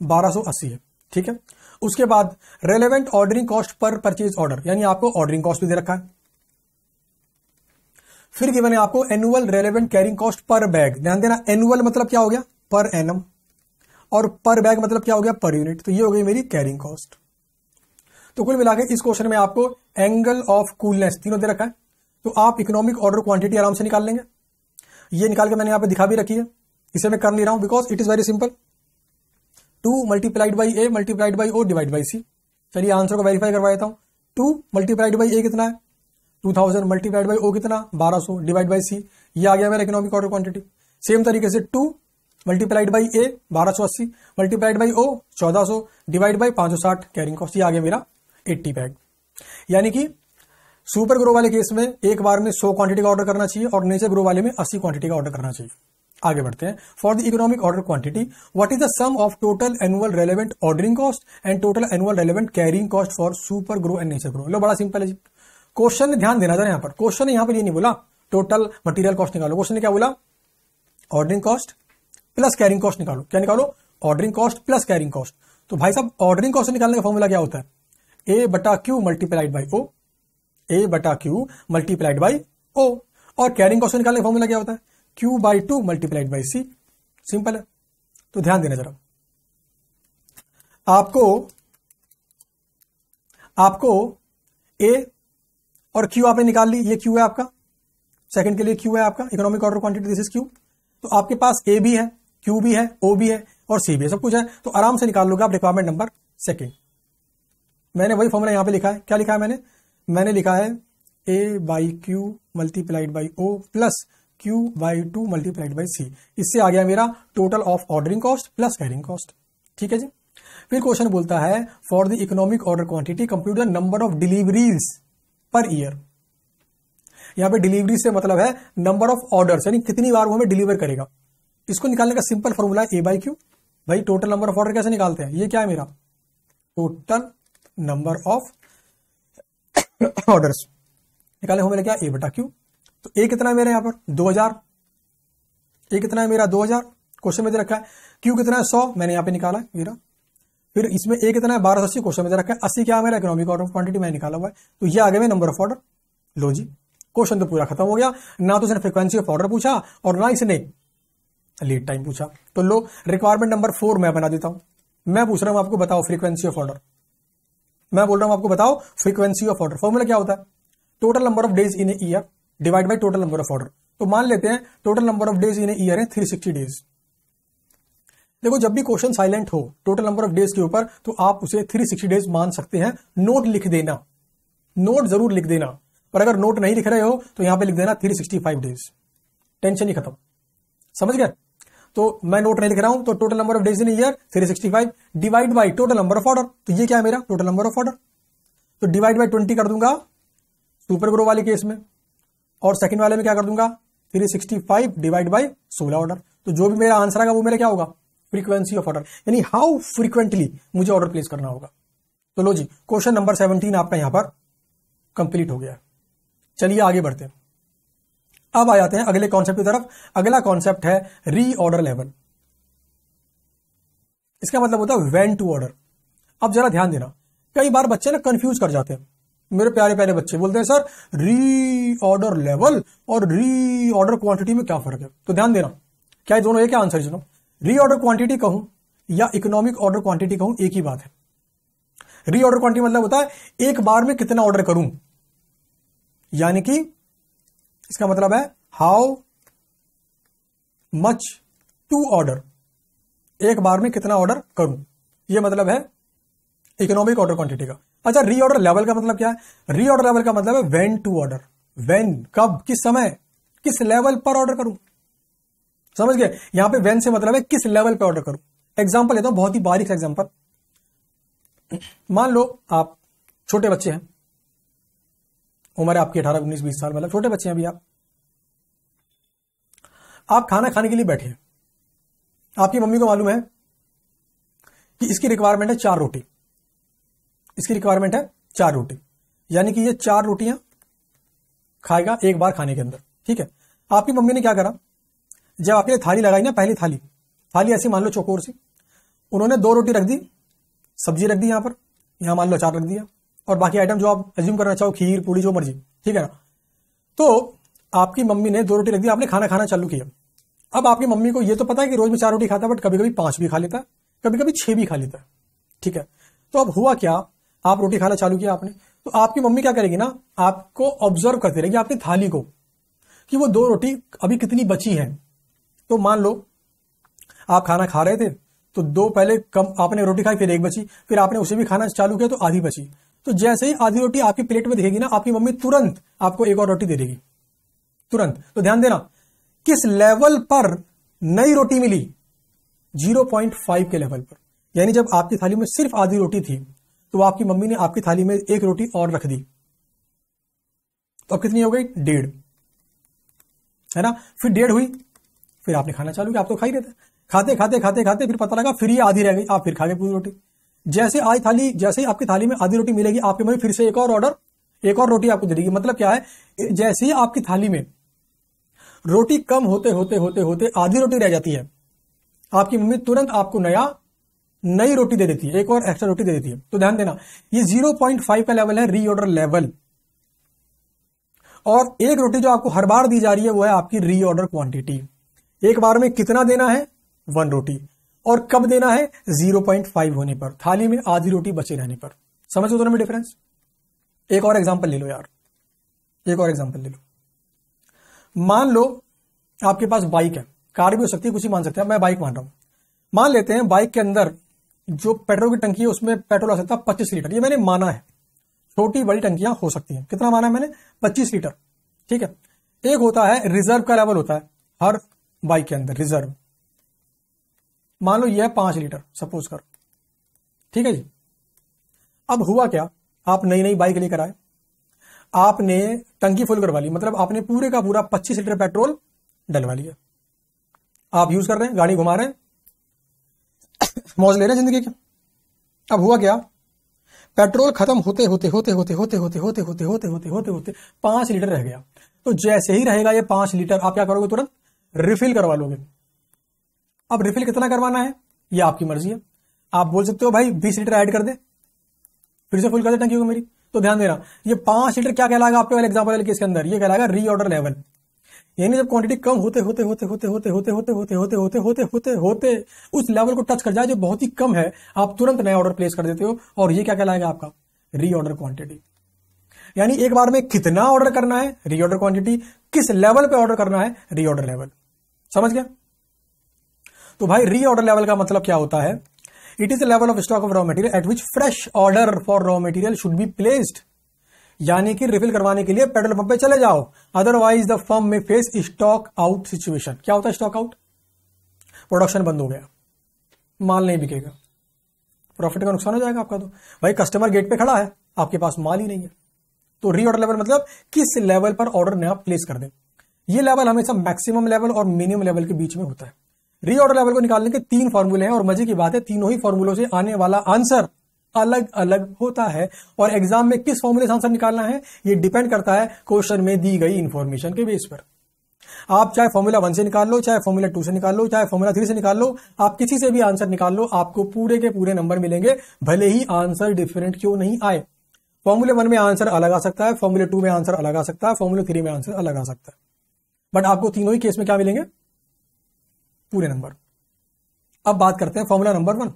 Speaker 1: 1280 है। ठीक है? उसके बाद relevant ordering cost per purchase order यानी आपको ऑर्डरिंग कॉस्ट भी दे रखा है। फिर गिवन है आपको annual relevant carrying cost per bag ध्यान देना एनुअल मतलब क्या हो गया? पर एनम और पर बैग मतलब क्या हो गया? पर यूनिट तो ये हो गई मेरी कैरिंग कॉस्ट तो कुल मिला इस क्वेश्चन में आपको एंगल ऑफ़ कूलनेस तीनों दे रखा है। तो आप इकोनॉमिक ऑर्डर क्वांटिटी आराम से निकाल लेंगे। ये निकाल के मैंने यहाँ पे दिखा भी रखी है। इसे मैं कर नहीं रहा हूँ because it is very simple two multiplied by A multiplied by O divide by C. चलिए आंसर को वेरीफाई करवा देता हूँ। टू मल्टीप्लाइड बाई ए कितना है? Two thousand multiplied by O कितना? बारह सौ डिवाइड बाई सी। ये आ गया मेरा इकोनॉमिक ऑर्डर क्वांटिटी सेम तरीके से टू मल्टीप्लाइड बाई ए बारह सौ अस्सी मल्टीप्लाइड बाई ओ चौदह सौ डिवाइड बाई पाँच सौ साठ कैरिंग कॉस्ट ये आ गया मेरा एट्टी बैग यानी कि सुपर ग्रो वाले केस में एक बार में सौ क्वांटिटी का ऑर्डर करना चाहिए और नेचर ग्रो वाले में अस्सी क्वांटिटी का ऑर्डर करना चाहिए। आगे बढ़ते हैं। For the economic order quantity what is the sum of total annual relevant ordering cost and total annual relevant carrying cost for Super Grow and Nature Grow लो, बड़ा सिंपल है क्वेश्चन ने ध्यान देना जरा यहाँ पर। क्वेश्चन ने यहाँ पर ये नहीं बोला। टोटल मटेरियल कॉस्ट निकालो। क्वेश्चन ने क्या बोला? Ordering cost plus carrying cost निकालो। क्या निकालो? Ordering cost plus carrying cost तो भाई साहब ऑर्डरिंग कॉस्ट निकालने का फॉर्मूला क्या होता है? ए बटा Q multiplied by O A बटा क्यू मल्टीप्लाइड बाई ओ और कैरिंग कॉस्ट निकालने का फॉर्मूला क्या होता है? Q by two multiplied by C simple है। तो ध्यान देना जरा। आपको आपको ए और क्यू आपने निकाल ली। ये क्यू है आपका। सेकंड के लिए क्यू है आपका। Economic order quantity this is Q तो आपके पास ए भी है। क्यू भी है ओ भी है और सी भी है, सब कुछ है। तो आराम से निकाल लोगे आप रिक्वायरमेंट नंबर सेकेंड मैंने वही फॉर्मूला यहाँ पे लिखा है। क्या लिखा है मैंने? मैंने लिखा है A by Q multiplied by O plus Q by two multiplied by C इससे आ गया मेरा total of ordering cost plus carrying cost ठीक है जी? फिर क्वेश्चन बोलता है for the economic order quantity compute the number of deliveries per year यहाँ पे डिलीवरी से मतलब है नंबर ऑफ़ ऑर्डर यानी कितनी बार वो हमें डिलीवर करेगा। इसको निकालने का सिंपल फॉर्मूला है ए बाई क्यू। भाई टोटल नंबर ऑफ़ ऑर्डर कैसे निकालते हैं? ये क्या है मेरा? टोटल नंबर ऑफ़ ऑर्डर्स निकालने हो मेरा क्या? ए बटा क्यू तो ए कितना है मेरा यहाँ पर? दो हज़ार। ए कितना है मेरा? दो हज़ार। क्वेश्चन में दे रखा है क्यू कितना है? सौ। मैंने यहाँ पे निकाला मेरा। फिर इसमें ए कितना है? बारह सौ अस्सी। क्वेश्चन में दे रखा है, अस्सी क्या मेरा? इकोनॉमिक ऑर्डर क्वांटिटी मैंने निकाला हुआ है। तो ये आ गया नंबर ऑफ़ ऑर्डर लो जी। क्वेश्चन तो पूरा खत्म हो गया। ना तो इसने फ्रिक्वेंसी ऑफ़ ऑर्डर पूछा और ना इसने लीड टाइम पूछा। तो लो रिक्वायरमेंट नंबर फोर मैं बना देता हूँ। मैं पूछ रहा हूँ आपको, बताओ फ्रीक्वेंसी ऑफ़ ऑर्डर मैं बोल रहा हूँ आपको, बताओ फ्रीक्वेंसी ऑफ़ ऑर्डर फॉर्मूला क्या होता है? Total number of days in year divide by total number of order तो मान लेते हैं total number of days in year है थ्री सिक्सटी डेज़ देखो, जब भी क्वेश्चन साइलेंट हो टोटल नंबर ऑफ़ डेज़ के ऊपर तो आप उसे थ्री सिक्सटी डेज़ मान सकते हैं। नोट लिख देना। नोट ज़रूर लिख देना। पर अगर नोट नहीं लिख रहे हो तो यहाँ पे लिख देना three sixty five days tension ही खत्म। समझ गया? तो मैं नोट नहीं लिख रहा हूँ तो total number of days in year three sixty five divide by total number of order तो ये क्या है मेरा टोटल नंबर ऑफ़ ऑर्डर तो डिवाइड बाई ट्वेंटी कर दूँगा सुपर ग्रो वाले केस में, और सेकंड वाले में क्या कर दूँगा? Three sixty five divide by सोलह ऑर्डर तो जो भी मेरा आंसर आएगा, वो मेरा क्या होगा? फ्रीक्वेंसी ऑफ़ ऑर्डर यानी हाउ फ्रीक्वेंटली मुझे ऑर्डर प्लेस करना होगा। तो लो जी क्वेश्चन नंबर सेवनटीन आपका यहाँ पर कंप्लीट हो गया चलिए आगे बढ़ते हैं। अब आ जाते हैं अगले कॉन्सेप्ट की तरफ़। अगला कॉन्सेप्ट है रीऑर्डर लेवल इसका मतलब होता है वेन टू ऑर्डर अब जरा ध्यान देना। कई बार बच्चे ना कंफ्यूज कर जाते हैं। मेरे प्यारे प्यारे बच्चे बोलते हैं, सर री ऑर्डर लेवल और री ऑर्डर क्वांटिटी में क्या फ़र्क है? तो ध्यान देना। क्या दोनों एक आंसर सुनो। री ऑर्डर क्वांटिटी कहूँ या इकोनॉमिक ऑर्डर क्वांटिटी कहूँ, एक ही बात है। री ऑर्डर क्वांटिटी मतलब होता है, एक बार में कितना ऑर्डर करूँ? यानी कि इसका मतलब है हाउ मच टू ऑर्डर एक बार में कितना ऑर्डर करूँ? यह मतलब है इकोनॉमिक ऑर्डर क्वांटिटी का। अच्छा रीऑर्डर लेवल का मतलब क्या है? रीऑर्डर लेवल का मतलब है वेन टू ऑर्डर वेन कब, किस समय, किस लेवल पर ऑर्डर करूँ? समझ गए? यहाँ पे वेन से मतलब है किस लेवल पे ऑर्डर करूँ? एग्जांपल लेता हूँ, बहुत ही बारीक एग्जांपल मान लो आप छोटे बच्चे हैं। उम्र है आपकी अठारह, उन्नीस, बीस साल मतलब छोटे बच्चे हैं अभी आप। आप खाना खाने के लिए बैठे हैं। आपकी मम्मी को मालूम है कि इसकी रिक्वायरमेंट है चार रोटी। इसकी रिक्वायरमेंट है चार रोटी। यानी कि ये चार रोटियाँ खाएगा एक बार खाने के अंदर। ठीक है? आपकी मम्मी ने क्या करा? जब आपने थाली लगाई ना, पहली थाली थाली ऐसी मान लो चौकोर से, उन्होंने दो रोटी रख दी, सब्ज़ी रख दी यहाँ पर, यहाँ मान लो अचार रख दिया। और बाकी आइटम जो आप एज्यूम करना चाहो, खीर पूरी जो मर्ज़ी, ठीक है ना? तो आपकी मम्मी ने दो रोटी रख दी, आपने खाना खाना चालू किया। अब आपकी मम्मी को यह तो पता है कि रोज में चार रोटी खाता है बट कभी कभी पाँच भी खा लेता है कभी कभी छह भी खा लेता है ठीक है? तो अब हुआ क्या? आप रोटी खाना चालू किया आपने। तो आपकी मम्मी क्या करेगी ना, आपको ऑब्ज़र्व करती रहेगी आपकी थाली को, कि वो दो रोटी अभी कितनी बची है। तो मान लो, आप खाना खा रहे थे तो दो पहले कम आपने रोटी खाई, फिर एक बची, फिर आपने उसे भी खाना चालू किया तो आधी बची। तो जैसे ही आधी रोटी आपकी प्लेट में दिखेगी ना, आपकी मम्मी तुरंत आपको एक और रोटी दे देगी। तुरंत। तो ध्यान देना, किस लेवल पर नई रोटी मिली? 0.5 के लेवल पर। यानी जब आपकी थाली में सिर्फ़ आधी रोटी थी तो आपकी मम्मी ने आपकी थाली में एक रोटी और रख दी। तो अब कितनी हो गई? डेढ़। है ना? फिर डेढ़ हुई, फिर आपने खाना चालू किया, आप तो खा ही रहे थे। खाते खाते खाते खाते, फिर पता लगा, फिर ये आधी रह गई, आप फिर खा गए पूरी रोटी। जैसे आज थाली, जैसे ही आपकी थाली में आधी रोटी मिलेगी, आपकी मम्मी फिर से एक और ऑर्डर एक और रोटी आपको दे देगी। मतलब क्या है? जैसे ही आपकी थाली में रोटी कम होते होते होते होते आधी रोटी रह जाती है, आपकी मम्मी तुरंत आपको नया, नई रोटी दे देती है, एक और एक्स्ट्रा रोटी दे देती है। तो ध्यान देना, ये 0.5 का लेवल है रीऑर्डर लेवल और एक रोटी जो आपको हर बार दी जा रही है, वो है आपकी रीऑर्डर क्वांटिटी एक बार में कितना देना है? वन रोटी और कब देना है? 0.5 होने पर। थाली में आधी रोटी बचे रहने पर। समझ दोनों में डिफरेंस एक और एग्जांपल ले लो यार। एक और एग्जांपल ले लो। मान लो आपके पास बाइक है। कार भी हो सकती है, कुछ ही मान सकते हैं। मैं बाइक मान रहा हूँ। मान लेते हैं बाइक के अंदर जो पेट्रोल की टंकी है, उसमें पेट्रोल आ सकता है पच्चीस लीटर। ये मैंने माना है। छोटी बड़ी टंकियाँ हो सकती हैं। कितना माना है मैंने? पच्चीस लीटर। ठीक है? एक होता है रिज़र्व का लेवल होता है। हर बाइक के अंदर रिज़र्व मान लो यह पाँच लीटर सपोज़ कर ठीक है जी अब हुआ क्या आप नई नई बाइक लेकर आए आपने टंकी फुल करवा ली मतलब आपने पूरे का पूरा पच्चीस लीटर पेट्रोल डलवा लिया आप यूज़ कर रहे हैं गाड़ी घुमा रहे हैं मौज ले रहे हैं ज़िंदगी के अब हुआ क्या पेट्रोल खत्म होते होते होते होते होते होते होते होते होते होते होते होते पाँच लीटर रह गया तो जैसे ही रहेगा ये पाँच लीटर आप क्या करोगे तुरंत रिफिल करवा लोगे अब रिफिल कितना करवाना है ये आपकी मर्ज़ी है आप बोल सकते हो भाई बीस लीटर ऐड कर दे फिर से फुल कर दे टंकी को मेरी तो ध्यान देना ये पाँच लीटर क्या कहलाएगा आपके वाले एग्ज़ाम्पल के अंदर ये कहलाएगा रीऑर्डर लेवल यानी जब क्वांटिटी कम होते होते होते होते होते होते होते होते होते होते होते होते होते उस लेवल को टच कर जाए जो बहुत ही कम है आप तुरंत नया ऑर्डर प्लेस कर देते हो और ये क्या कहलाएगा आपका रीऑर्डर क्वांटिटी यानी एक बार में कितना ऑर्डर करना है रीऑर्डर क्वांटिटी किस लेवल पे ऑर्डर करना है रीऑर्डर लेवल समझ गया तो भाई रीऑर्डर लेवल का मतलब क्या होता है? It is level of stock of raw material at which fresh order for raw material should be placed यानी कि रिफिल करवाने के लिए पेट्रोल पंप पे चले जाओ। अदरवाइज़ द फर्म में फेस स्टॉक आउट सिचुएशन क्या होता है स्टॉक आउट प्रोडक्शन बंद हो गया। माल नहीं बिकेगा। प्रॉफिट का नुकसान हो जाएगा आपका तो। भाई कस्टमर गेट पे खड़ा है। आपके पास माल ही नहीं है। तो रीऑर्डर लेवल मतलब किस लेवल पर ऑर्डर नया प्लेस कर दें। ये लेवल हमेशा मैक्सिमम लेवल और मिनिमम लेवल के बीच में होता है। रीऑर्डर लेवल को निकालने के तीन फॉर्मूले हैं और मज़े की बात है, तीनों ही फॉर्मूलों से आने वाला आंसर अलग अलग होता है। और एग्ज़ाम में किस फॉर्मूले से आंसर निकालना है, ये डिपेंड करता है क्वेश्चन में दी गई इंफॉर्मेशन के बेस पर। आप चाहे फॉर्मूला वन से निकाल लो, चाहे फॉर्मूला टू से निकाल लो, चाहे फॉर्मूला थ्री से निकाल लो, आप किसी से भी आंसर निकाल लो, आपको पूरे के पूरे नंबर मिलेंगे। भले ही आंसर डिफरेंट क्यों नहीं आए। फॉर्मूले वन में आंसर अलग आ सकता है फॉर्मूले टू में आंसर अलग आ सकता है फॉर्मूले थ्री में आंसर अलग आ सकता है। बट आपको तीनों ही केस में क्या मिलेंगे? पूरे नंबर। अब बात करते हैं formula number one.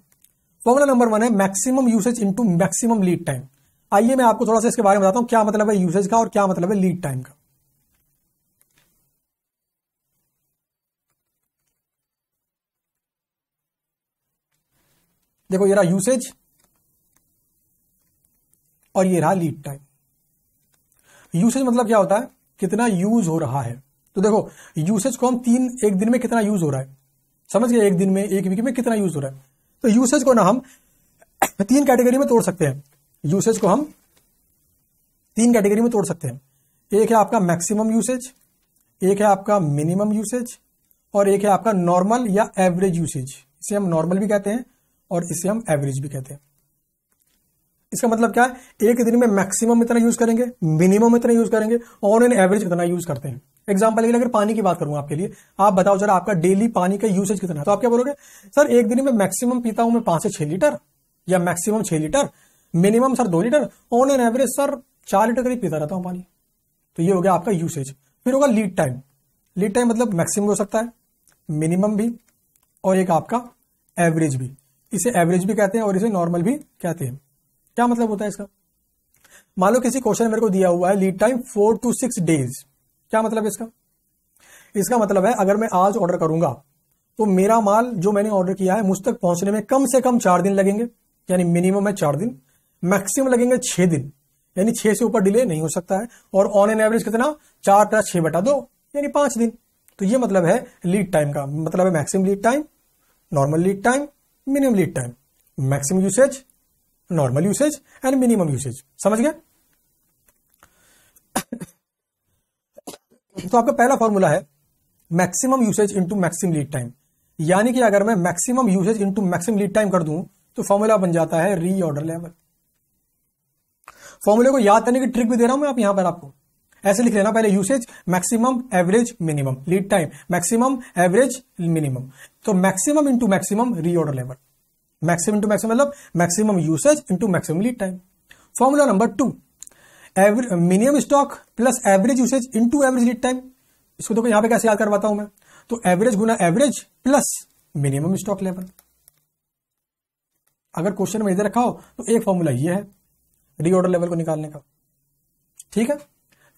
Speaker 1: Formula number one है maximum usage into maximum lead time. आइए मैं आपको थोड़ा सा इसके बारे में बताता हूँ, क्या मतलब है यूसेज का और क्या मतलब है लीड टाइम का। देखो ये रहा यूसेज और ये रहा लीड टाइम। यूसेज मतलब क्या होता है? कितना यूज़ हो रहा है। तो देखो, यूसेज को हम तीन, एक दिन में कितना यूज़ हो रहा है? समझ गए एक दिन में, एक वीक में कितना यूज़ हो रहा है। तो यूसेज को ना हम तीन कैटेगरी में तोड़ सकते हैं। यूसेज को हम तीन कैटेगरी में तोड़ सकते हैं। एक है आपका मैक्सिमम यूसेज एक है आपका मिनिमम यूसेज और एक है आपका नॉर्मल या एवरेज यूसेज इसे हम नॉर्मल भी कहते हैं और इसे हम एवरेज भी कहते हैं। इसका मतलब क्या है? एक दिन में मैक्सिमम इतना यूज़ करेंगे मिनिमम इतना यूज़ करेंगे और इन एवरेज कितना यूज़ करते हैं। एग्ज़ाम्पल के लिए अगर पानी की बात करूँ आपके लिए, आप बताओ जरा आपका डेली पानी का यूसेज कितना है? तो आप क्या बोलोगे? सर, एक दिन में मैक्सिमम पीता हूँ मैं पाँच से छह लीटर या मैक्सिमम छह लीटर मिनिमम सर दो litre on an average sir चार लीटर करीब पीता रहता हूँ पानी। तो ये हो गया आपका यूसेज फिर होगा लीड टाइम लीड टाइम मतलब मैक्सिमम हो सकता है मिनिमम भी और एक आपका एवरेज भी। इसे एवरेज भी कहते हैं और इसे नॉर्मल भी कहते हैं। क्या मतलब होता है इसका? मान लो किसी क्वेश्चन मेरे को दिया हुआ है lead time four to six days क्या मतलब इसका? इसका मतलब है अगर मैं आज ऑर्डर करूँगा तो मेरा माल जो मैंने ऑर्डर किया है, मुझ तक पहुँचने में कम से कम चार दिन लगेंगे। यानी मिनिमम है चार दिन मैक्सिमम लगेंगे छह दिन। यानी छह से ऊपर डिले नहीं हो सकता है। और ऑन एन एवरेज कितना? चार प्लस छह बटा दो, यानी पाँच दिन। तो ये मतलब है लीड टाइम का। मतलब है maximum lead time normal lead time minimum lead time maximum usage normal usage and minimum usage समझ गए? तो आपका पहला फॉर्मूला है maximum usage into maximum lead time यानी कि अगर मैं maximum usage into maximum lead time कर दूँ तो फॉर्मूला बन जाता है रीऑर्डर लेवल फॉर्मूले को याद करने की ट्रिक भी दे रहा हूँ मैं आप यहाँ पर आपको. ऐसे लिख लेना, पहले usage maximum average minimum lead time maximum average minimum तो maximum into maximum reorder level maximum into maximum मतलब maximum usage into maximum lead time formula number two average minimum stock plus average usage into average lead time इसको देखो यहाँ पे कैसे याद करवाता हूँ मैं। तो एवरेज गुना average plus minimum stock level अगर क्वेश्चन में इधर रखा हो तो एक फॉर्मूला ये है रीऑर्डर लेवल को निकालने का। ठीक है?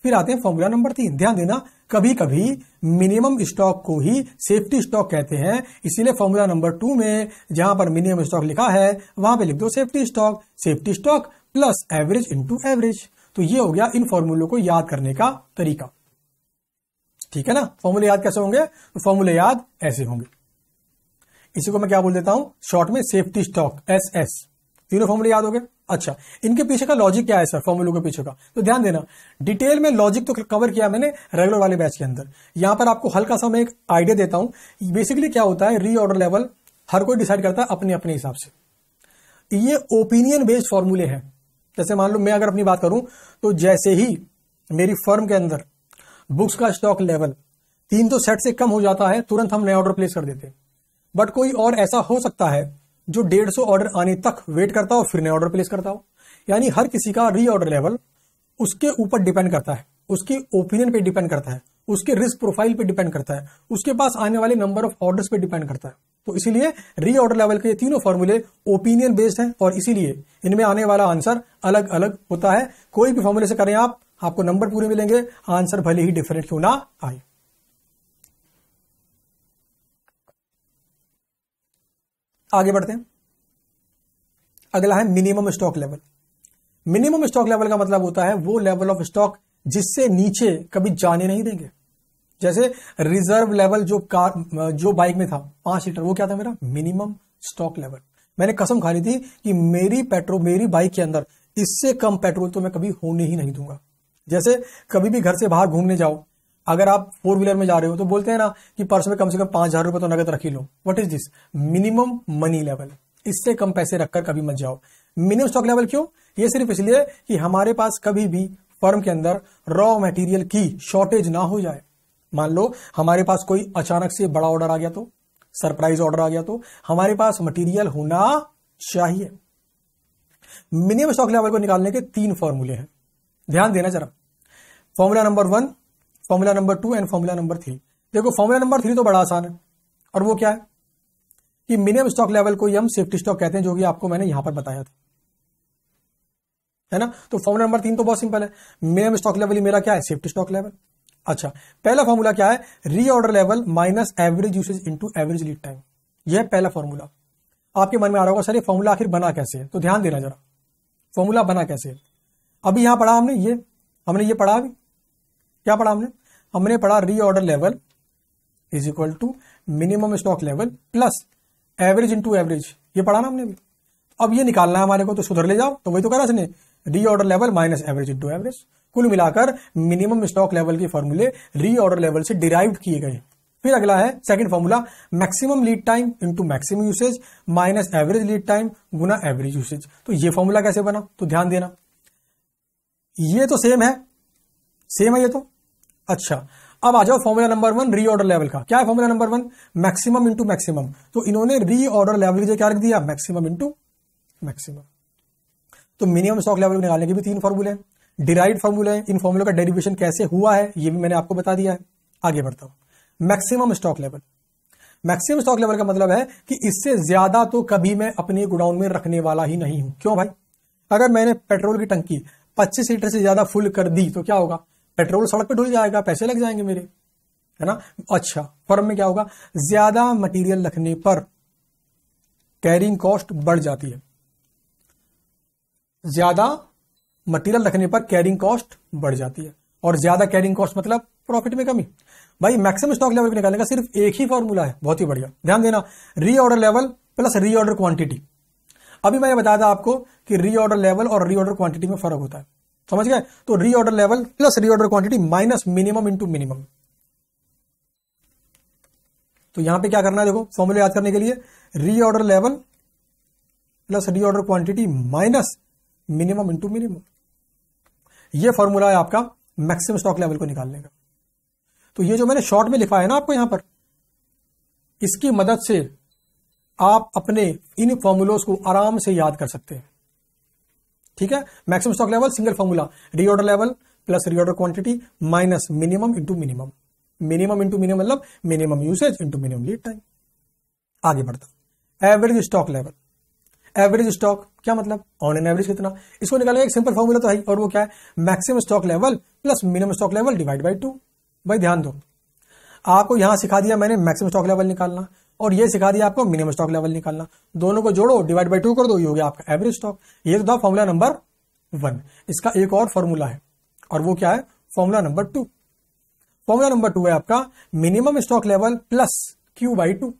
Speaker 1: फिर आते हैं फॉर्मूला नंबर तीन। ध्यान देना कभी कभी मिनिमम स्टॉक को ही सेफ्टी स्टॉक कहते हैं। इसीलिए फॉर्मूला नंबर टू में जहाँ पर मिनिमम स्टॉक लिखा है, वहाँ पे लिख दो safety stock. Safety stock plus average into average. तो ये हो गया इन फॉर्मूलों को याद करने का तरीका। ठीक है ना? फॉर्मूले याद कैसे होंगे? तो फॉर्मूले याद ऐसे होंगे। इसी को मैं क्या बोल देता हूँ? शॉर्ट में सेफ्टी स्टॉक, एस एस। तीनों फॉर्मूले याद हो गए अच्छा। इनके पीछे का लॉजिक क्या है सर फॉर्मूलों के पीछे का। तो ध्यान देना डिटेल में लॉजिक तो कवर किया मैंने रेगुलर वाले बैच के अंदर। यहाँ पर आपको हल्का सा मैं एक आइडिया देता हूँ। बेसिकली क्या होता है रीऑर्डर लेवल हर कोई डिसाइड करता है अपने अपने हिसाब से। ये ओपिनियन बेस्ड फॉर्मूले हैं। जैसे मान लो, मैं अगर अपनी बात करूँ तो जैसे ही मेरी फर्म के अंदर बुक्स का स्टॉक लेवल तीन तो सेट से कम हो जाता है, तुरंत हम नया ऑर्डर प्लेस कर देते हैं। बट कोई और ऐसा हो सकता है जो डेढ़ सौ ऑर्डर आने तक वेट करता हो, फिर नया ऑर्डर प्लेस करता हो। यानी हर किसी का री ऑर्डर लेवल उसके ऊपर डिपेंड करता है। उसके ओपिनियन पे डिपेंड करता है। उसके रिस्क प्रोफ़ाइल पे डिपेंड करता है। उसके पास आने वाले नंबर ऑफ़ ऑर्डर्स पे डिपेंड करता है। तो इसीलिए री ऑर्डर लेवल के तीनों फॉर्मूले ओपिनियन बेस्ड हैं और इसीलिए इनमें आने वाला आंसर अलग अलग होता है। कोई भी फॉर्मूले से करें आप, आपको नंबर पूरे मिलेंगे। आंसर भले ही डिफरेंट क्यों ना आए। आगे बढ़ते हैं। अगला है minimum stock level minimum stock level का मतलब होता है वो लेवल ऑफ़ स्टॉक जिससे नीचे कभी जाने नहीं देंगे। जैसे रिज़र्व लेवल जो कार, जो बाइक में था, पाँच लीटर, वो क्या था मेरा? मिनिमम स्टॉक लेवल मैंने कसम खा ली थी कि मेरी पेट्रोल, मेरी बाइक के अंदर इससे कम पेट्रोल तो मैं कभी होने ही नहीं दूँगा। जैसे कभी भी घर से बाहर घूमने जाओ अगर आप फोर व्हीलर में जा रहे हो तो बोलते हैं ना कि पर्स में कम से कम पाँच हज़ार रुपए तो नगद रख ही लो। What is this minimum money level इससे कम पैसे रखकर कभी मत जाओ। मिनिमम स्टॉक लेवल क्यों? ये सिर्फ़ इसलिए कि हमारे पास कभी भी फर्म के अंदर रॉ मटेरियल की शॉर्टेज ना हो जाए। मान लो, हमारे पास कोई अचानक से बड़ा ऑर्डर आ गया तो सरप्राइज़ ऑर्डर आ गया तो हमारे पास मटेरियल होना चाहिए। मिनिमम स्टॉक लेवल को निकालने के तीन फॉर्मूले हैं। ध्यान देना जरा। Formula number one formula number two and formula number three देखो फॉर्मूला नंबर थ्री तो बड़ा आसान है। और वो क्या है? कि मिनिमम स्टॉक लेवल को हम सेफ्टी स्टॉक कहते हैं, जो कि आपको मैंने यहाँ पर बताया था। है ना? तो फॉर्मूला नंबर तीन तो बहुत सिंपल है। मिनिमम स्टॉक लेवल ही मेरा क्या है? सेफ्टी स्टॉक लेवल अच्छा पहला फॉर्मूला क्या है? Reorder level minus average usage into average lead time यह है पहला फॉर्मूला आपके मन में आ रहा होगा, सर, ये फॉर्मूला आखिर बना कैसे है? तो ध्यान देना जरा। फॉर्मूला बना कैसे है? अभी यहाँ पढ़ा हमने ये। हमने ये पढ़ा अभी। क्या पढ़ा हमने? हमने पढ़ा reorder level is equal to minimum stock level plus average into average ये पढ़ा ना हमने अभी। अब ये निकालना है हमारे को तो सुधर ले जाओ। तो वही तो करा इसने। Reorder level minus average into average कुल मिलाकर मिनिमम स्टॉक लेवल के फॉर्मूले रीऑर्डर लेवल से डिराइव किए गए। फिर अगला है second formula maximum lead time into maximum usage minus average lead time गुना एवरेज यूसेज तो ये फॉर्मूला कैसे बना? तो ध्यान देना। ये तो सेम है। सेम है ये तो। अच्छा अब आ जाओ formula number one reorder level का। क्या है formula number one maximum into maximum तो इन्होंने रीऑर्डर लेवल की क्या रख दिया? मैक्सिमम इंटू मैक्सिमम तो मिनिमम स्टॉक लेवल निकालने के भी तीन फॉर्मूले हैं। डिराइड फॉर्मूले हैं। इन फॉर्मूलों का डेरिवेशन कैसे हुआ है, ये भी मैंने आपको बता दिया है। आगे बढ़ता हूँ। Maximum stock level maximum stock level का मतलब है कि इससे ज़्यादा तो कभी मैं अपने गोडाउन में रखने वाला ही नहीं हूँ। क्यों भाई? अगर मैंने पेट्रोल की टंकी 25 लीटर से ज़्यादा फुल कर दी तो क्या होगा? पेट्रोल सड़क पे ढुल जाएगा, पैसे लग जाएँगे मेरे, है ना? अच्छा फर्म में क्या होगा? ज़्यादा मटेरियल रखने पर कैरिंग कॉस्ट बढ़ जाती है। ज़्यादा मटेरियल रखने पर कैरिंग कॉस्ट बढ़ जाती है। और ज़्यादा कैरिंग कॉस्ट मतलब प्रॉफिट में कमी। भाई मैक्सिमम स्टॉक लेवल को निकालने का सिर्फ़ एक ही फॉर्मूला है। बहुत ही बढ़िया। ध्यान देना reorder level plus reorder quantity अभी मैंने बताया था आपको कि रीऑर्डर लेवल और रीऑर्डर क्वांटिटी में फ़र्क होता है। समझ गए? तो reorder level plus reorder quantity minus minimum into minimum तो यहाँ पे क्या करना है? देखो फॉर्मूले याद करने के लिए reorder level plus reorder quantity minus minimum into minimum ये फॉर्मूला है आपका मैक्सिमम स्टॉक लेवल को निकालने का। तो ये जो मैंने शॉर्ट में लिखा है ना आपको यहाँ पर, इसकी मदद से आप अपने इन फॉर्मूलोज को आराम से याद कर सकते हैं। ठीक है? Maximum stock level single formula reorder level plus reorder quantity minus minimum into minimum minimum into minimum मतलब minimum usage into minimum lead time आगे बढ़ता average stock level average stock क्या मतलब? ऑन एन एवरेज कितना? इसको निकालने एक simple formula तो है और वो क्या है? Maximum stock level plus minimum stock level divide by two भाई ध्यान दो। आपको यहाँ सिखा दिया मैंने मैक्सिमम स्टॉक लेवल निकालना। और ये सिखा दिया आपको मिनिमम स्टॉक लेवल निकालना। दोनों को जोड़ो डिवाइड बाई टू कर दो, ये हो गया आपका एवरेज स्टॉक ये तो था फॉर्मूला नंबर वन इसका एक और फॉर्मूला है। और वो क्या है? Formula number two formula number two है आपका minimum stock level plus Q by two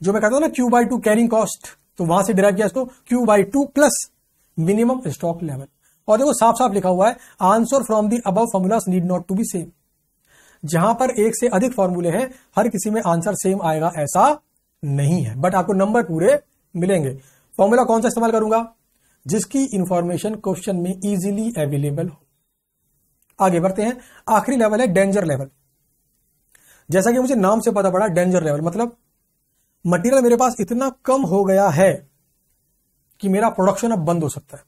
Speaker 1: जो मैं कहता हूँ ना Q by two carrying cost तो वहाँ से डिराइव किया इसको। Q by two plus minimum stock level और देखो साफ़ साफ़ लिखा हुआ है आंसर फ्रॉम दी अब formulas need not to be same जहाँ पर एक से अधिक फॉर्मूले हैं, हर किसी में आंसर सेम आएगा, ऐसा नहीं है। बट आपको नंबर पूरे मिलेंगे। फॉर्मूला कौन सा इस्तेमाल करूँगा? जिसकी इंफॉर्मेशन क्वेश्चन में इजीली अवेलेबल हो। आगे बढ़ते हैं। आखिरी लेवल है डेंजर लेवल जैसा कि मुझे नाम से पता पड़ा डेंजर लेवल मतलब मटेरियल मेरे पास इतना कम हो गया है कि मेरा प्रोडक्शन अब बंद हो सकता है।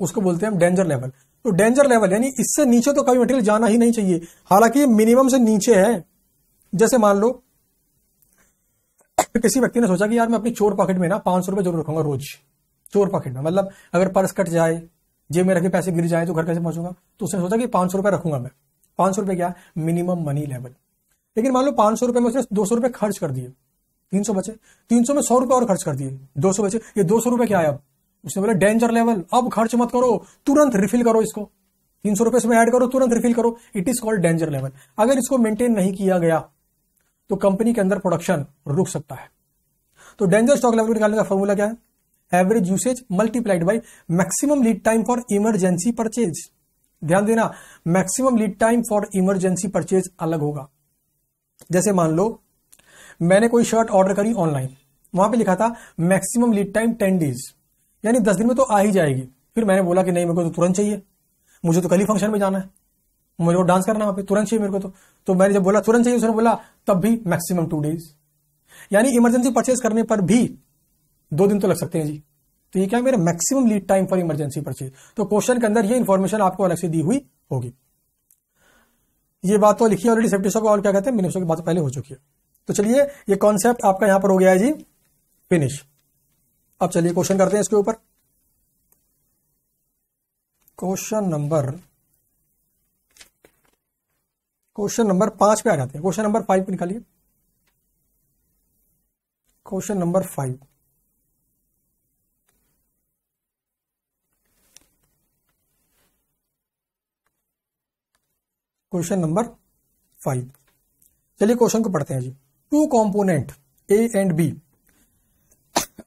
Speaker 1: उसको बोलते हैं हम डेंजर लेवल तो डेंजर लेवल यानी इससे नीचे तो कभी मटेरियल जाना ही नहीं चाहिए। हालाँकि मिनिमम से नीचे है। जैसे मान लो, किसी व्यक्ति ने सोचा कि यार मैं अपनी चोर पॉकेट में ना पाँच सौ रुपए ज़रूर रखूँगा रोज। चोर पॉकेट में मतलब अगर पर्स कट जाए, जेब में रखे पैसे गिर जाए तो घर कैसे पहुंचूँगा? तो उसने सोचा कि पाँच सौ रुपए रखूँगा मैं। पाँच सौ रुपए क्या? मिनिमम मनी लेवल लेकिन मान लो पाँच सौ रुपए में उसने दो सौ रुपए खर्च कर दिए। तीन सौ बचे। तीन सौ में सौ रुपए और खर्च कर दिए। दो सौ बचे। ये दो सौ रुपए क्या है अब? उसने बोला डेंजर लेवल अब खर्च मत करो, तुरंत रिफिल करो इसको। तीन सौ रुपए ऐड करो, तुरंत रिफिल करो। It is called danger level अगर इसको मेंटेन नहीं किया गया तो कंपनी के अंदर प्रोडक्शन रुक सकता है। तो डेंजर स्टॉक लेवल निकालने का फॉर्मूला क्या है? Average usage multiplied by maximum lead time for emergency purchase ध्यान देना maximum lead time for emergency purchase अलग होगा। जैसे मान लो, मैंने कोई शर्ट ऑर्डर करी ऑनलाइन वहाँ पे लिखा था maximum lead time ten days यानी दस दिन में तो आ ही जाएगी। फिर मैंने बोला कि नहीं, मेरे को तो तुरंत चाहिए। मुझे तो कल ही फ़ंक्शन में जाना है। मुझे डांस करना है वहाँ पे, तुरंत चाहिए मेरे को तो। तो मैंने जब बोला, तुरंत चाहिए, उसने बोला, तब भी मैक्सिमम टू डेज़ यानी इमरजेंसी परचेज करने पर भी दो दिन तो लग सकते हैं जी। तो ये क्या मेरा maximum lead time for emergency purchase तो क्वेश्चन के अंदर ये इन्फॉर्मेशन आपको अलग से दी हुई होगी। ये बात तो लिखी ऑलरेडी सेफ्टी स्टॉक और क्या कहते हैं मिनिस्टर की बात पहले हो चुकी है। तो चलिए, ये कॉन्सेप्ट आपका यहाँ पर हो गया है जी। फिनिश अब चलिए क्वेश्चन करते हैं इसके ऊपर। क्वेश्चन नंबर क्वेश्चन नंबर पाँच पे आ जाते हैं। क्वेश्चन नंबर फाइव पे निकालिए। Question number five. Question number five. चलिए क्वेश्चन को पढ़ते हैं जी। Two component, A and B.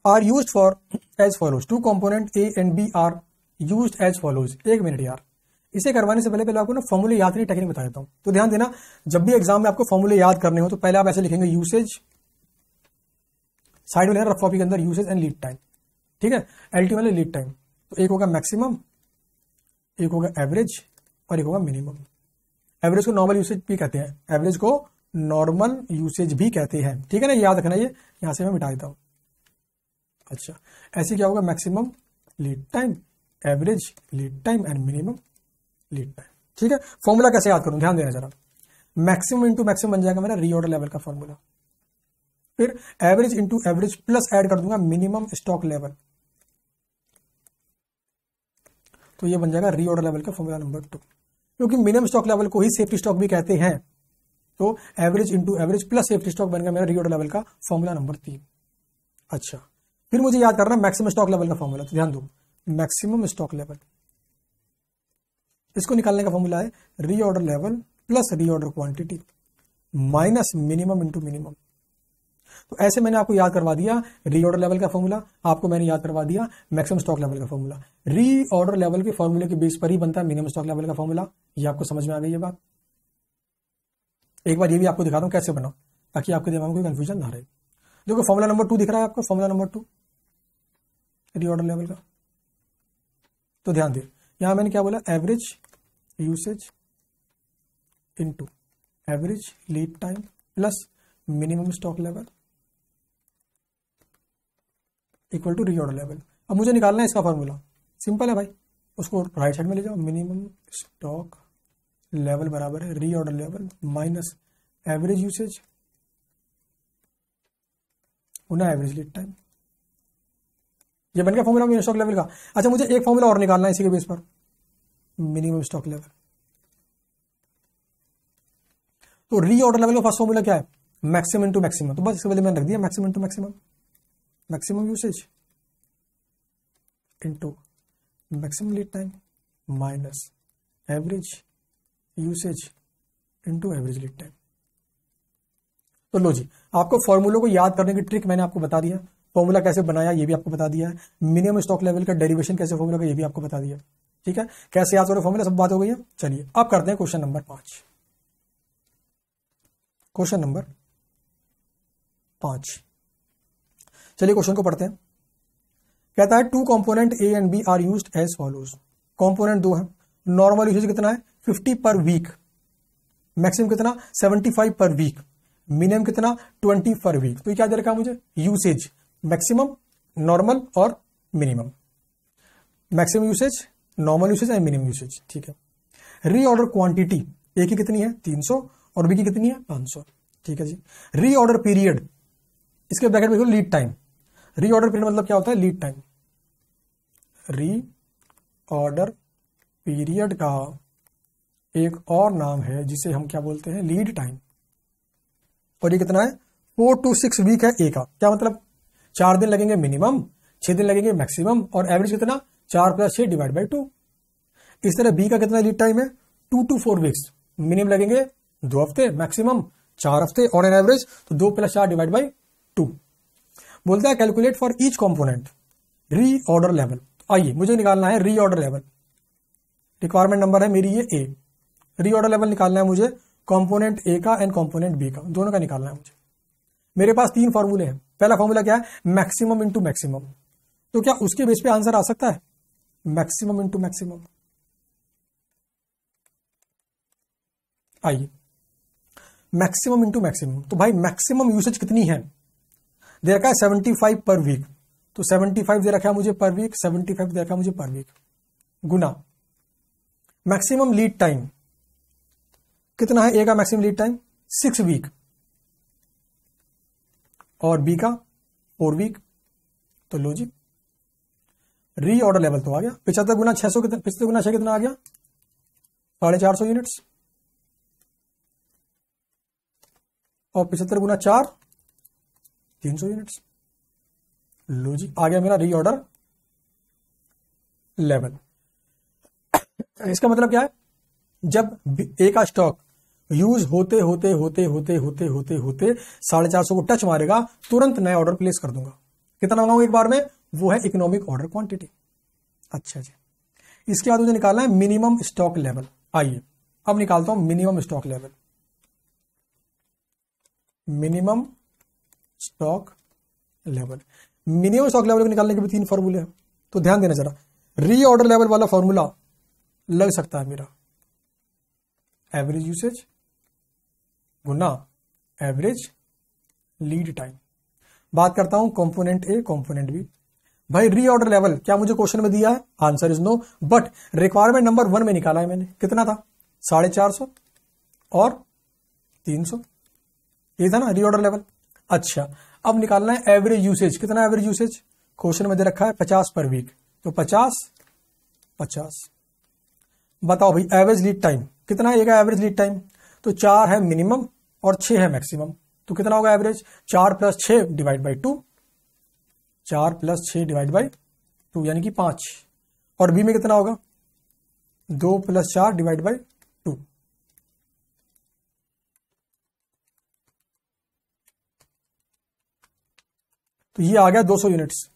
Speaker 1: Are used for as follows two component A and B are used as follows एक मिनट यार। इसे करवाने से पहले पहले आपको ना फॉर्मूले याद नहीं टेक्निक बता देता हूँ। तो ध्यान देना, जब भी एग्ज़ाम में आपको फॉर्मूले याद करने हो तो पहले आप ऐसे लिखेंगे यूसेज साइड में रफ कॉपी के अंदर यूसेज एंड लीड टाइम ठीक है? एल्टी वाले लीड टाइम तो एक होगा मैक्सिमम एक होगा एवरेज और एक होगा मिनिमम एवरेज को नॉर्मल यूसेज भी कहते हैं। एवरेज को नॉर्मल यूसेज भी कहते हैं। ठीक है ना? याद रखना ये। यहाँ से मैं मिटा देता हूँ। अच्छा ऐसे क्या होगा maximum lead time average lead time and minimum lead time ठीक है? फॉर्मूला कैसे याद करूँ? ध्यान देना जरा। मैक्सिमम इंटू मैक्सिमम बन जाएगा मेरा रीऑर्डर लेवल का फॉर्मूला फिर average into average plus add कर दूँगा मिनिमम स्टॉक लेवल तो ये बन जाएगा रीऑर्डर लेवल का फॉर्मूला नंबर टू क्योंकि मिनिमम स्टॉक लेवल को ही सेफ्टी स्टॉक भी कहते हैं। तो average into average plus safety stock बन गया मेरा रिओडर लेवल का फॉर्मूला नंबर तीन अच्छा। फिर मुझे याद करना मैक्सिमम स्टॉक लेवल का फॉर्मूला तो ध्यान दो। मैक्सिमम स्टॉक लेवल इसको निकालने का फॉर्मूला है reorder level plus reorder quantity minus minimum into minimum तो ऐसे मैंने आपको याद करवा दिया रीऑर्डर लेवल का फॉर्मूला आपको मैंने याद करवा दिया मैक्सिमम स्टॉक लेवल का फॉर्मूला रीऑर्डर लेवल के फॉर्मूले के बेस पर ही बनता है मिनिमम स्टॉक लेवल का फॉर्मूला ये आपको समझ में आ गई ये बात? एक बार ये भी आपको दिखाता हूँ कैसे बनाओ ताकि आपके दिमाग में कोई कंफ्यूजन ना रहे। देखो फॉर्मूला नंबर टू दिख रहा है आपको formula number two reorder level का। तो ध्यान दे, यहाँ मैंने क्या बोला? Average usage into average lead time plus minimum stock level equal to reorder level अब मुझे निकालना है इसका फॉर्मूला सिंपल है भाई। उसको राइट साइड में ले जाओ। मिनिमम स्टॉक लेवल बराबर है reorder level minus average usage average lead time ये बन गया फॉर्मूला मिनिमम स्टॉक लेवल का। अच्छा मुझे एक फॉर्मूला और निकालना है इसी के बेस पर। मिनिमम स्टॉक लेवल तो रीऑर्डर लेवल का फ़र्स्ट फॉर्मूला क्या है? मैक्सिमम इंटू मैक्सिमम तो बस इसके पहले मैंने रख दिया maximum to maximum maximum usage into maximum lead time minus average usage into average lead time तो लो जी, आपको फॉर्मूलों को याद करने की ट्रिक मैंने आपको बता दिया। फॉर्मूला कैसे बनाया, ये भी आपको बता दिया है। मिनिमम स्टॉक लेवल का डेरिवेशन कैसे फॉर्मूला का ये भी आपको बता दिया ठीक है? कैसे याद करो फॉर्मूला? सब बात हो गई है। चलिए, अब करते हैं क्वेश्चन नंबर पाँच। क्वेश्चन नंबर पाँच। चलिए क्वेश्चन को पढ़ते हैं। कहता है two component A and B are use as follows component दो है। नॉर्मल यूसेज कितना है? फिफ्टी पर वीक मैक्सिमम कितना? Seventy five per week minimum कितना? ट्वेंटी पर वीक तो क्या दे रखा मुझे? यूसेज मैक्सिमम, नॉर्मल और minimum. Maximum usage, normal usage and minimum usage, ठीक है। रीऑर्डर क्वांटिटी ए की कितनी है? तीन सौ और बी की कितनी है? पाँच सौ, ठीक है जी। रीऑर्डर पीरियड, इसके ब्रैकेट में लीड टाइम। रीऑर्डर पीरियड मतलब क्या होता है? Lead time. री ऑर्डर पीरियड का एक और नाम है, जिसे हम क्या बोलते हैं? Lead time. और ये कितना है? फोर टू सिक्स वीक है ए का। क्या मतलब? चार दिन लगेंगे मिनिमम छह दिन लगेंगे मैक्सिमम और एवरेज कितना? चार प्लस छह डिवाइड बाई टू इस तरह बी का कितना लीड टाइम है? Two to four weeks minimum लगेंगे दो हफ़्ते मैक्सिमम चार हफ़्ते ऑन एन एवरेज तो दो प्लस चार डिवाइड बाई टू बोलता है calculate for each component reorder level तो आइए, मुझे निकालना है reorder level requirement number है मेरी ये ए री ऑर्डर लेवल निकालना है मुझे कॉम्पोनेंट ए का एंड कॉम्पोनेंट बी का. दोनों का निकालना है मुझे. मेरे पास तीन फॉर्मूले हैं. पहला फॉर्मूला क्या है? मैक्सिमम इंटू मैक्सिमम तो क्या उसके बेस पे आंसर आ सकता है? मैक्सिमम इंटू मैक्सिमम आइए। मैक्सिमम इंटू मैक्सिमम तो भाई मैक्सिमम यूसेज कितनी है? दे रखा है सेवेंटी फाइव पर वीक तो सेवेंटी फाइव दे रखा है मुझे पर वीक सेवेंटी फाइव दे रखा है मुझे पर वीक गुना। मैक्सिमम लीड टाइम कितना है? ए का maximum lead time six week और बी का फोर वीक तो लो जी री ऑर्डर लेवल तो आ गया। पिछहत्तर गुना छह सौ कितना, पिछहत्तर गुना छह कितना आ गया? साढ़े चार सौ यूनिट्स और पिछहत्तर गुना चार, तीन सौ यूनिट्स लो जी आ गया मेरा री ऑर्डर लेवल इसका मतलब क्या है? जब ए का स्टॉक यूज़ होते होते होते होते होते होते होते साढ़े चार सौ को टच मारेगा, तुरंत नया ऑर्डर प्लेस कर दूँगा। कितना मंगाऊँगा एक बार में? वो है इकोनॉमिक ऑर्डर क्वांटिटी अच्छा जी। इसके बाद मुझे निकालना है मिनिमम स्टॉक लेवल आइए, अब निकालता हूँ minimum stock level minimum stock level minimum stock level को निकालने के भी तीन फॉर्मूले हैं। तो ध्यान देना जरा। री ऑर्डर लेवल वाला फॉर्मूला लग सकता है मेरा। एवरेज यूसेज गुना एवरेज लीड टाइम बात करता हूँ कंपोनेंट ए कंपोनेंट बी भाई री ऑर्डर लेवल क्या मुझे क्वेश्चन में दिया है? Answer is no but requirement number one में निकाला है मैंने। कितना था? साढ़े चार सौ और तीन सौ। ये था ना री ऑर्डर लेवल अच्छा अब निकालना है एवरेज यूसेज कितना एवरेज यूसेज क्वेश्चन में दे रखा है पचास पर वीक तो पचास पचास। बताओ भाई एवरेज लीड टाइम कितना है? एवरेज लीड टाइम तो चार है मिनिमम और छह है मैक्सिमम। तो कितना होगा एवरेज चार प्लस छ डिवाइड बाई टू चार प्लस छ डिवाइड बाई टू यानी कि पाँच। और बी में कितना होगा? दो प्लस चार डिवाइड बाई टू तो ये आ गया 200 यूनिट्स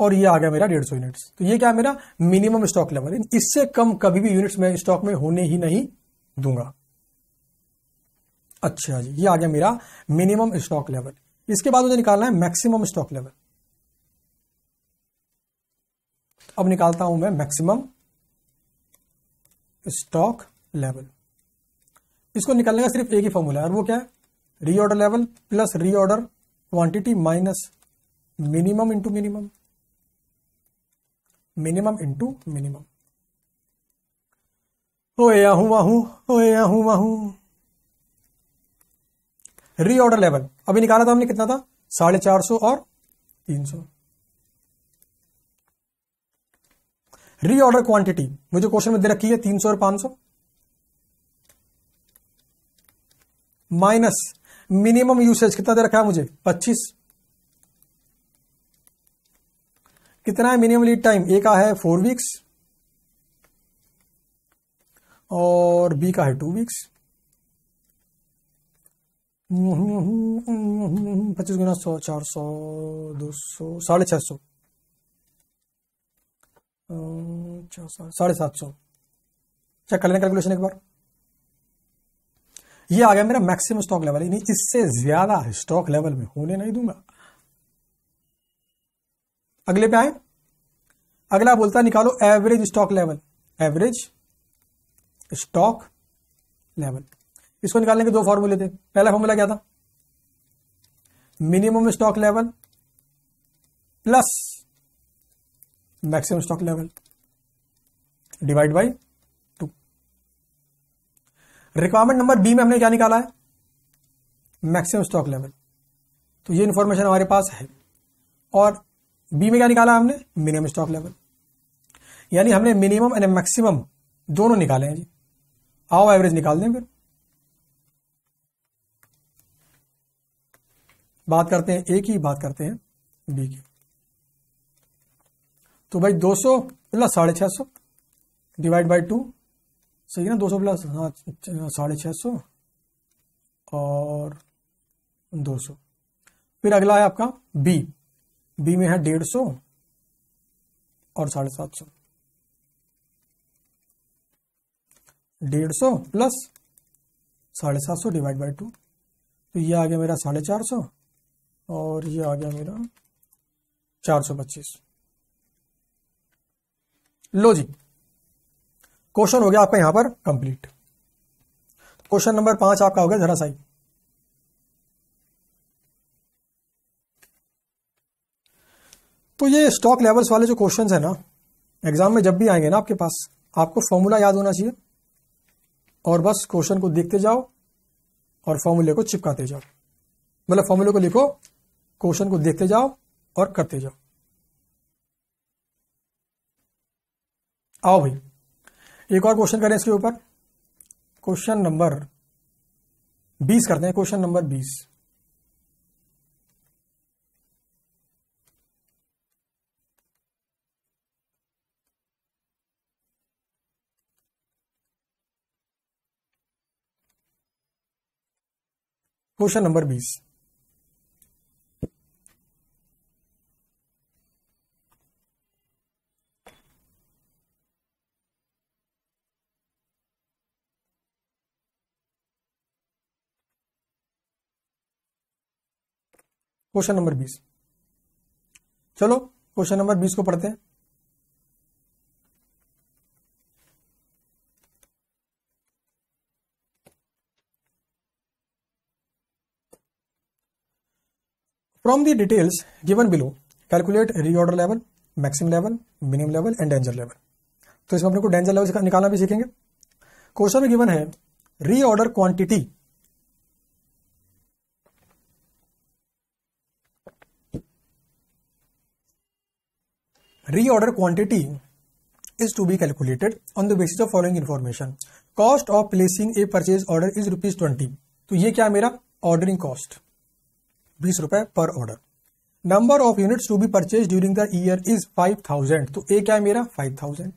Speaker 1: और ये आ गया मेरा डेढ़ सौ यूनिट्स तो ये क्या मेरा मिनिमम स्टॉक लेवल इससे कम कभी भी यूनिट्स में स्टॉक में होने ही नहीं दूँगा। अच्छा जी, ये आ गया मेरा मिनिमम स्टॉक लेवल इसके बाद मुझे निकालना है मैक्सिमम स्टॉक लेवल अब निकालता हूँ मैं मैक्सिमम स्टॉक लेवल इसको निकालने का सिर्फ़ एक ही फॉर्मूला है, और वो क्या है? Reorder level plus reorder quantity minus minimum into minimum minimum into minimum. ओए, आहू वाहू ओए, आहू वाहू रीऑर्डर लेवल अभी निकाला था हमने, कितना था? साढ़े चार सौ और तीन सौ। रीऑर्डर क्वांटिटी मुझे क्वेश्चन में दे रखी है, तीन सौ और पाँच सौ। माइनस मिनिमम यूसेज कितना दे रखा है मुझे? पच्चीस। कितना है मिनिमम लीड टाइम? ए का है फोर वीक्स और बी का है टू वीक्स। पच्चीस गुना सौ, चार सौ, दो सौ, साढ़े छह सौ। साढ़े सात सौ। चेक कर लेना कैलकुलेशन एक बार। ये आ गया मेरा मैक्सिमम स्टॉक लेवल यानी इससे ज़्यादा स्टॉक लेवल में होने नहीं दूँगा। अगले पे आए। अगला बोलता निकालो average stock level average stock level इसको निकालने के दो फॉर्मूले थे। पहला फॉर्मूला क्या था? Minimum stock level plus maximum stock level divide by two requirement number B में हमने क्या निकाला है? मैक्सिमम स्टॉक लेवल तो ये इंफॉर्मेशन हमारे पास है। और बी में क्या निकाला हमने? मिनिमम स्टॉक लेवल यानी हमने मिनिमम एंड मैक्सिमम दोनों निकाले हैं जी। आओ एवरेज निकाल दें फिर। बात करते हैं ए की बात करते हैं बी की। तो भाई 200 प्लस साढ़े छह सौ डिवाइड बाई टू सही है ना? 200 प्लस हाँ साढ़े छह सौ और 200 फिर अगला है आपका बी बी में है डेढ़ सौ और साढ़े सात सौ। डेढ़ सौ प्लस साढ़े सात सौ डिवाइड बाई टू तो ये आ गया मेरा साढ़े चार सौ और ये आ गया मेरा चार सौ पच्चीस। लो जी क्वेश्चन हो गया आपका यहाँ पर कंप्लीट क्वेश्चन नंबर पाँच आपका हो गया जरा तो ये स्टॉक लेवल्स वाले जो क्वेश्चन है ना एग्ज़ाम में जब भी आएँगे ना आपके पास, आपको फॉर्मूला याद होना चाहिए। और बस क्वेश्चन को देखते जाओ और फॉर्मूले को चिपकाते जाओ। मतलब फॉर्मूले को लिखो क्वेश्चन को देखते जाओ और करते जाओ। आओ भाई, एक और क्वेश्चन करें इसके ऊपर। क्वेश्चन नंबर बीस करते हैं क्वेश्चन नंबर बीस। क्वेश्चन नंबर बीस। क्वेश्चन नंबर बीस। चलो क्वेश्चन नंबर बीस को पढ़ते हैं। From the details given below calculate reorder level maximum level minimum level and danger level तो इसमें अपने को डेंजर लेवल निकालना भी सीखेंगे। क्वेश्चन में गिवन है reorder quantity reorder quantity is to be calculated on the basis of following information. Cost of placing a purchase order is rupees 20 तो ये क्या मेरा? ऑर्डरिंग कॉस्ट बीस रुपए per order number of units to be purchase during the year is five thousand तो A क्या है मेरा? फाइव थाउज़ेंड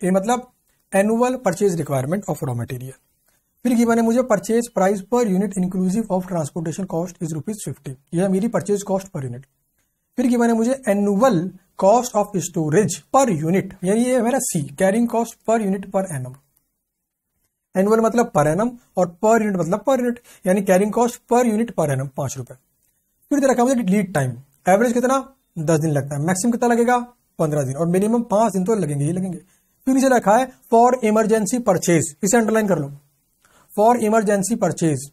Speaker 1: ए मतलब annual purchase requirement of raw material फिर की मैंने मुझे purchase price per unit inclusive of transportation cost is rupees fifty यह मेरी परचेज कॉस्ट पर यूनिट फिर की मैंने मुझे annual cost of storage per unit यानी ये मेरा C carrying cost per unit per annum annual मतलब पर एनम और पर यूनिट मतलब पर यूनिट यानी carrying cost per unit per annum पाँच रुपए. फिर दे रखा मुझे लीड टाइम एवरेज कितना? दस दिन लगता है। मैक्सिमम कितना लगेगा? पंद्रह दिन। और मिनिमम पाँच दिन तो लगेंगे ही लगेंगे। फिर नीचे रखा है? फॉर इमरजेंसी परचेज इसे अंडरलाइन कर लो। फॉर इमरजेंसी परचेज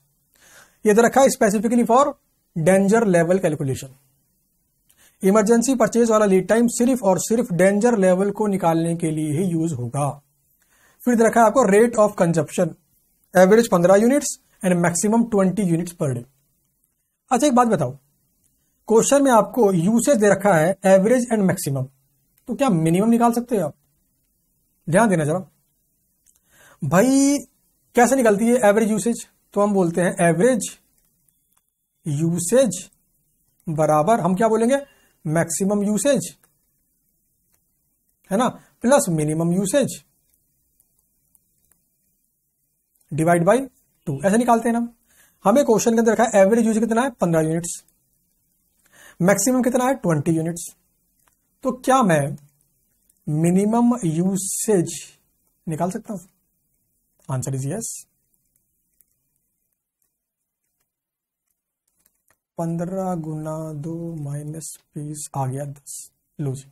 Speaker 1: ये दे रखा है specifically for danger level calculation emergency purchase वाला लीड टाइम सिर्फ़ और सिर्फ़ डेंजर लेवल को निकालने के लिए ही यूज़ होगा। फिर रखा है आपको रेट ऑफ़ कंजप्शन एवरेज पंद्रह units and maximum twenty units per day अच्छा एक बात बताओ। क्वेश्चन में आपको यूसेज दे रखा है एवरेज एंड मैक्सिमम तो क्या मिनिमम निकाल सकते हैं आप? ध्यान देना जरा। भाई, कैसे निकलती है एवरेज यूसेज तो हम बोलते हैं एवरेज यूसेज बराबर, हम क्या बोलेंगे? मैक्सिमम यूसेज है ना? Plus minimum usage divide by two ऐसे निकालते हैं ना। हमें क्वेश्चन के अंदर रखा है एवरेज यूज़ कितना है? पंद्रह यूनिट्स मैक्सिमम कितना है? ट्वेंटी यूनिट्स तो क्या मैं मिनिमम यूसेज निकाल सकता हूँ? आंसर इज़ यस पंद्रह गुना दो माइनस बीस आ गया दस. लो जी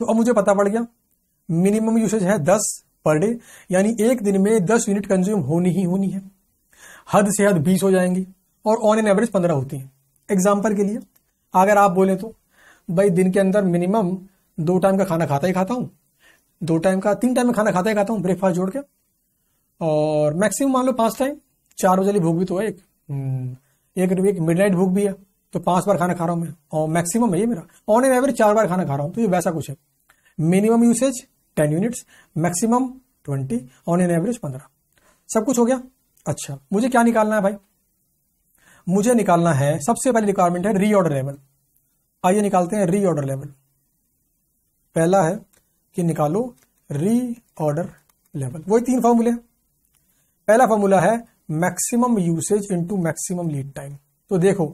Speaker 1: तो अब मुझे पता पड़ गया मिनिमम यूसेज है दस पर डे यानी एक दिन में दस यूनिट कंज्यूम होनी ही होनी है. हद से हद बीस हो जाएँगी और ऑन एन एवरेज पंद्रह होती है. एग्ज़ाम्पल के लिए अगर आप बोले तो भाई दिन के अंदर मिनिमम दो टाइम का खाना खाता ही खाता हूँ। दो टाइम का तीन टाइम में खाना खाता ही खाता हूँ ब्रेकफास्ट जोड़ के। और मैक्सिमम मान लो पाँच टाइम चार बजे भूख भी तो है एक। हम्म, एक एक मिड नाइट भूख भी है तो पाँच बार खाना खा रहा हूँ मैं। और मैक्सिमम है ये मेरा। ऑन एन एवरेज चार बार खाना खा रहा हूँ तो ये वैसा कुछ है। Minimum usage ten units maximum twenty on an average पंद्रह। सब कुछ हो गया? अच्छा मुझे क्या निकालना है भाई? मुझे निकालना है, सबसे पहले रिक्वायरमेंट है रीऑर्डर लेवल आइए निकालते हैं रीऑर्डर लेवल पहला है कि निकालो री ऑर्डर लेवल वही तीन फॉर्मूले पहला फॉर्मूला है maximum usage into maximum lead time तो देखो,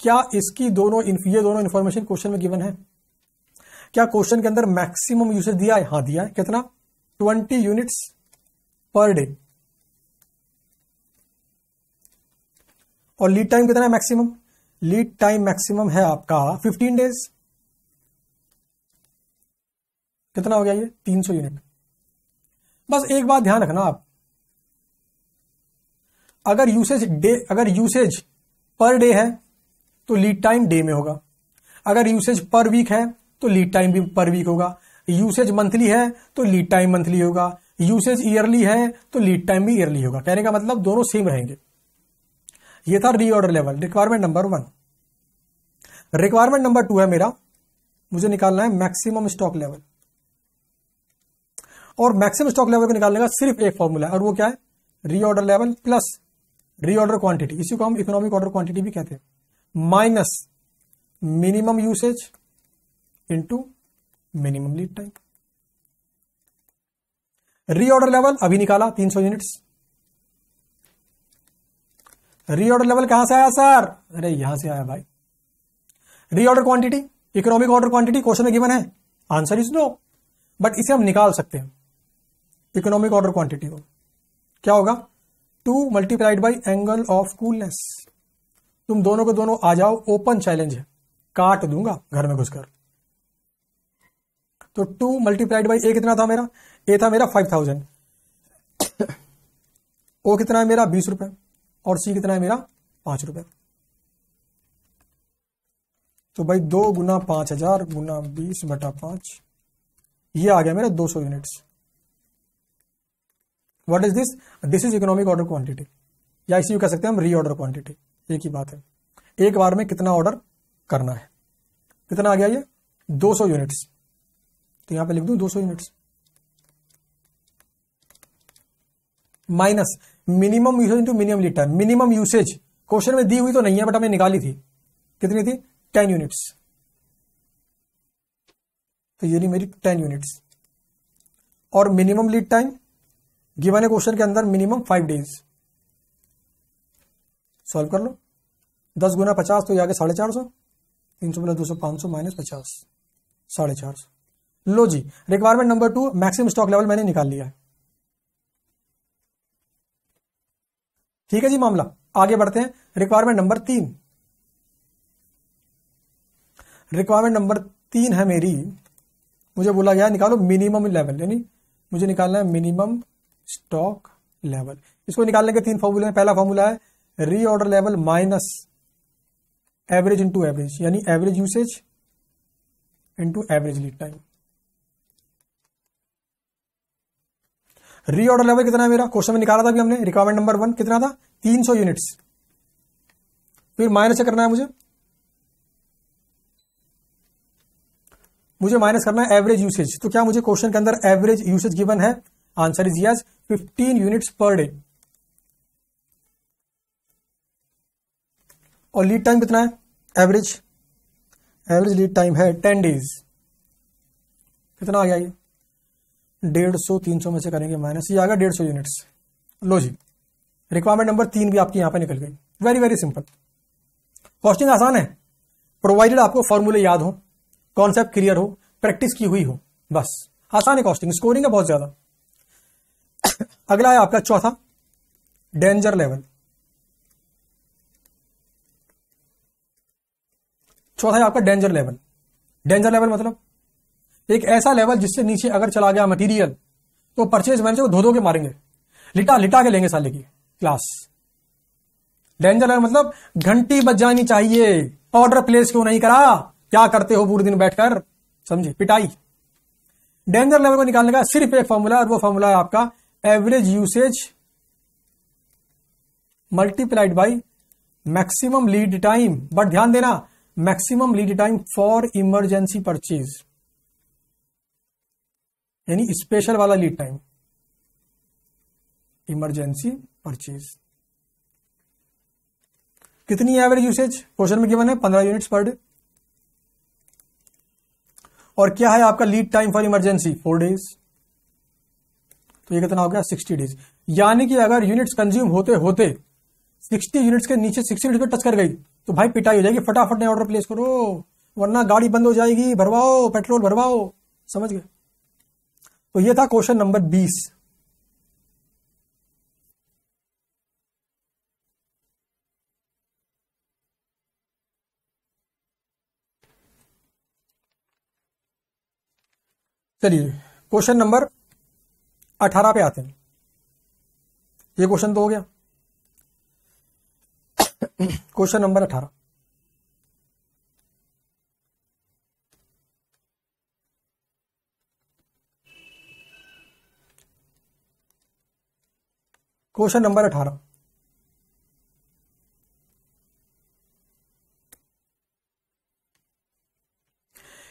Speaker 1: क्या इसकी दोनों ये दोनों इंफॉर्मेशन क्वेश्चन में गिवन है? क्या क्वेश्चन के अंदर मैक्सिमम यूसेज दिया है? हाँ दिया है। कितना? ट्वेंटी यूनिट्स पर डे और लीड टाइम कितना है मैक्सिमम लीड टाइम मैक्सिमम है आपका 15 डेज़ कितना हो गया ये? 300 यूनिट बस एक बात ध्यान रखना आप। अगर यूसेज डे अगर यूसेज पर डे है तो लीड टाइम डे में होगा। अगर यूसेज पर वीक है तो लीड टाइम भी पर वीक होगा। यूसेज मंथली है तो लीड टाइम मंथली होगा। यूसेज ईयरली है तो लीड टाइम भी ईयरली होगा। कहने का मतलब दोनों सेम रहेंगे। ये था reorder level requirement number one requirement number two है मेरा। मुझे निकालना है मैक्सिमम स्टॉक लेवल और मैक्सिमम स्टॉक लेवल को निकालने का सिर्फ़ एक फॉर्मूला है, और वो क्या है? Reorder level plus reorder quantity इसी को हम इकोनॉमिक ऑर्डर क्वांटिटी भी कहते हैं। Minus minimum usage into minimum lead time reorder level अभी निकाला 300 यूनिट्स रीऑर्डर लेवल कहाँ से आया सर अरे, यहाँ से आया, भाई। Reorder quantity economic order quantity question में गिवन है आंसर इज़ नो बट इसे हम निकाल सकते हैं। इकोनॉमिक ऑर्डर क्वांटिटी को। क्या होगा? Two multiplied by angle of coolness तुम दोनों को दोनों आ जाओ ओपन चैलेंज है। काट दूँगा घर में घुसकर। तो टू मल्टीप्लाइड बाई ए कितना था मेरा? ए था मेरा फाइव थाउज़ेंड ओ कितना है मेरा? बीस रुपए। और सी कितना है मेरा? पाँच रुपए। तो भाई दो गुना पाँच हज़ार गुना बीस बटा पाँच, ये आ गया मेरा दो सौ units what is this this is economic order quantity या इसी कह सकते हैं हम री ऑर्डर क्वांटिटी एक ही बात है। एक बार में कितना ऑर्डर करना है? कितना आ गया ये? 200 यूनिट्स तो यहाँ पे लिख दू 200 units minus minimum usage into minimum litre minimum usage question में दी हुई तो नहीं है बट हमने निकाली थी। कितनी थी? टेन यूनिट्स तो ये मेरी टेन यूनिट्स और मिनिमम लीड टाइम गिवन है क्वेश्चन के अंदर मिनिमम फाइव डेज़ सॉल्व कर लो। दस गुना पचास तो ये आगे साढ़े चार सौ। तीन सौ प्लस दो सौ पाँच सौ माइनस पचास। साढ़े चार सौ। लो जी requirement number two maximum stock level मैंने निकाल लिया है। ठीक है जी मामला। आगे बढ़ते हैं। रिक्वायरमेंट नंबर तीन। रिक्वायरमेंट नंबर तीन है मेरी। मुझे बोला गया निकालो मिनिमम लेवल यानी मुझे निकालना है मिनिमम स्टॉक लेवल इसको निकालने के तीन फॉर्मूले हैं। पहला फॉर्मूला है reorder level minus average into average यानी average usage into average lead time reorder level कितना है मेरा? क्वेश्चन में निकाला था हमने। रिक्वायरमेंट नंबर वन कितना था? 300 यूनिट्स फिर माइनस करना है मुझे? मुझे माइनस करना है एवरेज यूसेज तो क्या मुझे क्वेश्चन के अंदर एवरेज यूसेज गिवन है? Answer is yes 15 units per day और लीड टाइम कितना है? एवरेज एवरेज लीड टाइम है टेन डेज़ कितना आ गया ये? डेढ़ सौ, तीन सौ में से करेंगे माइनस ये आ गया डेढ़ सौ यूनिट्स लो जी। रिक्वायरमेंट नंबर तीन भी आपकी यहाँ पे निकल गई। वेरी वेरी सिंपल क्वेश्चन आसान है। प्रोवाइडेड आपको फॉर्मूले याद हो कॉन्सेप्ट क्लियर हो प्रैक्टिस की हुई हो, बस। आसान है कॉस्टिंग स्कोरिंग है बहुत ज़्यादा। अगला है आपका चौथा। डेंजर लेवल चौथा है आपका डेंजर लेवल डेंजर लेवल मतलब? एक ऐसा लेवल जिससे नीचे अगर चला गया मटेरियल तो परचेज मैनेजर को धो धो के मारेंगे। लिटा लिटा के लेंगे साले की क्लास डेंजर लेवल मतलब घंटी बज जानी चाहिए। ऑर्डर प्लेस क्यों नहीं करा? क्या करते हो पूरे दिन बैठकर? समझे? पिटाई। डेंजर लेवल को निकालने का सिर्फ़ एक फॉर्मूला और वो फॉर्मूला है आपका average usage multiplied by maximum lead time but ध्यान देना maximum lead time for emergency purchase यानी स्पेशल वाला लीड टाइम इमरजेंसी परचेज कितनी एवरेज यूसेज क्वेश्चन में गिवन है पंद्रह यूनिट्स पर डे और क्या है आपका lead time for emergency four days तो ये कितना हो गया? सिक्सटी डेज़ यानी कि अगर यूनिट्स कंज्यूम होते होते सिक्सटी यूनिट्स के नीचे सिक्सटी यूनिट पे टच कर गई तो भाई पिटाई हो जाएगी, फटाफट नए ऑर्डर प्लेस करो, वरना गाड़ी बंद हो जाएगी, भरवाओ पेट्रोल भरवाओ. समझ गए? तो ये था क्वेश्चन नंबर बीस। चलिए, क्वेश्चन नंबर अठारह पे आते हैं। ये क्वेश्चन तो हो गया। क्वेश्चन नंबर अठारह। क्वेश्चन नंबर अठारह।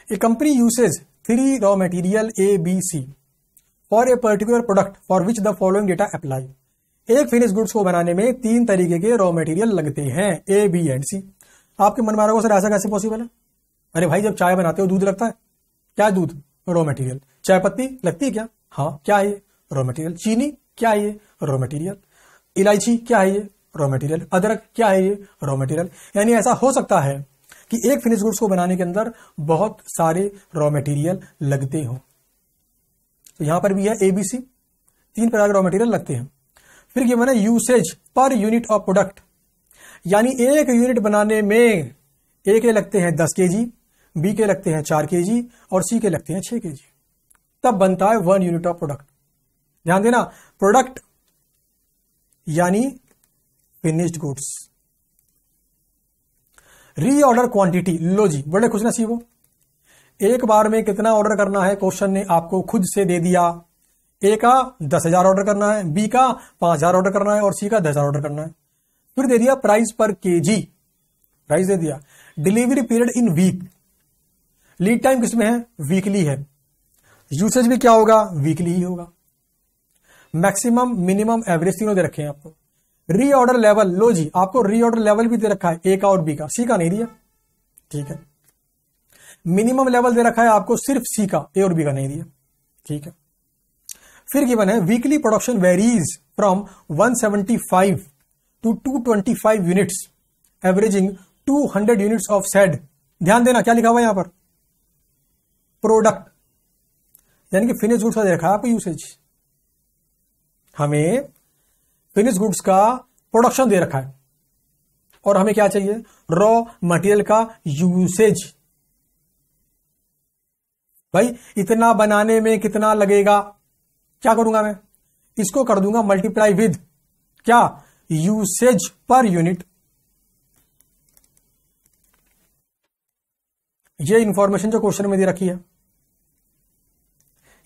Speaker 1: A company uses three raw material A, B, C for a particular product for which the following data apply. एक फिनिश गुड्स को बनाने में तीन तरीके के रॉ मटेरियल लगते हैं ए बी एंड सी आपके मन में सर ऐसा कैसे पॉसिबल है? अरे भाई जब चाय बनाते हो दूध लगता है। क्या दूध? रॉ मटेरियल चाय पत्ती लगती है क्या? हाँ क्या है रॉ मटेरियल चीनी? क्या है रॉ मटेरियल इलायची क्या है ये? रॉ मटेरियल अदरक क्या है ये? रॉ मटेरियल यानी ऐसा हो सकता है कि एक फिनिश गुड्स को बनाने के अंदर बहुत सारे रॉ मटेरियल लगते हो। तो यहाँ पर भी है एबीसी तीन प्रकार के रॉ मटेरियल लगते हैं। फिर ये है usage per unit of product यानी एक यूनिट बनाने में ए के लगते हैं दस के जी बी के लगते हैं चार के जी और सी के लगते हैं छह के जी तब बनता है वन यूनिट ऑफ़ प्रोडक्ट ध्यान देना प्रोडक्ट यानी फिनिश्ड गुड्स रीऑर्डर क्वांटिटी लो जी, बड़े खुश नसीब हो। एक बार में कितना ऑर्डर करना है? क्वेश्चन ने आपको खुद से दे दिया। ए का दस हज़ार ऑर्डर करना है बी का पाँच हज़ार ऑर्डर करना है और सी का दस हज़ार ऑर्डर करना है। फिर दे दिया प्राइस पर के जी प्राइस दे दिया। Delivery period in week lead time किसमें है? वीकली है। यूसेज भी क्या होगा? वीकली ही होगा। मैक्सिमम, मिनिमम, एवरेज तीनों दे रखे हैं आपको। रीऑर्डर लेवल लो जी, आपको रीऑर्डर लेवल भी दे रखा है ए का और बी का। सी का नहीं दिया। ठीक है। मिनिमम लेवल दे रखा है आपको सिर्फ़ सी का ए और बी का नहीं दिया। ठीक है। फिर गिवन है weekly production varies from 175 to 225 units averaging 200 units of said ध्यान देना, क्या लिखा हुआ है यहाँ पर? प्रोडक्ट यानी कि फिनिश गुड्स का देखा आपको यूसेज हमें फिनिश गुड्स का प्रोडक्शन दे रखा है। और हमें क्या चाहिए? रॉ मटेरियल का यूसेज भाई, इतना बनाने में कितना लगेगा? क्या करूँगा मैं? इसको कर दूँगा मल्टीप्लाई विद क्या? यूसेज पर यूनिट ये इंफॉर्मेशन जो क्वेश्चन में दे रखी है।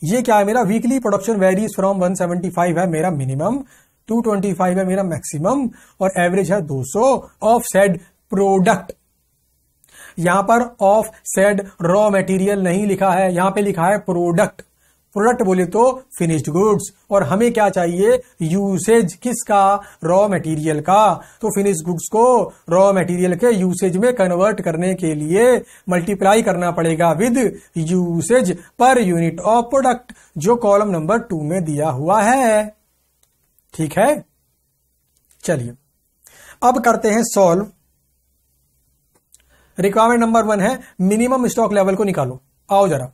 Speaker 1: ये क्या है मेरा वीकली प्रोडक्शन वेरीज फ्रॉम 175 है मेरा मिनिमम 225 है मेरा मैक्सिमम और एवरेज है 200 ऑफ़ सेड प्रोडक्ट यहाँ पर ऑफ़ सेड रॉ मटेरियल नहीं लिखा है, यहाँ पे लिखा है प्रोडक्ट प्रोडक्ट बोले तो फिनिश्ड गुड्स और हमें क्या चाहिए? यूसेज किसका? रॉ मटेरियल का। तो फिनिश्ड गुड्स को रॉ मटेरियल के यूसेज में कन्वर्ट करने के लिए मल्टीप्लाई करना पड़ेगा with usage per unit of product जो कॉलम नंबर टू में दिया हुआ है। ठीक है? चलिए। अब करते हैं सॉल्व रिक्वायरमेंट नंबर वन है मिनिमम स्टॉक लेवल को निकालो। आओ जरा।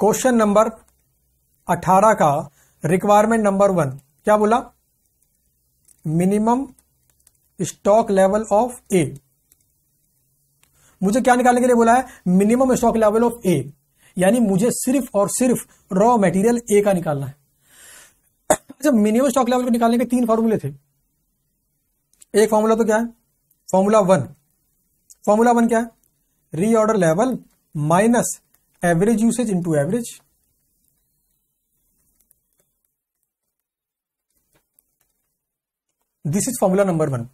Speaker 1: क्वेश्चन नंबर 18 का रिक्वायरमेंट नंबर वन क्या बोला? Minimum stock level of A मुझे क्या निकालने के लिए बोला है? Minimum stock level of A यानी मुझे सिर्फ़ और सिर्फ़ रॉ मटेरियल ए का निकालना है। अच्छा मिनिमम स्टॉक लेवल को निकालने के तीन फॉर्मूले थे। एक फॉर्मूला तो क्या है? फॉर्मूला वन फॉर्मूला वन क्या है? Reorder level minus average usage into average this is formula number one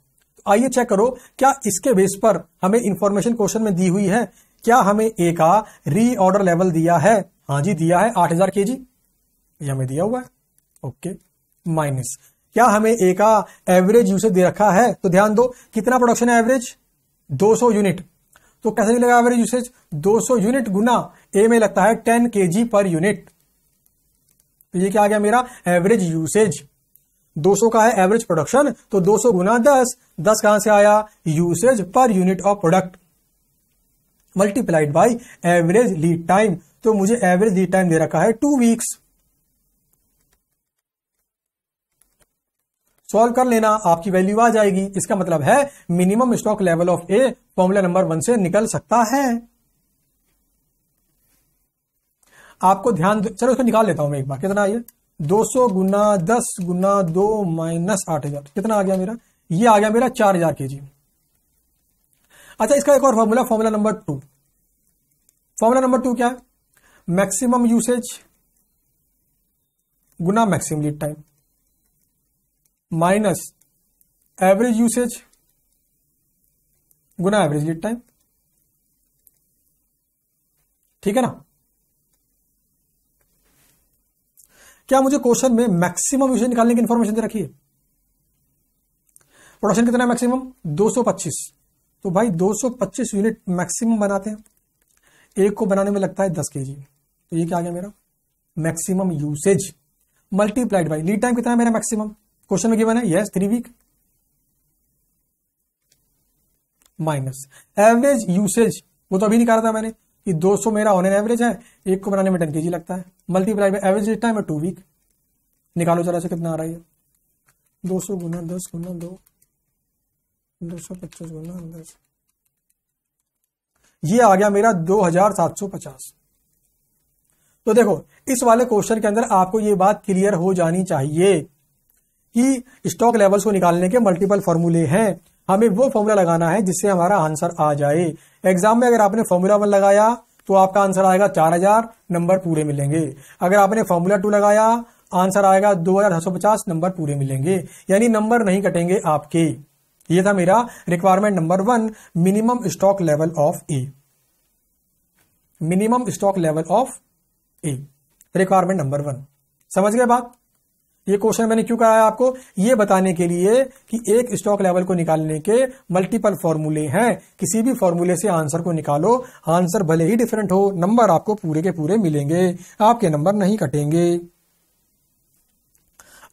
Speaker 1: आइए चेक करो, क्या इसके बेस पर हमें इंफॉर्मेशन क्वेश्चन में दी हुई है? क्या हमें ए का रीऑर्डर लेवल दिया है? हाँ जी, दिया है आठ हज़ार के जी हमें दिया हुआ है। ओके माइनस क्या हमें ए का एवरेज यूसेज दे रखा है? तो ध्यान दो, कितना प्रोडक्शन है एवरेज 200 यूनिट तो कैसे निकलेगा एवरेज यूसेज 200 यूनिट गुना ए में लगता है 10 के पर यूनिट तो ये क्या आ गया मेरा? एवरेज यूसेज 200 का है एवरेज प्रोडक्शन तो 200 गुना 10 10 कहाँ से आया? Usage per unit of product multiplied by average lead time तो मुझे एवरेज लीड टाइम दे रखा है टू वीक्स सॉल्व कर लेना, आपकी वैल्यू आ जाएगी। इसका मतलब है minimum stock level of A formula number one से निकल सकता है। आपको ध्यान चलो इसको निकाल लेता हूँ मैं एक बार। कितना आइए 200 गुना दस गुना दो माइनस आठ हज़ार। कितना आ गया मेरा? ये आ गया मेरा चार हज़ार के जी अच्छा इसका एक और formula formula number two formula number two क्या? है मैक्सिमम यूसेज गुना maximum lead time minus average usage गुना एवरेज लीड टाइम। ठीक है ना? क्या मुझे क्वेश्चन में मैक्सिमम यूसेज निकालने की इंफॉर्मेशन दे रखी है? प्रोडक्शन कितना है मैक्सिमम 225 तो भाई 225 यूनिट मैक्सिमम बनाते हैं। एक को बनाने में लगता है 10 के तो ये क्या आ गया मेरा? Maximum usage multiplied by lead time कितना है मेरा मैक्सिमम क्वेश्चन में गिवन है yes three week minus average usage वो तो अभी निकाला था मैंने कि 200 मेरा ऑन एन एवरेज है, एक को बनाने में टेन के जी लगता है। मल्टीप्लाई बाई एवरेज टाइम है टू वीक निकालो जरा से कितना आ रहा है दो सौ गुना दस गुना दो। दो सौ पच्चीस गुना दस। ये आ गया मेरा दो हज़ार सात सौ पचास। तो देखो, इस वाले क्वेश्चन के अंदर आपको ये बात क्लियर हो जानी चाहिए कि स्टॉक लेवल्स को निकालने के मल्टीपल फॉर्मूले हैं। हमें वो फॉर्मूला लगाना है जिससे हमारा आंसर आ जाए। एग्ज़ाम में अगर आपने फॉर्मूला वन लगाया तो आपका आंसर आएगा चार हज़ार नंबर पूरे मिलेंगे। अगर आपने फॉर्मूला टू लगाया आंसर आएगा दो हज़ार सौ पचास नंबर पूरे मिलेंगे। यानी नंबर नहीं कटेंगे आपके। ये था मेरा requirement number one minimum stock level of A minimum stock level of A requirement number one समझ गए बात? ये क्वेश्चन मैंने क्यों कराया आपको? ये बताने के लिए कि एक स्टॉक लेवल को निकालने के मल्टीपल फॉर्मूले हैं। किसी भी फॉर्मूले से आंसर को निकालो। आंसर भले ही डिफरेंट हो नंबर आपको पूरे के पूरे मिलेंगे। आपके नंबर नहीं कटेंगे।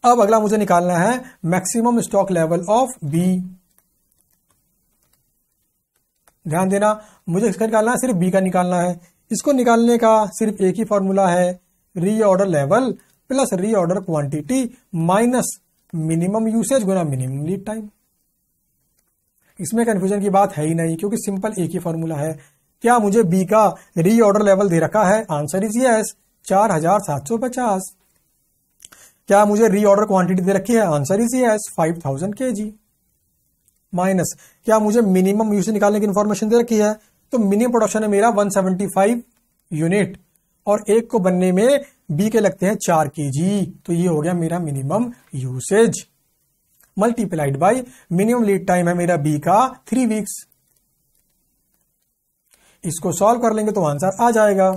Speaker 1: अब अगला मुझे निकालना है maximum stock level of B ध्यान देना, मुझे इसका निकालना है, सिर्फ़ बी का निकालना है। इसको निकालने का सिर्फ़ एक ही फॉर्मूला है reorder level plus reorder quantity minus minimum usage गुना मिनिमम लीड टाइम इसमें कंफ्यूजन की बात है ही नहीं, क्योंकि सिंपल एक ही फॉर्मूला है। क्या मुझे बी का रीऑर्डर लेवल दे रखा है? आंसर इज़ यस चार हज़ार सात सौ पचास। क्या मुझे रीऑर्डर क्वांटिटी दे रखी है? Answer is yes five thousand K G minus क्या मुझे मिनिमम यूसेज निकालने की इंफॉर्मेशन दे रखी है? तो मिनिमम प्रोडक्शन है मेरा 175 यूनिट और एक को बनने में बी के लगते हैं चार के जी तो ये हो गया मेरा minimum usage multiplied by minimum lead time है मेरा बी का थ्री वीक्स इसको सॉल्व कर लेंगे तो आंसर आ जाएगा.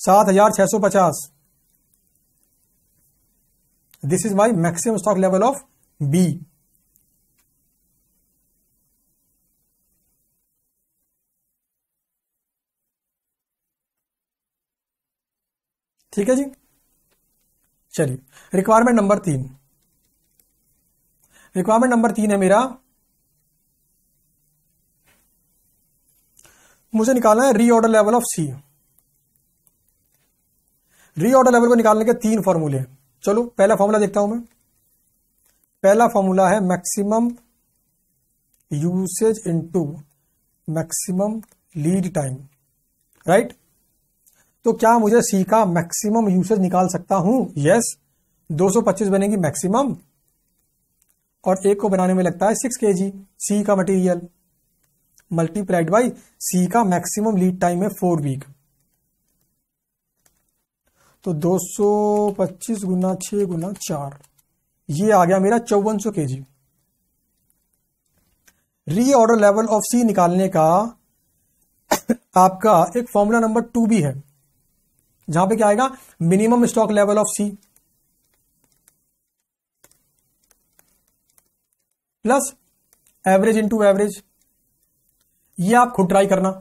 Speaker 1: सात हज़ार छह सौ पचास. This is my maximum stock level of B ठीक है जी? चलिए रिक्वायरमेंट नंबर तीन। रिक्वायरमेंट नंबर तीन है मेरा। मुझे निकालना है reorder level of C reorder level को निकालने के तीन फॉर्मूले चलो, पहला फॉर्मूला देखता हूँ मैं। पहला फॉर्मूला है maximum usage into maximum lead time right तो क्या मुझे सी का मैक्सिमम यूसेज निकाल सकता हूँ? यस yes, 225 बनेगी मैक्सिमम और एक को बनाने में लगता है सिक्स के जी सी का मटेरियल मल्टीप्लाइड बाई सी का मैक्सिमम लीड टाइम है फोर वीक तो 225 गुना छ गुना चार. ये आ गया मेरा चौवन सौ K G reorder level of C निकालने का आपका एक फॉर्मूला नंबर टू भी है. जहाँ पे क्या आएगा? Minimum stock level of C plus average into average ये आप खुद ट्राई करना।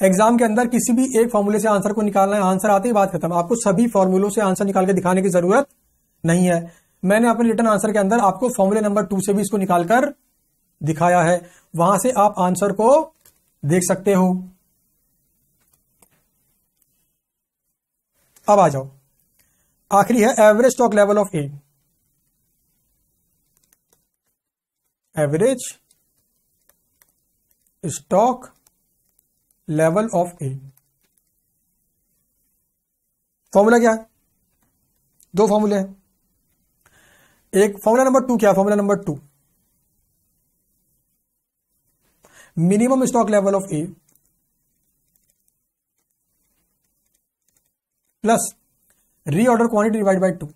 Speaker 1: एग्ज़ाम के अंदर किसी भी एक फॉर्मूले से आंसर को निकालना है। आंसर आते ही बात खत्म। आपको सभी फॉर्मूलों से आंसर निकाल के दिखाने की ज़रूरत नहीं है। मैंने अपने रिटर्न आंसर के अंदर आपको फॉर्मूले नंबर टू से भी इसको निकालकर दिखाया है। वहाँ से आप आंसर को देख सकते हो। अब आ जाओ। आखिरी है average stock level of A average stock level of A formula क्या है? दो फॉर्मूले हैं। एक फॉर्मूला नंबर टू क्या formula number two minimum stock level of A plus reorder quantity divide by two.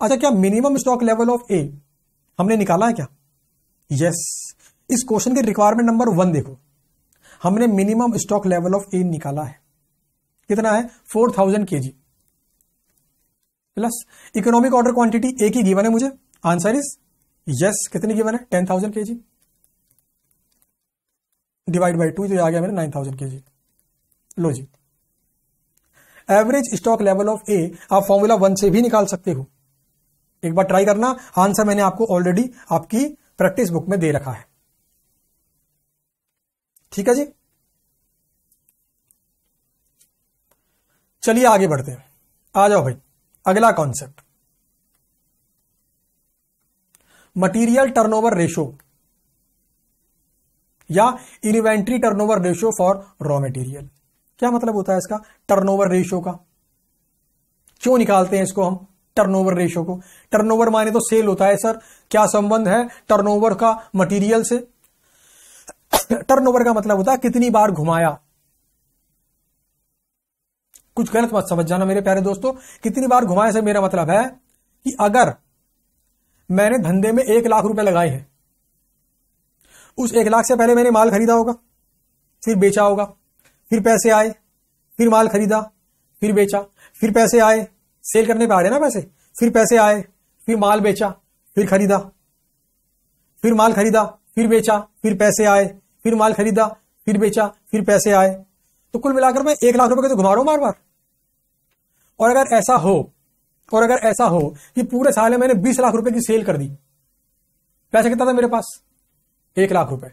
Speaker 1: अच्छा क्या minimum stock level of A हमने निकाला है क्या? यस. इस क्वेश्चन के रिक्वायरमेंट नंबर वन देखो। हमने minimum stock level of A निकाला है। कितना है? Four thousand K G plus economic order quantity A की गिवन है मुझे? आंसर इज़ यस कितनी गिवन है? Ten thousand K G divide by two तो आ गया मेरे नाइन थाउज़ेंड के जी लो जी। Average stock level of A आप फॉर्मूला वन से भी निकाल सकते हो। एक बार ट्राई करना आंसर मैंने आपको ऑलरेडी आपकी प्रैक्टिस बुक में दे रखा है। ठीक है जी? चलिए आगे बढ़ते हैं। आ जाओ भाई, अगला कॉन्सेप्ट मटीरियल टर्नओवर रेशो या inventory turnover ratio for raw material क्या मतलब होता है इसका? टर्नओवर रेशियो का। क्यों निकालते हैं इसको हम? टर्नओवर रेशियो को। टर्नओवर माने तो सेल होता है सर क्या संबंध है टर्नओवर का मटेरियल से? टर्नओवर का मतलब होता है कितनी बार घुमाया। कुछ गलत मत समझ जाना मेरे प्यारे दोस्तों। कितनी बार घुमाया से मेरा मतलब है कि अगर मैंने धंधे में एक लाख रुपए लगाए हैं, उस एक लाख से पहले मैंने माल खरीदा होगा, फिर बेचा होगा। फिर पैसे आए, फिर माल खरीदा, फिर बेचा, फिर पैसे आए, सेल करने पे आ रहे ना पैसे, फिर पैसे आए, फिर माल बेचा, फिर खरीदा, फिर माल खरीदा, फिर बेचा, फिर पैसे आए, फिर माल खरीदा, फिर बेचा, फिर पैसे आए। तो कुल मिलाकर मैं एक लाख रुपए के तो घुमा रहा हूँ बार बार और अगर ऐसा हो, और अगर ऐसा हो कि पूरे साल में मैंने बीस लाख रुपए की सेल कर दी, पैसा कितना था मेरे पास? एक लाख रुपए।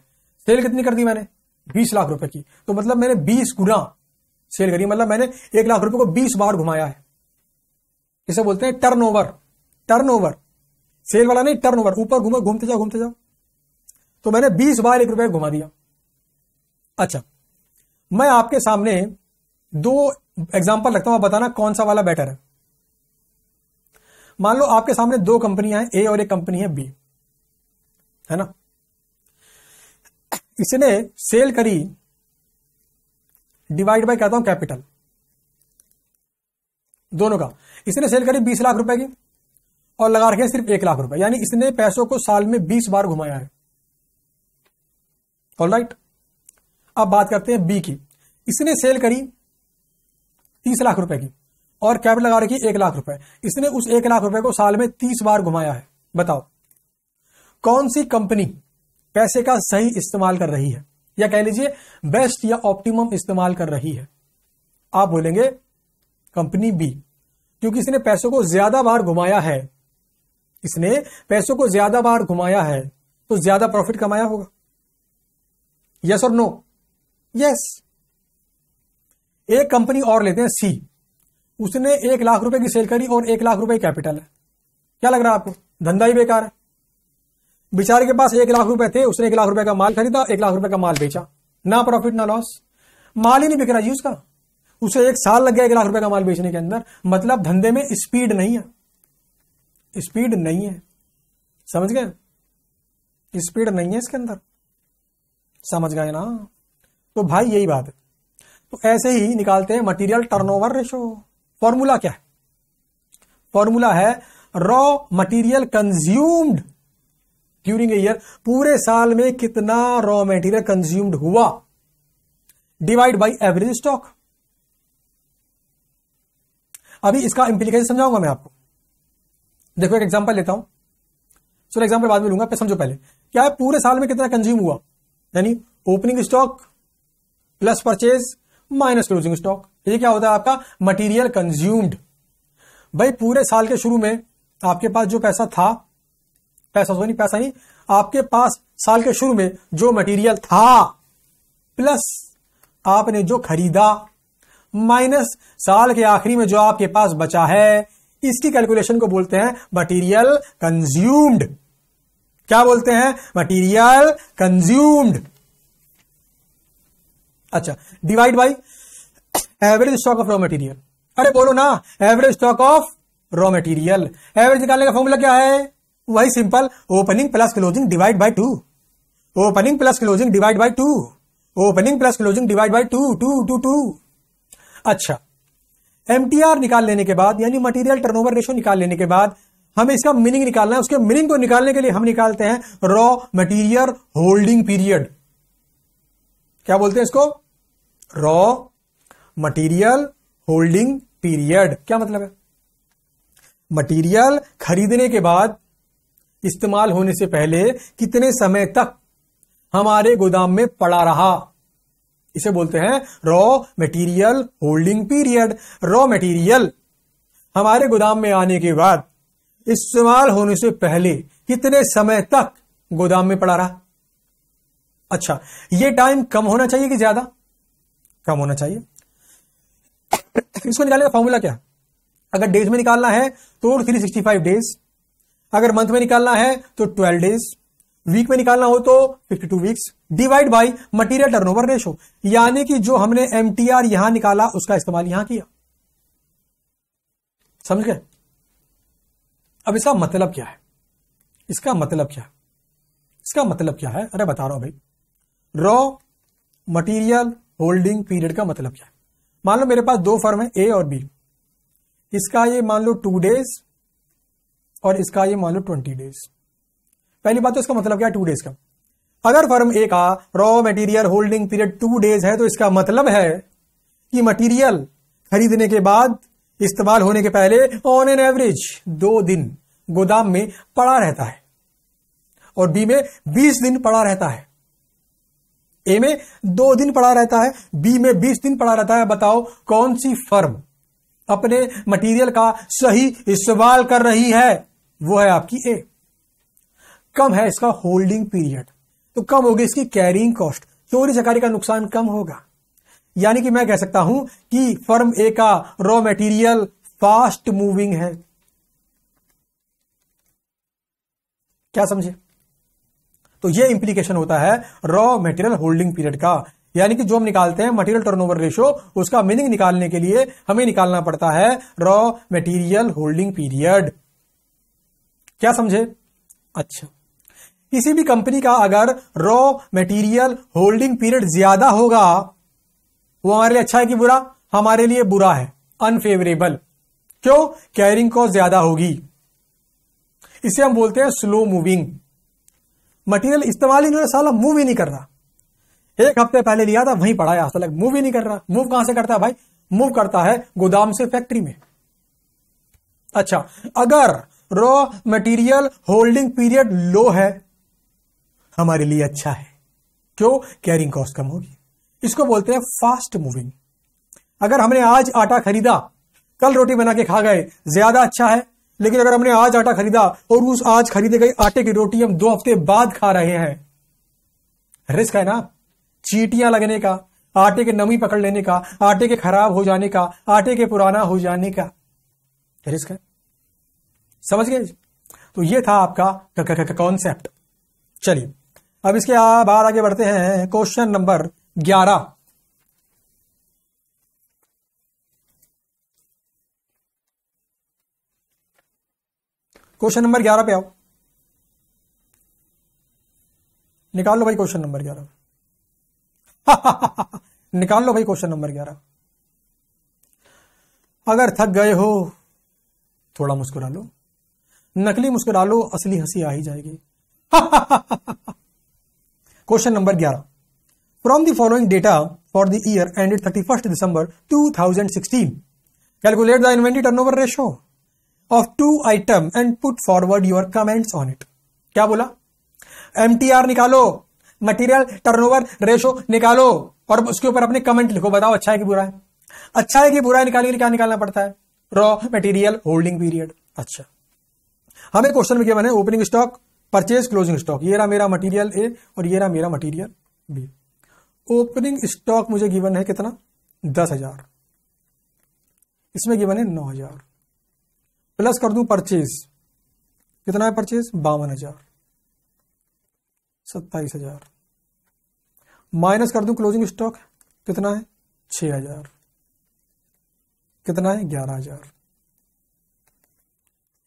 Speaker 1: सेल कितनी कर दी मैंने? बीस लाख रुपए की। तो मतलब मैंने बीस गुना सेल करी। मतलब मैंने एक लाख रुपए को बीस बार घुमाया है। इसे बोलते हैं turn over turn over sale वाला नहीं टर्न ओवर ऊपर घूमो, घूमते जाओ घूमते जाओ। तो मैंने बीस बार एक रुपए घुमा दिया। अच्छा मैं आपके सामने दो एग्ज़ाम्पल रखता हूँ। आप बताना कौन सा वाला बेटर है। मान लो आपके सामने दो कंपनियाँ हैं ए और एक कंपनी है बी है ना? इसने सेल करी। डिवाइड बाय कहता हूँ कैपिटल दोनों का। इसने सेल करी बीस लाख रुपए की और लगा रखे सिर्फ़ एक लाख रुपए। यानी इसने पैसों को साल में बीस बार घुमाया है। ऑल राइट अब बात करते हैं बी की। इसने सेल करी तीस लाख रुपए की और कैपिटल लगा रखी एक लाख रुपए। इसने उस एक लाख रुपए को साल में तीस बार घुमाया है। बताओ। कौन सी कंपनी पैसे का सही इस्तेमाल कर रही है। या कह लीजिए बेस्ट या ऑप्टिमम इस्तेमाल कर रही है। आप बोलेंगे कंपनी बी क्योंकि इसने पैसों को ज़्यादा बार घुमाया है। इसने पैसों को ज़्यादा बार घुमाया है तो ज़्यादा प्रॉफिट कमाया होगा। यस और नो यस एक कंपनी और लेते हैं सी उसने एक लाख रुपए की सेल करी और एक लाख रुपए कैपिटल है। क्या लग रहा है आपको? धंधा ही बेकार है। बेचारे के पास एक लाख रुपए थे, उसने एक लाख रुपए का माल खरीदा, एक लाख रुपए का माल बेचा। ना प्रॉफिट ना लॉस माल ही नहीं बिक रहा जी उसका। उसे एक साल लग गया एक लाख रुपए का माल बेचने के अंदर। मतलब धंधे में स्पीड नहीं है। स्पीड नहीं है। समझ गए? स्पीड नहीं है इसके अंदर। समझ गए ना? तो भाई यही बात है। तो ऐसे ही निकालते हैं मटेरियल टर्नओवर रेशो फॉर्मूला क्या है? फॉर्मूला है raw material consumed during year पूरे साल में कितना रॉ मटेरियल कंज्यूम्ड हुआ? डिवाइड बाई एवरेज स्टॉक अभी इसका इंप्लीकेशन समझाऊँगा मैं आपको। देखो, एक एग्जांपल लेता हूँ। चलो एग्ज़ाम्पल बाद में लूँगा समझो पहले। क्या है? पूरे साल में कितना कंज्यूम हुआ? यानी opening stock plus purchase minus closing stock ये क्या होता है आपका? मटेरियल कंज्यूम्ड भाई, पूरे साल के शुरू में आपके पास जो पैसा था पैसा तो नहीं, पैसा नहीं। आपके पास साल के शुरू में जो मटेरियल था प्लस आपने जो खरीदा माइनस साल के आखिरी में जो आपके पास बचा है, इसकी कैलकुलेशन को बोलते हैं मटेरियल कंज्यूम्ड क्या बोलते हैं? मटेरियल कंज्यूम्ड अच्छा divide by average stock of raw material अरे बोलो ना average stock of raw material average निकालने का फॉर्मूला क्या है? वही simple opening plus closing divide by two opening plus closing divide by two opening plus closing divide by two two two two अच्छा। MTR निकाल लेने के बाद, यानी मटेरियल टर्नओवर रेशो निकाल लेने के बाद, हमें इसका मीनिंग निकालना है। उसके मीनिंग को निकालने के लिए हम निकालते हैं रॉ मटीरियल होल्डिंग पीरियड क्या बोलते हैं इसको? रॉ मटीरियल होल्डिंग पीरियड क्या मतलब है? मटेरियल खरीदने के बाद इस्तेमाल होने से पहले कितने समय तक हमारे गोदाम में पड़ा रहा? इसे बोलते हैं raw material holding period raw material हमारे गोदाम में आने के बाद इस्तेमाल होने से पहले कितने समय तक गोदाम में पड़ा रहा? अच्छा ये टाइम कम होना चाहिए कि ज़्यादा? कम होना चाहिए। इसको निकालने का फॉर्मूला क्या? अगर डेज़ में निकालना है तो 365 डेज़ अगर मंथ में निकालना है तो 12 डेज़ वीक में निकालना हो तो 52 weeks divide by material turnover ratio यानी कि जो हमने एमटीआर यहाँ निकाला, उसका इस्तेमाल यहाँ किया। समझ गए? अब इसका मतलब क्या है? इसका मतलब क्या है? इसका मतलब क्या है? अरे बता रहा हूँ भाई। रॉ मटीरियल होल्डिंग पीरियड का मतलब क्या है? मान लो मेरे पास दो फर्म है ए और बी इसका ये मान लो टू डेज़ और इसका ये मान लो ट्वेंटी डेज़। पहली बात तो इसका मतलब क्या है? टू डेज़ का। अगर फर्म ए का raw material holding period two days है तो इसका मतलब है कि मटेरियल खरीदने के बाद, इस्तेमाल होने के पहले ऑन एन एवरेज दो दिन गोदाम में पड़ा रहता है और बी में बीस दिन पड़ा रहता है। ए में दो दिन पड़ा रहता है बी में बीस दिन पड़ा रहता है। बताओ कौन सी फर्म अपने मटेरियल का सही इस्तेमाल कर रही है? वो है आपकी ए कम है इसका होल्डिंग पीरियड तो कम होगी इसकी कैरिंग कॉस्ट चोरी चकारी का नुकसान कम होगा. यानी कि मैं कह सकता हूँ कि फर्म ए का रॉ मटेरियल फास्ट मूविंग है. क्या समझे? तो ये इंप्लीकेशन होता है रॉ मटेरियल होल्डिंग पीरियड का. यानी कि जो हम निकालते हैं मटेरियल टर्नओवर रेशो उसका मीनिंग निकालने के लिए हमें निकालना पड़ता है रॉ मटेरियल होल्डिंग पीरियड क्या समझे? अच्छा। किसी भी कंपनी का अगर रॉ मटेरियल होल्डिंग पीरियड ज़्यादा होगा, वो हमारे लिए अच्छा है कि बुरा? हमारे लिए बुरा है। अनफेवरेबल क्यों? कैरिंग कॉस्ट ज़्यादा होगी। इसे हम बोलते हैं स्लो मूविंग मटेरियल इस्तेमाल ही नहीं साला मूव ही नहीं कर रहा। एक हफ़्ते पहले लिया था, वहीं पड़ा है मूव ही नहीं कर रहा। मूव कहाँ से करता है भाई? मूव करता है गोदाम से फैक्ट्री में। अच्छा अगर raw material holding period low है। हमारे लिए अच्छा है। क्यों? कैरिंग कॉस्ट कम होगी। इसको बोलते हैं फास्ट मूविंग अगर हमने आज आटा खरीदा, कल रोटी बना के खा गए, ज़्यादा अच्छा है। लेकिन अगर हमने आज आटा खरीदा और उस आज खरीदे गए आटे की रोटी हम दो हफ़्ते बाद खा रहे हैं रिस्क है ना? चीटियाँ लगने का, आटे के नमी पकड़ लेने का, आटे के खराब हो जाने का, आटे के पुराना हो जाने का रिस्क है। समझ गए? तो ये था आपका कॉन्सेप्ट चलिए, अब इसके बाद आगे बढ़ते हैं। क्वेश्चन नंबर ग्यारह। क्वेश्चन नंबर ग्यारह पे आओ। निकाल लो भाई क्वेश्चन नंबर ग्यारह। निकाल लो भाई क्वेश्चन नंबर ग्यारह। अगर थक गए हो, थोड़ा मुस्कुरा लो। नकली मुस्कुरा लो असली हँसी आ ही जाएगी। क्वेश्चन नंबर ग्यारह। From the following data for the year ended thirty first December two thousand sixteen calculate the inventory turnover ratio of two item and put forward your comments on it क्या बोला? MTR निकालो material turnover ratio निकालो, और उसके ऊपर अपने comment लिखो, बताओ अच्छा है कि बुरा है। अच्छा है कि बुरा है निकालने के लिए क्या निकालना पड़ता है? रॉ मटेरियल होल्डिंग पीरियड अच्छा। हमें क्वेश्चन में क्या बने? Opening stock purchase closing stock ये रहा मेरा मटेरियल ए और ये रहा मेरा मटेरियल बी ओपनिंग स्टॉक मुझे गिवन है कितना? दस हज़ार. इसमें गिवन है नौ हज़ार. प्लस कर दू परचेज कितना है परचेज बावन हज़ार. सत्ताईस हज़ार. माइनस कर दू क्लोजिंग स्टॉक कितना है? छ हज़ार. कितना है? ग्यारह हज़ार.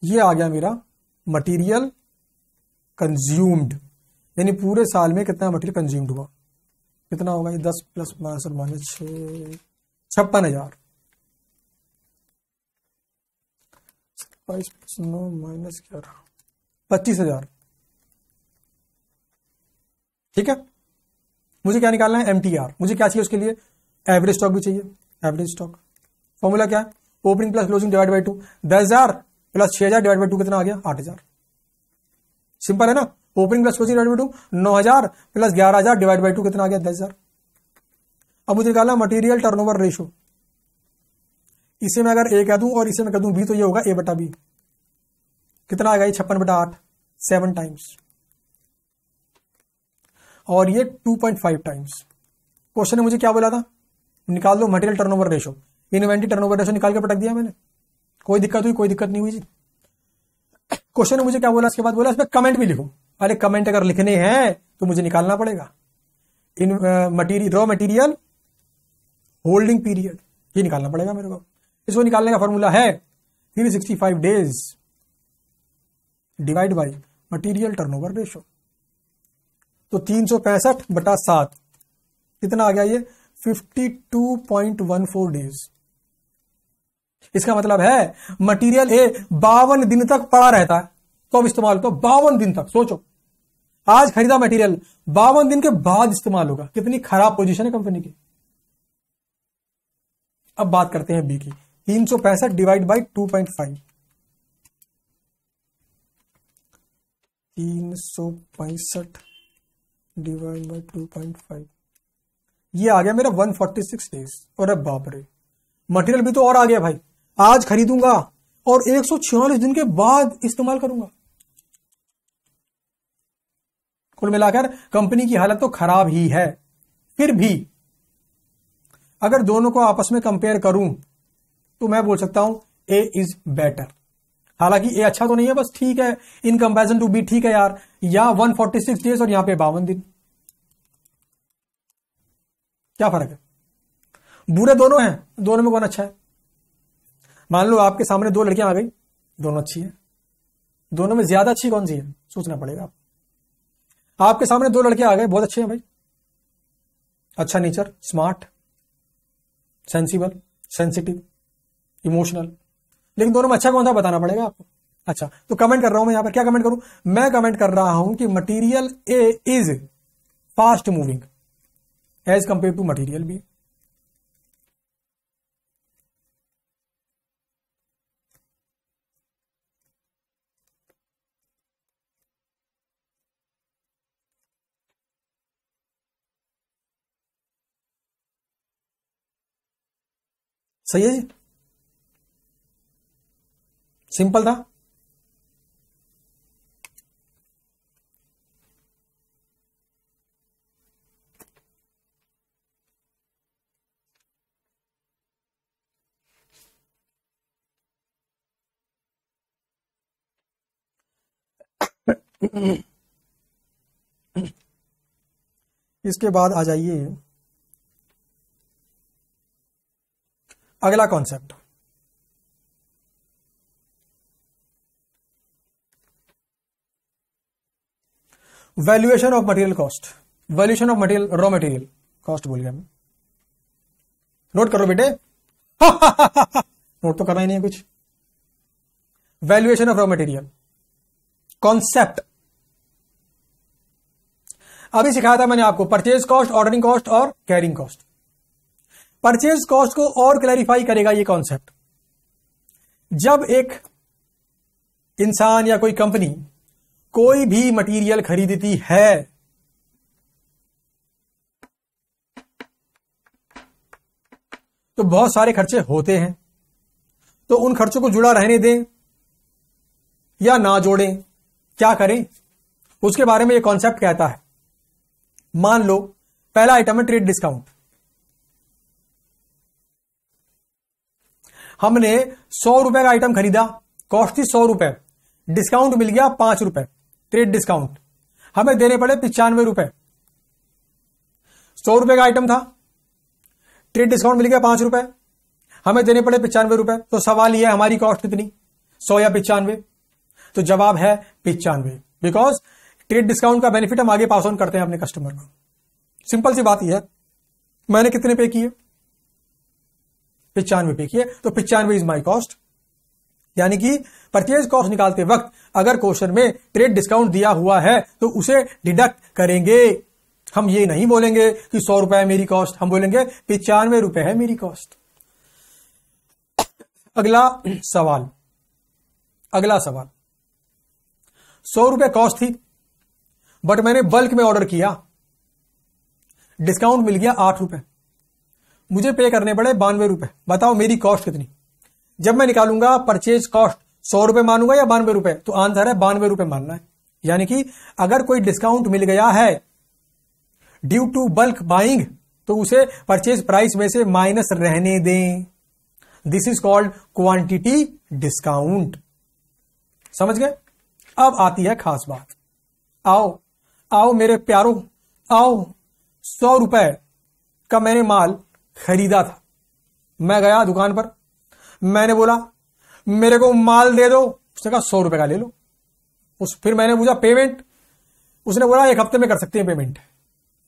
Speaker 1: ये आ गया मेरा मटेरियल कंज्यूम्ड यानी पूरे साल में कितना मटेरियल कंज्यूम्ड हुआ? कितना होगा ये? दस प्लस माइनस और माइनस छ छप्पन हज़ार। माइनस ग्यारह, पच्चीस हज़ार। ठीक है? मुझे क्या निकालना है? एमटीआर मुझे क्या चाहिए उसके लिए? एवरेज स्टॉक भी चाहिए। एवरेज स्टॉक फॉर्मूला क्या है? Opening plus closing divide by two दस हज़ार प्लस छह हज़ार डिवाइड बाई कितना आ गया? आठ हज़ार। सिंपल है ना? Opening plus closing divide by two नौ हज़ार प्लस ग्यारह हज़ार डिवाइड बाई टू कितना आ गया? दस हज़ार। अब मुझे निकालना मटेरियल टर्नओवर रेशो इसे मैं अगर ए कह दूँ और इसे मैं कह दूँ बी तो ये होगा ए बटा बी कितना आएगा ये? छप्पन बटा आठ। सेवन टाइम्स और ये two point five times question ने मुझे क्या बोला था? निकाल दो material turnover ratio inventory turnover ratio निकाल के पटक दिया मैंने। कोई दिक्कत हुई, कोई दिक्कत नहीं हुई जी। क्वेश्चन मुझे क्या बोला? इसके बाद बोला, इसमें कमेंट भी लिखो। अरे कमेंट अगर लिखने हैं तो मुझे निकालना पड़ेगा। इन material raw material holding period ये निकालना पड़ेगा मेरे को। इसको निकालने का फॉर्मूला है three sixty five days divide by material turnover ratio तो तीन सौ पैंसठ बटा सात, कितना आ गया ये? Fifty two point one four days इसका मतलब है मटेरियल ए बावन दिन तक पड़ा रहता है। तो इस्तेमाल तो बावन दिन तक, सोचो। आज खरीदा मटेरियल बावन दिन के बाद इस्तेमाल होगा। कितनी खराब पोजीशन है कंपनी की। अब बात करते हैं बी की। तीन सौ पैंसठ divide by two point five तीन सौ पैंसठ divide by two point five ये आ गया मेरा वन फोर्टी सिक्स डेज़ और अब बाप रे। मटेरियल भी तो और आ गया भाई। आज खरीदूँगा और एक सौ छियालीस दिन के बाद इस्तेमाल करूँगा। कुल मिलाकर कंपनी की हालत तो खराब ही है। फिर भी अगर दोनों को आपस में कंपेयर करूँ तो मैं बोल सकता हूँ ए इज़ बेटर हालाँकि ए अच्छा तो नहीं है, बस ठीक है। इन कंपेरिजन टू बी ठीक है यार। या 146 डेज़ और यहाँ पे बावन दिन। क्या फ़र्क है? बुरे दोनों हैं, दोनों में कौन अच्छा है? मान लो आपके सामने दो लड़कियाँ आ गई, दोनों अच्छी है। दोनों में ज़्यादा अच्छी कौन सी है? सोचना पड़ेगा आप आपके सामने दो लड़के आ गए, बहुत अच्छे हैं भाई। अच्छा nature, smart, sensible, sensitive, emotional. लेकिन दोनों में अच्छा कौन था बताना पड़ेगा आपको। अच्छा तो कमेंट कर रहा हूँ मैं यहाँ पर। क्या कमेंट करूँ? मैं कमेंट कर रहा हूँ कि material A is fast moving as compared to material B सही है जी? सिंपल था? इसके बाद आ जाइए। अगला concept valuation of material cost valuation of material raw material cost बोल गया मैं नोट करो बेटे। नोट तो करना ही नहीं है कुछ। Valuation of raw material concept अभी सिखाया था मैंने आपको परचेज कॉस्ट ऑर्डरिंग कॉस्ट और कैरिंग कॉस्ट परचेज कॉस्ट को और क्लैरिफाई करेगा ये कॉन्सेप्ट। जब एक इंसान या कोई कंपनी कोई भी मटेरियल खरीदती है तो बहुत सारे खर्चे होते हैं। तो उन खर्चों को जुड़ा रहने दें या ना जोड़ें, क्या करें, उसके बारे में यह कॉन्सेप्ट कहता है। मान लो, पहला आइटम है ट्रेड डिस्काउंट हमने सौ रुपए का आइटम खरीदा कॉस्ट थी सौ रुपए। डिस्काउंट मिल गया पाँच रुपए। ट्रेड डिस्काउंट हमें देने पड़े पिचानवे रुपए। सौ रुपए का आइटम था। ट्रेड डिस्काउंट मिल गया पाँच रुपए। हमें देने पड़े पिचानवे रुपए। तो सवाल यह हमारी कॉस्ट कितनी? सौ या पिचानवे? तो जवाब है पिचानवे। बिकॉज़ ट्रेड डिस्काउंट का बेनिफिट हम आगे पास ऑन करते हैं अपने कस्टमर को। सिंपल सी बात यह है। मैंने कितने पे किए? पिचानवे पे किए तो पिचानवे इज़ माई कॉस्ट यानी कि परचेज कॉस्ट निकालते वक्त अगर क्वेश्चन में ट्रेड डिस्काउंट दिया हुआ है तो उसे डिडक्ट करेंगे। हम ये नहीं बोलेंगे कि सौ रुपए है मेरी कॉस्ट हम बोलेंगे पिचानवे रुपए है मेरी कॉस्ट अगला सवाल। अगला सवाल। सौ रुपए कॉस्ट थी बट मैंने बल्क में ऑर्डर किया। डिस्काउंट मिल गया आठ रुपए। मुझे पे करने पड़े बानवे रुपए। बताओ मेरी कॉस्ट कितनी? जब मैं निकालूँगा परचेज कॉस्ट सौ रुपए मानूँगा या बानवे रुपए? तो आंसर है बानवे रुपए मानना है। यानी कि अगर कोई डिस्काउंट मिल गया है ड्यू टू बल्क बाइंग तो उसे परचेज प्राइस में से माइनस रहने दें। This is called quantity discount समझ गए? अब आती है खास बात। आओ आओ मेरे प्यारो, आओ, सौ रुपए का मैंने माल खरीदा था। मैं गया दुकान पर। मैंने बोला, मेरे को माल दे दो। उसने कहा, सौ रुपए का ले लो। उस, फिर मैंने पूछा, पेमेंट? उसने बोला, एक हफ़्ते में कर सकते हैं पेमेंट।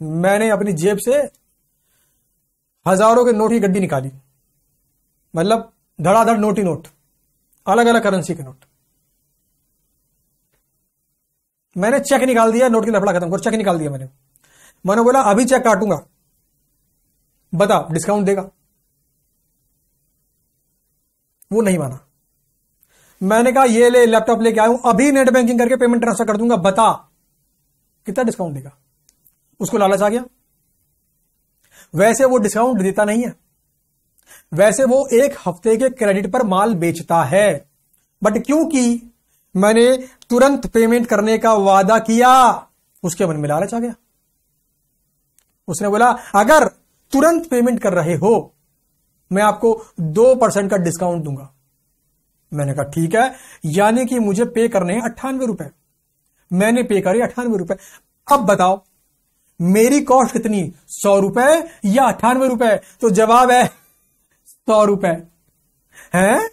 Speaker 1: मैंने अपनी जेब से हज़ारों के नोट की गड्डी निकाली। मतलब धड़ाधड़ नोट ही नोट अलग अलग करेंसी के नोट। मैंने चेक निकाल दिया, नोट की लफड़ा खत्म कर, चेक निकाल दिया मैंने। मैंने बोला, अभी चेक काटूँगा। बता डिस्काउंट देगा। वो नहीं माना। मैंने कहा, ये ले लैपटॉप लेके आया हूँ, अभी नेट बैंकिंग करके पेमेंट ट्रांसफ़र कर दूँगा, बता। कितना डिस्काउंट देगा? उसको लालच आ गया। वैसे वो डिस्काउंट देता नहीं है। वैसे वो एक हफ़्ते के क्रेडिट पर माल बेचता है। बट क्योंकि मैंने तुरंत पेमेंट करने का वादा किया। उसके मन में लालच आ गया। उसने बोला, अगर तुरंत पेमेंट कर रहे हो, मैं आपको दो परसेंट का डिस्काउंट दूँगा। मैंने कहा, ठीक है, यानी कि मुझे पे करने हैं अट्ठानवे रुपए। मैंने पे करे अट्ठानवे रुपए। अब बताओ, मेरी कॉस्ट कितनी? सौ रुपए या अट्ठानवे रुपए? तो जवाब है सौ रुपए। है?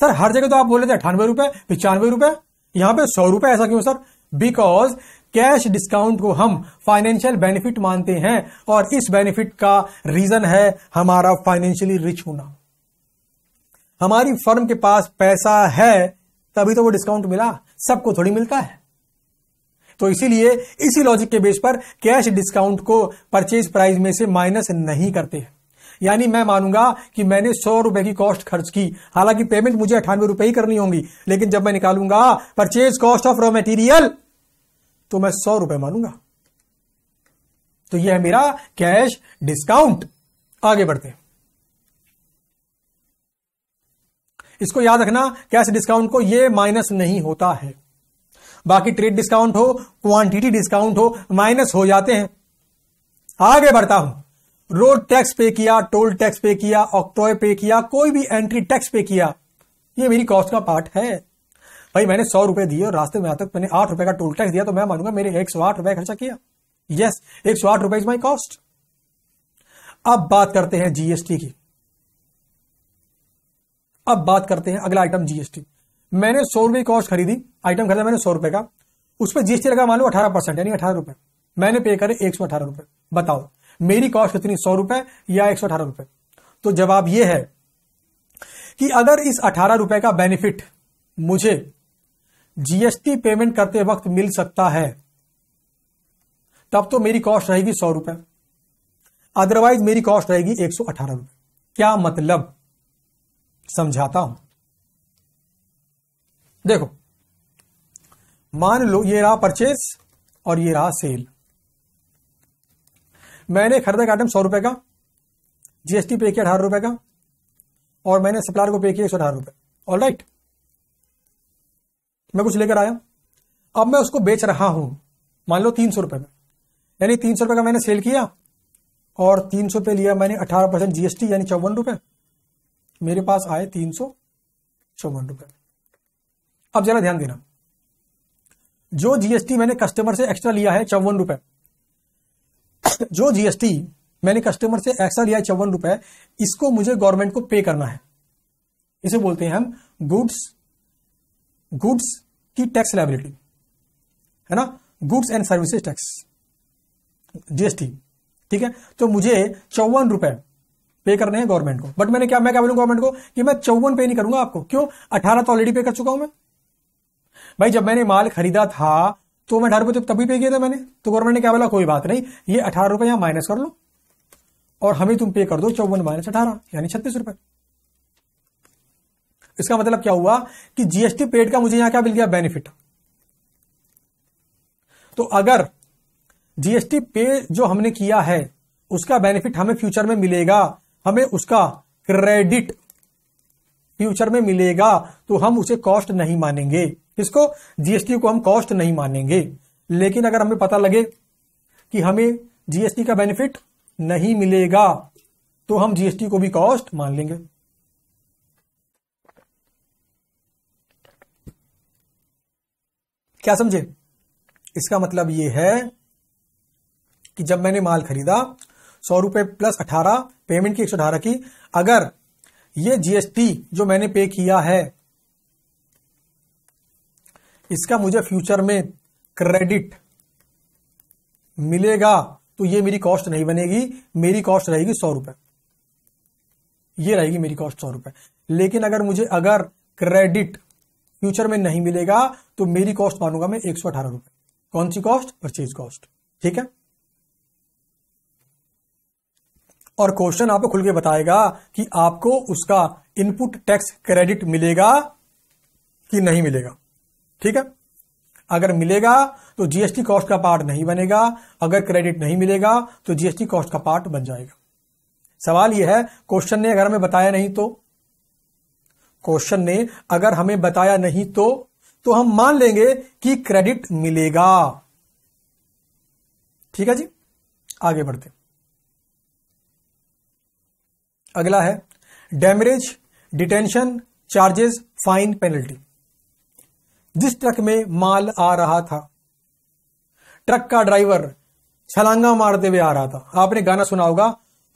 Speaker 1: सर, हर जगह तो आप बोल रहे थे अट्ठानवे रुपए, पिचानवे रुपए। यहाँ पे सौ रुपए ऐसा क्यों सर? बिकॉज़ कैश डिस्काउंट को हम फाइनेंशियल बेनिफिट मानते हैं और इस बेनिफिट का रीजन है हमारा फाइनेंशियली रिच होना। हमारी फर्म के पास पैसा है, तभी तो वो डिस्काउंट मिला, सबको थोड़ी मिलता है। तो इसीलिए इसी लॉजिक के बेस पर कैश डिस्काउंट को परचेज प्राइस में से माइनस नहीं करते यानी मैं मानूँगा कि मैंने सौ रुपए की कॉस्ट खर्च की। हालाँकि पेमेंट मुझे अठानवे रुपए ही करनी होगी, लेकिन जब मैं निकालूँगा purchase cost of raw material तो मैं सौ रुपए मानूँगा। तो यह है मेरा कैश डिस्काउंट आगे बढ़ते इसको याद रखना कैश डिस्काउंट को यह माइनस नहीं होता है। बाकी ट्रेड डिस्काउंट हो क्वांटिटी डिस्काउंट हो माइनस हो जाते हैं। आगे बढ़ता हूँ। रोड टैक्स पे किया टोल टैक्स पे किया ऑक्टोय पे किया, कोई भी एंट्री टैक्स पे किया, ये मेरी कॉस्ट का पार्ट है। भाई, मैंने सौ रुपए दिए और रास्ते में तक मैंने आठ रुपए का टोल टैक्स दिया तो मैं मानूँगा मेरे एक सौ आठ रुपए खर्चा किया। यस एक सौ आठ रुपए इज़ माई कॉस्ट अब बात करते हैं जीएसटी की। अब बात करते हैं अगला आइटम जीएसटी मैंने सौ रुपए कॉस्ट खरीदी आइटम खरीदा मैंने सौ रुपए का। उस पर जीएसटी लगा, मान लो अठारह परसेंट, यानी अठारह रुपए। मैंने पे करे एक सौ अठारह रुपए। बताओ, मेरी कॉस्ट कितनी, सौ रुपए या एक सौ अठारह रुपए? तो जवाब यह है कि अगर इस अठारह रुपए का बेनिफिट मुझे जीएसटी पेमेंट करते वक्त मिल सकता है। तब तो मेरी कॉस्ट रहेगी सौ रुपए। अदरवाइज़ मेरी कॉस्ट रहेगी एक सौ अठारह रुपए। क्या मतलब? समझाता हूँ। देखो, मान लो ये रहा परचेज और ये रहा सेल मैंने खरीदा एक आइटम सौ रुपए का जीएसटी पे किया अठारह रुपए का, और मैंने सप्लायर को पे किया एक सौ अठारह रुपए। ऑल राइट मैं कुछ लेकर आया। अब मैं उसको बेच रहा हूँ। मान लो तीन सौ रुपए में। यानी तीन सौ रुपए का मैंने सेल किया और तीन सौ पे लिया मैंने अठारह परसेंट जीएसटी यानी चौवन रुपए। मेरे पास आए तीन सौ चौवन रुपए। अब जरा ध्यान देना। जो जीएसटी मैंने कस्टमर से एक्स्ट्रा लिया है चौवन रुपए। जो जीएसटी मैंने कस्टमर से एक्स्ट्रा लिया है चौवन रुपए, इसको मुझे गवर्नमेंट को पे करना है। इसे बोलते हैं हम गुड्स गुड्स की टैक्स लाइबिलिटी है ना? Goods and services tax GST ठीक है? तो मुझे चौवन रुपए पे करने हैं गवर्नमेंट को। बट मैंने क्या, मैं क्या बोलूँ गवर्नमेंट को? कि मैं चौवन पे नहीं करूँगा आपको। क्यों? अठारह तो ऑलरेडी पे कर चुका हूँ मैं। भाई, जब मैंने माल खरीदा था तो मैं अठारह रुपए तभी पे किया था मैंने। तो गवर्नमेंट ने क्या बोला? कोई बात नहीं, ये अठारह रुपए यहाँ माइनस कर लो। और हमें तुम पे कर दो चौवन माइनस अठारह, यानी छत्तीस रुपए। इसका मतलब क्या हुआ कि जीएसटी पेड का मुझे यहाँ क्या मिल गया? बेनिफिट तो अगर जीएसटी पे जो हमने किया है, उसका बेनिफिट हमें फ्यूचर में मिलेगा, हमें उसका क्रेडिट फ्यूचर में मिलेगा तो हम उसे कॉस्ट नहीं मानेंगे। किसको? जीएसटी को हम कॉस्ट नहीं मानेंगे। लेकिन अगर हमें पता लगे कि हमें जीएसटी का बेनिफिट नहीं मिलेगा तो हम जीएसटी को भी कॉस्ट मान लेंगे। क्या समझे? इसका मतलब यह है कि जब मैंने माल खरीदा, सौ रुपए प्लस अठारह पेमेंट की एक सौ अठारह की, अगर ये जीएसटी जो मैंने पे किया है, इसका मुझे फ्यूचर में क्रेडिट मिलेगा तो ये मेरी कॉस्ट नहीं बनेगी, मेरी कॉस्ट रहेगी सौ रुपए। ये रहेगी मेरी कॉस्ट सौ रुपए। लेकिन अगर मुझे, अगर क्रेडिट फ्यूचर में नहीं मिलेगा तो मेरी कॉस्ट मानूँगा मैं एक सौ अठारह रुपए। कौन सी कॉस्ट परचेज कॉस्ट ठीक है? और क्वेश्चन आपको खुल के बताएगा कि आपको उसका इनपुट टैक्स क्रेडिट मिलेगा कि नहीं मिलेगा। ठीक है? अगर मिलेगा तो जीएसटी कॉस्ट का पार्ट नहीं बनेगा। अगर क्रेडिट नहीं मिलेगा तो जीएसटी कॉस्ट का पार्ट बन जाएगा। सवाल यह है क्वेश्चन ने अगर हमें बताया नहीं तो? क्वेश्चन ने अगर हमें बताया नहीं तो तो हम मान लेंगे कि क्रेडिट मिलेगा। ठीक है जी? आगे बढ़ते अगला है demurrage detention, charges, fine, penalty. जिस ट्रक में माल आ रहा था, ट्रक का ड्राइवर छलांगा मारते हुए आ रहा था। आपने गाना सुना होगा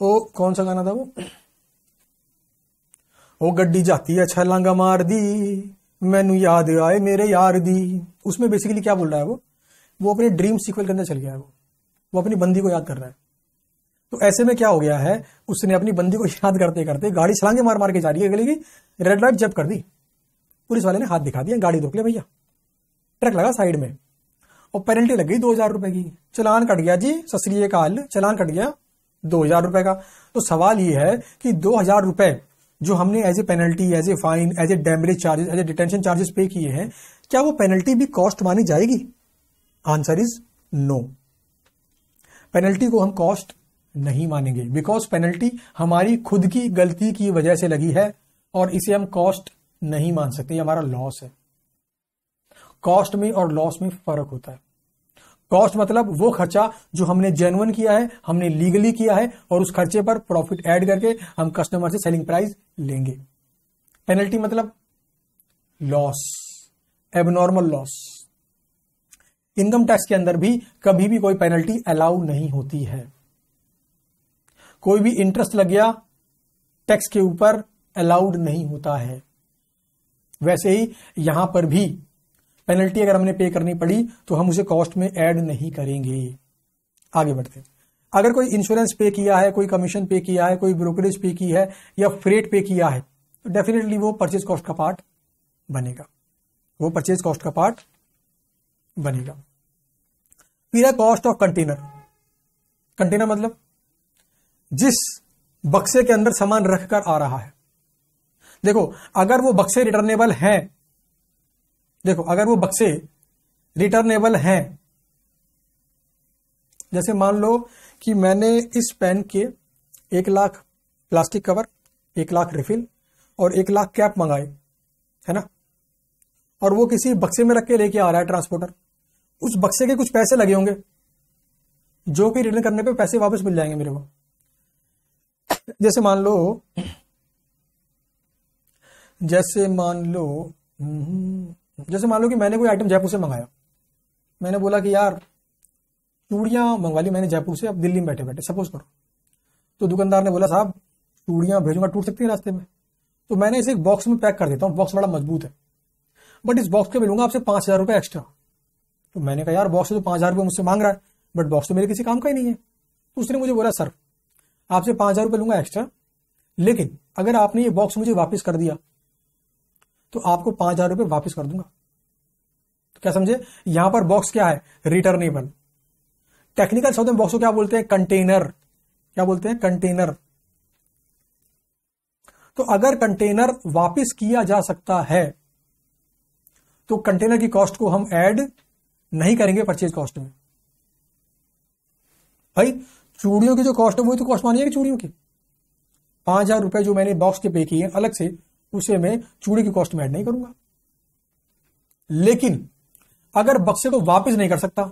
Speaker 1: वो कौन सा गाना था वो? वो गड्डी जाती है छलांगा मार दी मैनू याद आए मेरे यार दी उसमें बेसिकली क्या बोल रहा है वो वो अपने ड्रीम सीक्वल के अंदर चल गया है वो वो अपनी बंदी को याद कर रहा है तो ऐसे में क्या हो गया है उसने अपनी बंदी को याद करते करते गाड़ी छलांगे मार मार के जा रही है अगले की रेड लाइट जब कर दी। पुलिस वाले ने हाथ दिखा दिया, गाड़ी रोक ले भैया। ट्रक लगा साइड में। और पेनल्टी लग गई दो हज़ार रुपए की। चलान कट गया जी ससरी काल चलान कट गया दो हज़ार रुपए का। तो सवाल ये है कि दो हज़ार रुपए जो हमने as a penalty as a fine as a damage charges as a detention charges पे किए हैं, क्या वो पेनल्टी भी कॉस्ट मानी जाएगी? आंसर इज़ नो पेनल्टी को हम कॉस्ट नहीं मानेंगे। बिकॉज़ पेनल्टी हमारी खुद की गलती की वजह से लगी है और इसे हम कॉस्ट नहीं मान सकते। हमारा लॉस है। कॉस्ट में और लॉस में फ़र्क होता है। कॉस्ट मतलब वो खर्चा जो हमने जेनुअन किया है, हमने लीगली किया है और उस खर्चे पर प्रॉफिट ऐड करके हम कस्टमर से सेलिंग प्राइस लेंगे। पेनल्टी मतलब loss abnormal loss income tax के अंदर भी कभी भी कोई पेनल्टी अलाउ नहीं होती है। कोई भी इंटरेस्ट लग गया टैक्स के ऊपर अलाउड नहीं होता है। वैसे ही यहाँ पर भी पेनल्टी अगर हमने पे करनी पड़ी तो हम उसे कॉस्ट में ऐड नहीं करेंगे। आगे बढ़ते अगर कोई इंश्योरेंस पे किया है, कोई कमीशन पे किया है, कोई ब्रोकरेज पे की है, या फ्रेट पे किया है तो डेफिनेटली वो परचेज कॉस्ट का पार्ट बनेगा। वो परचेज कॉस्ट का पार्ट बनेगा। फिर है कॉस्ट ऑफ़ कंटेनर कंटेनर मतलब जिस बक्से के अंदर सामान रखकर आ रहा है। देखो, अगर वो बक्से रिटर्नेबल हैं देखो, अगर वो बक्से रिटर्नेबल हैं, जैसे मान लो कि मैंने इस पेन के एक लाख प्लास्टिक कवर एक लाख रिफिल और एक लाख कैप मंगाए, है ना? और वो किसी बक्से में रख के लेके आ रहा है ट्रांसपोर्टर उस बक्से के कुछ पैसे लगे होंगे, जो कि रिटर्न करने पे पैसे वापस मिल जाएँगे मेरे को। जैसे मान लो, जैसे मान लो जैसे मान लो कि मैंने कोई आइटम जयपुर से मंगाया। मैंने बोला कि यार, चूड़ियाँ मंगवा ली मैंने जयपुर से, अब दिल्ली में बैठे बैठे सपोज़ करो। तो दुकानदार ने बोला, साहब, चूड़ियाँ भेजूँगा, टूट सकती है रास्ते में। तो मैंने इसे एक बॉक्स में पैक कर देता हूँ बॉक्स बड़ा मज़बूत है। बट इस बॉक्स के मिलूँगा आपसे पाँच हज़ार रुपए एक्स्ट्रा तो मैंने कहा, यार बॉक्स से तो पाँच हज़ार रुपये मुझसे मांग रहा है बट बॉक्स तो मेरे किसी काम का ही नहीं है। तो उसने मुझे बोला, सर, आपसे पाँच हज़ार रुपये लूँगा एक्स्ट्रा लेकिन अगर आपने ये बॉक्स मुझे वापस कर दिया तो आपको पाँच हज़ार रुपये वापिस कर दूँगा। तो क्या समझे? यहाँ पर बॉक्स क्या है? रिटर्नेबल टेक्निकल शब्द में बॉक्स को क्या बोलते हैं? कंटेनर क्या बोलते हैं? कंटेनर तो अगर कंटेनर वापस किया जा सकता है तो कंटेनर की कॉस्ट को हम ऐड नहीं करेंगे परचेज कॉस्ट में। भाई, चूड़ियों की जो कॉस्ट है, वही तो कॉस्ट मानिए चूड़ियों की? पाँच हज़ार रुपए जो मैंने बॉक्स के पे किए अलग से उसे मैं चूड़ी की कॉस्ट में ऐड नहीं करूँगा। लेकिन अगर बक्से को वापस नहीं कर सकता,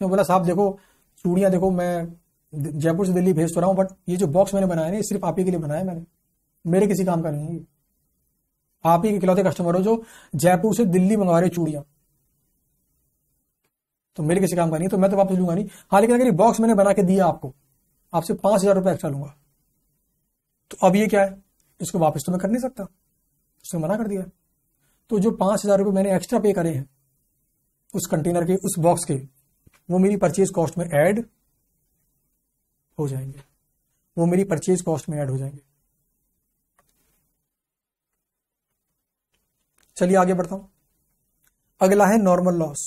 Speaker 1: मैं बोला, साहब, देखो, चूड़ियाँ देखो, मैं जयपुर से दिल्ली भेज तो रहा हूँ बट ये जो बॉक्स मैंने बनाया ना सिर्फ़ आप ही के लिए बनाया मैंने। मेरे किसी काम का नहीं है आप ही के इकलौते कस्टमर हो जो जयपुर से दिल्ली मंगवा रहे चूड़ियाँ। तो मेरे किसी काम का नहीं तो मैं तो वापस लूँगा नहीं। हाँ लेकिन अगर ये बॉक्स मैंने बना के दिया आपको, आपसे पाँच हज़ार रुपए एक्स्ट्रा लूँगा। तो अब ये क्या है? इसको वापस तो मैं कर नहीं सकता। उसने मना कर दिया। तो जो पाँच हज़ार रुपए मैंने एक्स्ट्रा पे करे हैं, उस कंटेनर के, उस बॉक्स के, वो मेरी परचेज कॉस्ट में ऐड हो जाएँगे। वो मेरी परचेज कॉस्ट में ऐड हो जाएँगे। चलिए आगे बढ़ता हूँ। अगला है नॉर्मल लॉस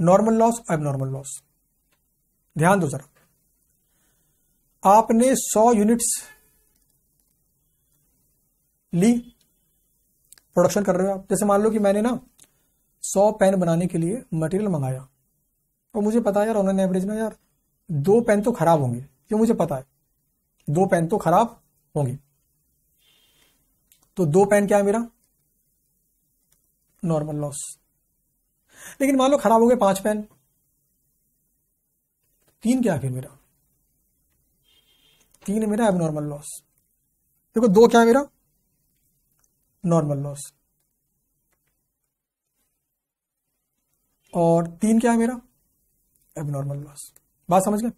Speaker 1: नॉर्मल लॉस अब नॉर्मल लॉस ध्यान दो जरा। आपने 100 यूनिट्स ली। प्रोडक्शन कर रहे हो आप। जैसे मान लो कि मैंने ना सौ पेन बनाने के लिए मटेरियल मंगाया। और मुझे पता है यार ऑनलाइन एवरेज में यार दो पेन तो खराब होंगे। क्यों मुझे पता है? दो पेन तो खराब होंगे। तो दो पेन क्या है मेरा? नॉर्मल लॉस लेकिन मान लो खराब हो गए पाँच पेन तीन क्या है फिर मेरा? तीन है मेरा एबनॉर्मल लॉस देखो दो क्या है मेरा? Normal loss. और तीन क्या है मेरा? एबनॉर्मल लॉस बात समझ गए?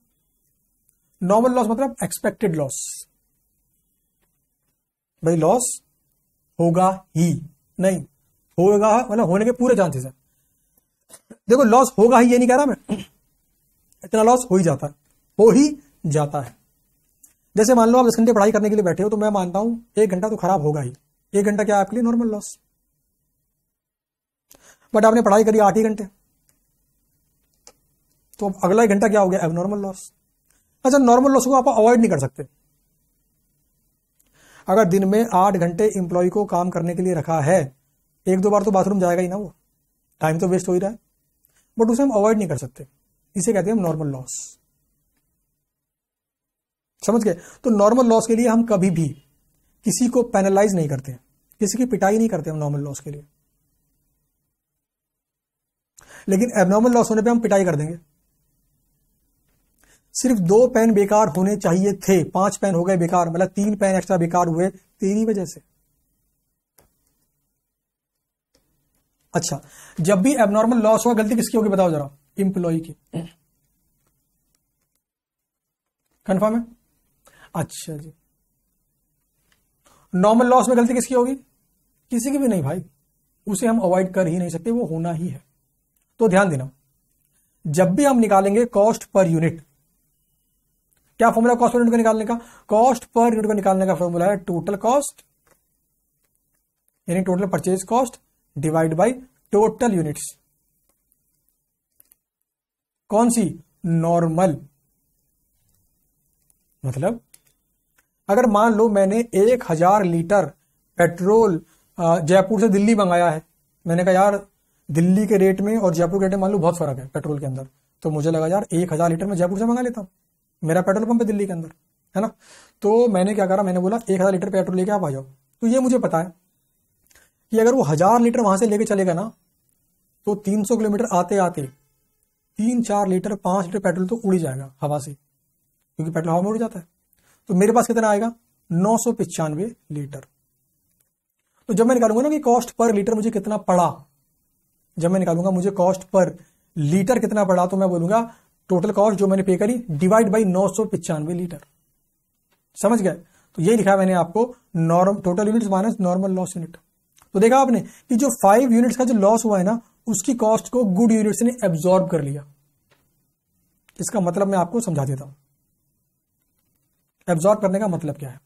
Speaker 1: नॉर्मल लॉस मतलब एक्सपेक्टेड लॉस भाई लॉस होगा ही। नहीं, होगा मतलब होने के पूरे चांसेस है। देखो लॉस होगा ही, ये नहीं कह रहा मैं। इतना लॉस हो ही जाता है। हो ही जाता है। जैसे मान लो आप दस घंटे पढ़ाई करने के लिए बैठे हो तो मैं मानता हूँ एक घंटा तो खराब होगा ही। एक घंटा क्या आपके लिए नॉर्मल लॉस बट आपने पढ़ाई करी आठ ही घंटे। तो अगला घंटा क्या हो गया? अब नॉर्मल लॉस अच्छा नॉर्मल लॉस को आप अवॉइड नहीं कर सकते। अगर दिन में आठ घंटे इंप्लॉय को काम करने के लिए रखा है, एक दो बार तो बाथरूम जाएगा ही ना वो। टाइम तो वेस्ट हो ही रहा है। बट उसे हम अवॉइड नहीं कर सकते। इसे कहते हैं हम नॉर्मल लॉस समझ गए? तो नॉर्मल लॉस के लिए हम कभी भी किसी को पेनलाइज नहीं करते। किसी की पिटाई नहीं करते हम नॉर्मल लॉस के लिए। लेकिन एबनॉर्मल लॉस होने पे हम पिटाई कर देंगे। सिर्फ़ दो पेन बेकार होने चाहिए थे। पाँच पेन हो गए बेकार मतलब तीन पेन एक्स्ट्रा बेकार हुए तेरी वजह से। अच्छा जब भी एबनॉर्मल लॉस हुआ गलती किसकी होगी बताओ जरा? इंप्लॉय की। कंफर्म है? अच्छा जी। नॉर्मल लॉस में गलती किसकी होगी? किसी की भी नहीं भाई। उसे हम अवॉइड कर ही नहीं सकते, वो होना ही है। तो ध्यान देना, जब भी हम निकालेंगे कॉस्ट पर यूनिट क्या फॉर्मूला कॉस्ट पर यूनिट को निकालने का? कॉस्ट पर यूनिट को निकालने का फॉर्मूला है टोटल कॉस्ट यानी total purchase cost divide by total units कौन सी? नॉर्मल मतलब अगर मान लो मैंने एक हज़ार लीटर पेट्रोल जयपुर से दिल्ली मंगाया है, मैंने कहा, यार, दिल्ली के रेट में और जयपुर के रेट में मान लो बहुत फ़र्क है पेट्रोल के अंदर। तो मुझे लगा, यार, एक हज़ार लीटर में जयपुर से मंगा लेता हूँ, मेरा पेट्रोल पंप है दिल्ली के अंदर, है ना? तो मैंने क्या करा, मैंने बोला, एक हज़ार लीटर पेट्रोल लेके आप आ जाओ। तो ये मुझे पता है कि अगर वो हज़ार लीटर वहाँ से लेके चलेगा ना तो तीन सौ किलोमीटर आते आते तीन चार लीटर, पाँच लीटर पेट्रोल तो उड़ जाएगा हवा से, क्योंकि पेट्रोल हवा में उड़ जाता है। तो मेरे पास कितना आएगा? नौ सौ पिचानवे लीटर। तो जब मैं निकालूँगा ना कि कॉस्ट पर लीटर मुझे कितना पड़ा, जब मैं निकालूँगा मुझे कॉस्ट पर लीटर कितना पड़ा तो मैं बोलूँगा टोटल कॉस्ट जो मैंने पे करी डिवाइड बाई नौ सौ पिचानवे लीटर। समझ गए? तो ये लिखा मैंने आपको norm total units minus normal loss unit तो देखा आपने कि जो फाइव यूनिट्स का जो लॉस हुआ है ना, उसकी कॉस्ट को गुड यूनिट्स ने एब्जॉर्ब कर लिया। इसका मतलब मैं आपको समझा देता हूँ। एब्जॉर्ब करने का मतलब क्या है?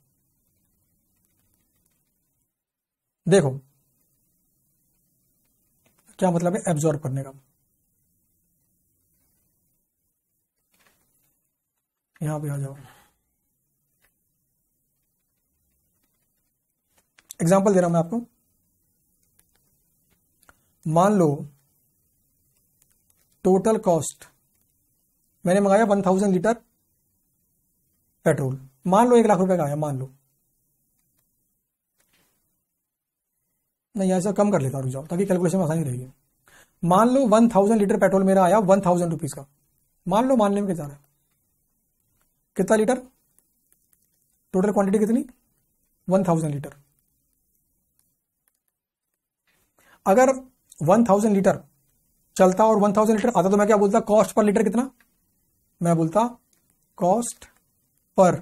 Speaker 1: देखो, क्या मतलब है एब्जॉर्ब करने का? यहाँ पे आ जाओ। एग्ज़ाम्पल दे रहा हूँ मैं आपको। मान लो टोटल कॉस्ट मैंने मंगाया वन थाउज़ेंड लीटर पेट्रोल मान लो एक लाख रुपए का आया मान लो। नहीं, ऐसा कम कर लेता, रुक जाओ, ताकि कैलकुलेशन आसानी रहेगी मान लो वन थाउज़ेंड लीटर पेट्रोल मेरा आया वन थाउज़ेंड रुपीज़ का। मान लो, मानने में कितना है? कितना लीटर टोटल क्वांटिटी कितनी? वन थाउज़ेंड लीटर अगर वन थाउज़ेंड लीटर चलता और वन थाउज़ेंड लीटर आता तो मैं क्या बोलता? कॉस्ट पर लीटर कितना? मैं बोलता कॉस्ट पर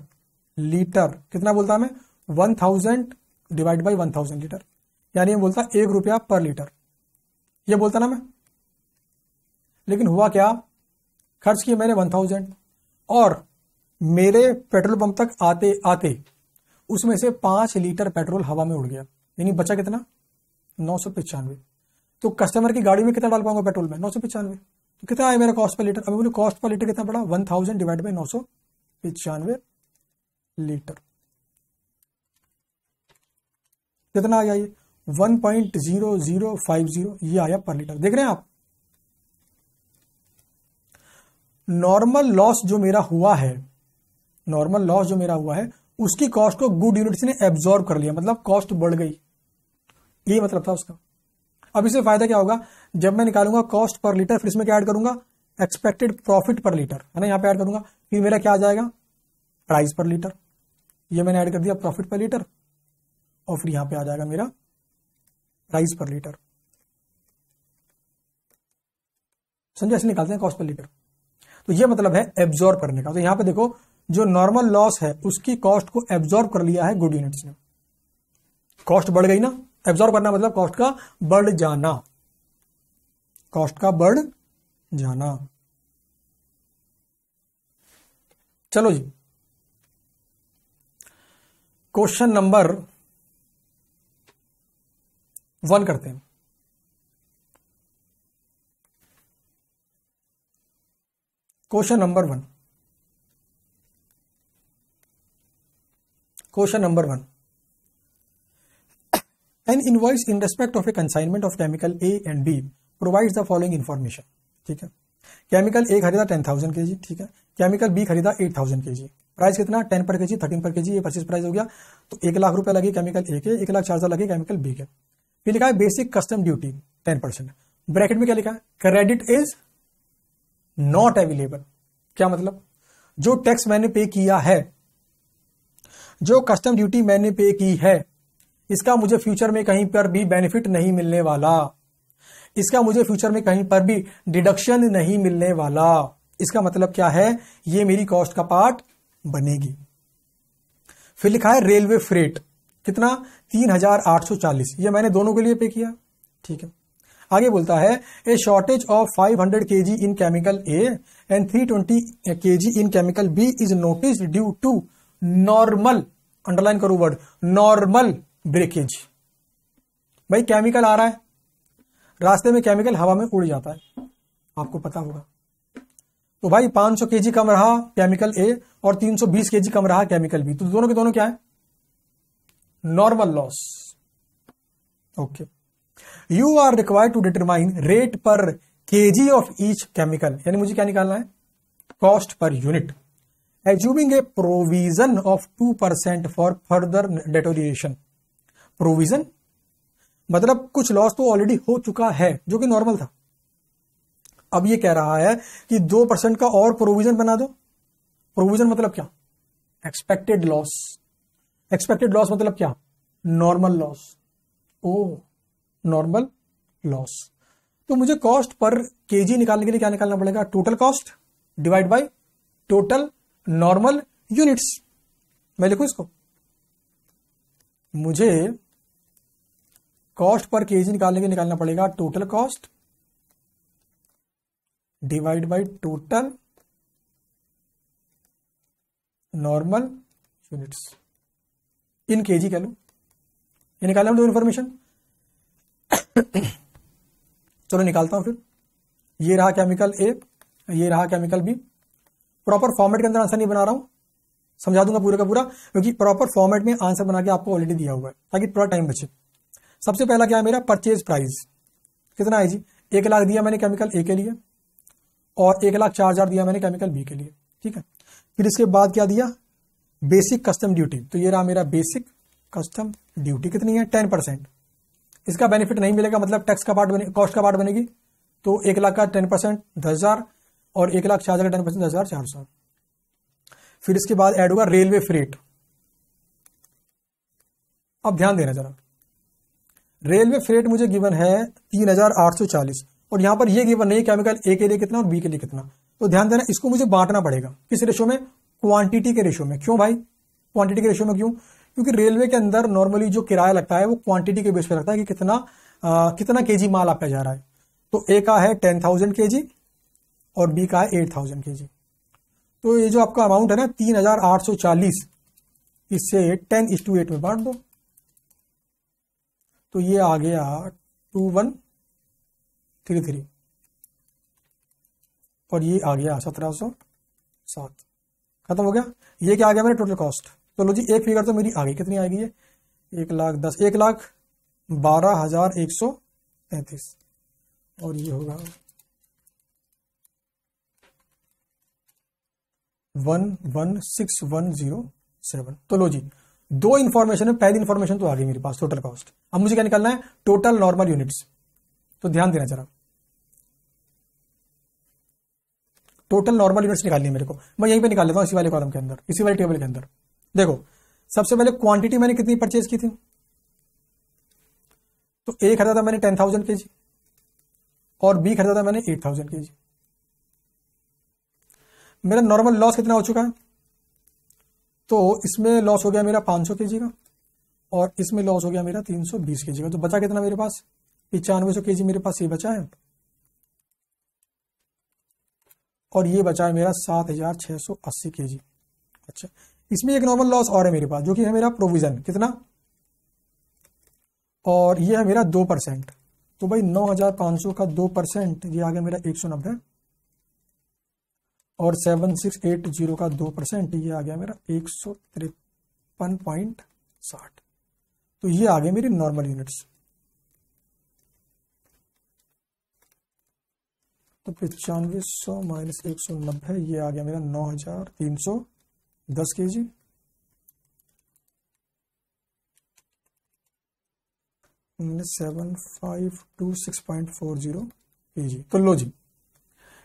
Speaker 1: लीटर। कितना बोलता मैं? One thousand divide by one thousand litre. यानी बोलता एक रुपया पर लीटर। ये बोलता ना मैं? लेकिन हुआ क्या? खर्च किया मैंने वन थाउज़ेंड और मेरे पेट्रोल पंप तक आते आते उसमें से पाँच लीटर पेट्रोल हवा में उड़ गया। यानी बचा कितना? नौ सौ पिचानवे। तो कस्टमर की गाड़ी में कितना डाल पाऊँगा पेट्रोल में? नौ सौ पिचानवे। तो कितना आया मेरा कॉस्ट पर लीटर? अभी बोले कॉस्ट पर लीटर कितना पड़ा? वन थाउज़ेंड डिवाइड बाई नौ सौ पिचानवे। लीटर। कितना आ गया ये? One point zero zero five zero, ये आया पर लीटर। देख रहे हैं आप? नॉर्मल लॉस जो मेरा हुआ है, नॉर्मल लॉस जो मेरा हुआ है, उसकी कॉस्ट को गुड यूनिट्स ने एब्जॉर्ब कर लिया मतलब कॉस्ट बढ़ गई। ये मतलब था उसका। अब इससे फ़ायदा क्या होगा? जब मैं निकालूँगा कॉस्ट पर लीटर, फिर इसमें क्या ऐड करूँगा? Expected profit per litre. है ना, यहाँ पे ऐड करूँगा, फिर मेरा क्या आ जाएगा? प्राइस पर लीटर। ये मैंने ऐड कर दिया प्रॉफिट पर लीटर और फिर यहाँ पे आ जाएगा मेरा प्राइस पर लीटर समझे ऐसे निकालते हैं कॉस्ट पर लीटर तो ये मतलब है एब्जॉर्ब करने का। तो यहाँ पे देखो, जो नॉर्मल लॉस है, उसकी कॉस्ट को एब्जॉर्ब कर लिया है गुड यूनिट्स ने। कॉस्ट बढ़ गई ना? एब्जॉर्ब करना मतलब कॉस्ट का बढ़ जाना। कॉस्ट का बढ़ जाना। चलो जी। क्वेश्चन नंबर वन करते हैं। Question number one. Question number one. An invoice in respect of a consignment of chemical A and B provides the following information ठीक है? केमिकल ए खरीदा टेन थाउज़ेंड के जी ठीक है? केमिकल बी खरीदा eight thousand K G price कितना? Ten पर K जी thirteen पर K जी ये परचेज प्राइस हो गया। तो एक लाख रुपए लगे केमिकल ए के एक लाख चार हज़ार लगे केमिकल बी के फिर लिखा है basic custom duty ten percent bracket में क्या लिखा है? क्रेडिट इज़ नॉट अवेलेबल क्या मतलब? जो टैक्स मैंने पे किया है, जो कस्टम ड्यूटी मैंने पे की है, इसका मुझे फ्यूचर में कहीं पर भी बेनिफिट नहीं मिलने वाला। इसका मुझे फ्यूचर में कहीं पर भी डिडक्शन नहीं मिलने वाला। इसका मतलब क्या है? ये मेरी कॉस्ट का पार्ट बनेगी। फिर लिखा है रेलवे फ्रेट, कितना? तीन हज़ार आठ सौ चालीस। ये मैंने दोनों के लिए पे किया। ठीक है। आगे बोलता है ए shortage of 500 hundred K G in chemical A and 320 twenty K G in chemical B is notice due to normal underline करो वर्ड नॉर्मल ब्रेकेज भाई केमिकल आ रहा है। रास्ते में केमिकल हवा में उड़ जाता है। आपको पता होगा। तो भाई 500 केजी कम रहा केमिकल ए और 320 केजी कम रहा केमिकल भी। तो दोनों के दोनों क्या है? Normal loss okay you are required to determine rate per KG of each chemical यानी मुझे क्या निकालना है? Cost per unit assuming a provision of two percent for further deterioration provision मतलब कुछ लॉस तो ऑलरेडी हो चुका है, जो कि नॉर्मल था। अब ये कह रहा है कि दो परसेंट का और प्रोविज़न बना दो। प्रोविज़न मतलब क्या? एक्सपेक्टेड लॉस एक्सपेक्टेड लॉस मतलब क्या? नॉर्मल लॉस ओ नॉर्मल लॉस तो मुझे कॉस्ट पर केजी निकालने के लिए क्या निकालना पड़ेगा? Total cost divide by total normal units मैं लिखू इसको? मुझे कॉस्ट पर केजी निकालने के लिए निकालना पड़ेगा total cost divide by total normal units in KG कह लो। ये निकालना दो इन्फॉर्मेशन चलो निकालता हूँ फिर। ये रहा केमिकल ए ये रहा केमिकल बी प्रॉपर फॉर्मेट के अंदर आंसर नहीं बना रहा हूँ। समझा दूँगा पूरा का पूरा, क्योंकि प्रॉपर फॉर्मेट में आंसर बना के आपको ऑलरेडी दिया हुआ है, ताकि थोड़ा टाइम बचे। सबसे पहला क्या है मेरा? परचेज प्राइस कितना है जी? एक लाख दिया मैंने केमिकल ए के लिए, और एक लाख चार हज़ार दिया मैंने केमिकल बी के लिए। ठीक है? फिर इसके बाद क्या दिया? बेसिक कस्टम ड्यूटी तो ये रहा मेरा बेसिक कस्टम ड्यूटी कितनी है? टेन परसेंट इसका बेनिफिट नहीं मिलेगा मतलब टैक्स का पार्ट बने कॉस्ट का पार्ट बनेगी। तो एक लाख का टेन परसेंट दस हज़ार, और एक लाख चार हज़ार टेन परसेंट दस हज़ार, चार सौ। फिर इसके बाद ऐड होगा रेलवे फ्रेट अब ध्यान देना जरा। रेलवे फ्रेट मुझे गिवन है तीन हज़ार आठ सौ चालीस। और यहाँ पर यह गिवन नहीं केमिकल ए के लिए कितना और बी के लिए कितना। तो ध्यान देना इसको मुझे बांटना पड़ेगा। किस रेशो में? क्वांटिटी के रेशो में। क्यों भाई? क्वांटिटी के रेशो में क्यों? क्योंकि रेलवे के अंदर नॉर्मली जो किराया लगता है वो क्वांटिटी के बेस पे लगता है कि कितना आ, कितना केजी माल आपका जा रहा है। तो ए का है टेन थाउज़ेंड के जी और बी का है एट थाउज़ेंड के जी तो ये जो आपका अमाउंट है ना तीन हज़ार आठ सौ चालीस इससे टेन इस टू एट में बांट दो। तो ये आ गया टू वन थ्री थ्री और ये आ गया सत्रह सौ सात। खत्म हो गया? ये क्या आ गया मेरा टोटल कॉस्ट तो लो जी, एक फिगर तो मेरी आ गई कितनी आएगी ये एक लाख दस, एक लाख बारह हज़ार एक सौ तैतीस। और ये होगा one one, six, one, zero, seven. तो लो जी, दो इन्फॉर्मेशन है, पहली इन्फॉर्मेशन तो आ गई मेरे पास टोटल कॉस्ट अब मुझे क्या निकालना है? टोटल नॉर्मल यूनिट्स तो ध्यान देना जरा। टोटल नॉर्मल यूनिट्स निकालनी है मेरे को। मैं यहीं पे निकाल लेता हूँ इसी वाले कॉलम के अंदर, इसी वाले टेबल के अंदर। देखो, सबसे पहले क्वांटिटी मैंने कितनी परचेज की थी? तो ए खरीदा था मैंने टेन थाउज़ेंड के जी और बी खरीदा था मैंने एट थाउज़ेंड के जी मेरा नॉर्मल लॉस कितना हो चुका है? तो इसमें लॉस हो गया मेरा 500 के जी का और इसमें लॉस हो गया मेरा 320 के जी का। तो बचा कितना मेरे पास? पिचानवे सौ के जी मेरे पास ये बचा है। और ये बचा है मेरा सात हज़ार छह सौ अस्सी के जी। अच्छा इसमें एक नॉर्मल लॉस और है मेरे पास, जो कि है मेरा प्रोविज़न कितना? और ये है मेरा दो परसेंट तो भाई नौ हज़ार पाँच सौ का दो परसेंट ये आ गया मेरा एक सौ नब्बे। और सेवन सिक्स एट ज़ीरो का दो परसेंट ये आ गया मेरा एक सौ तिरपन पॉइंट साठ। तो ये आ गए मेरे नॉर्मल यूनिट्स तो पचानवे सौ माइनस एक सौ नब्बे, ये आ गया मेरा नौ हज़ार तीन सौ दस K G. Seven five two six point four zero K G. तो लो जी,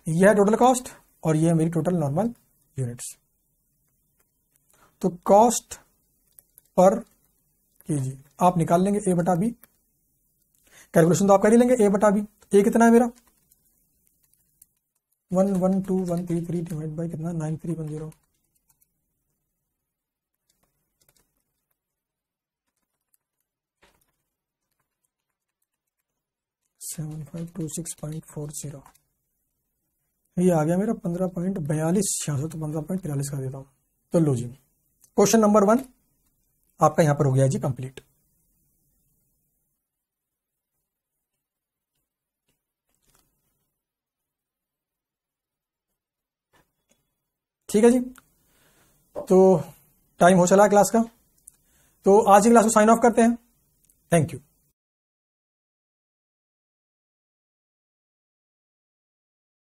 Speaker 1: यह है टोटल कॉस्ट और यह है मेरी टोटल नॉर्मल यूनिट्स तो कॉस्ट पर के जी, आप निकाल लेंगे ए बटा बी कैलकुलेशन तो आप कर ही लेंगे ए बटा बी ए कितना है मेरा? One one, two, one, three three divide by कितना? Nine, three, one, zero. Seven, five, two, six point four zero. ये आ गया मेरा पंद्रह पॉइंट बयालीस, छियासठ, पंद्रह पॉइंट तिरालीस कर देता हूँ। तो लो जी। क्वेश्चन नंबर वन, आपका यहाँ पर हो गया जी कंप्लीट। ठीक है जी? तो टाइम हो चला क्लास का। तो आज की क्लास को साइन ऑफ़ करते हैं। Thank you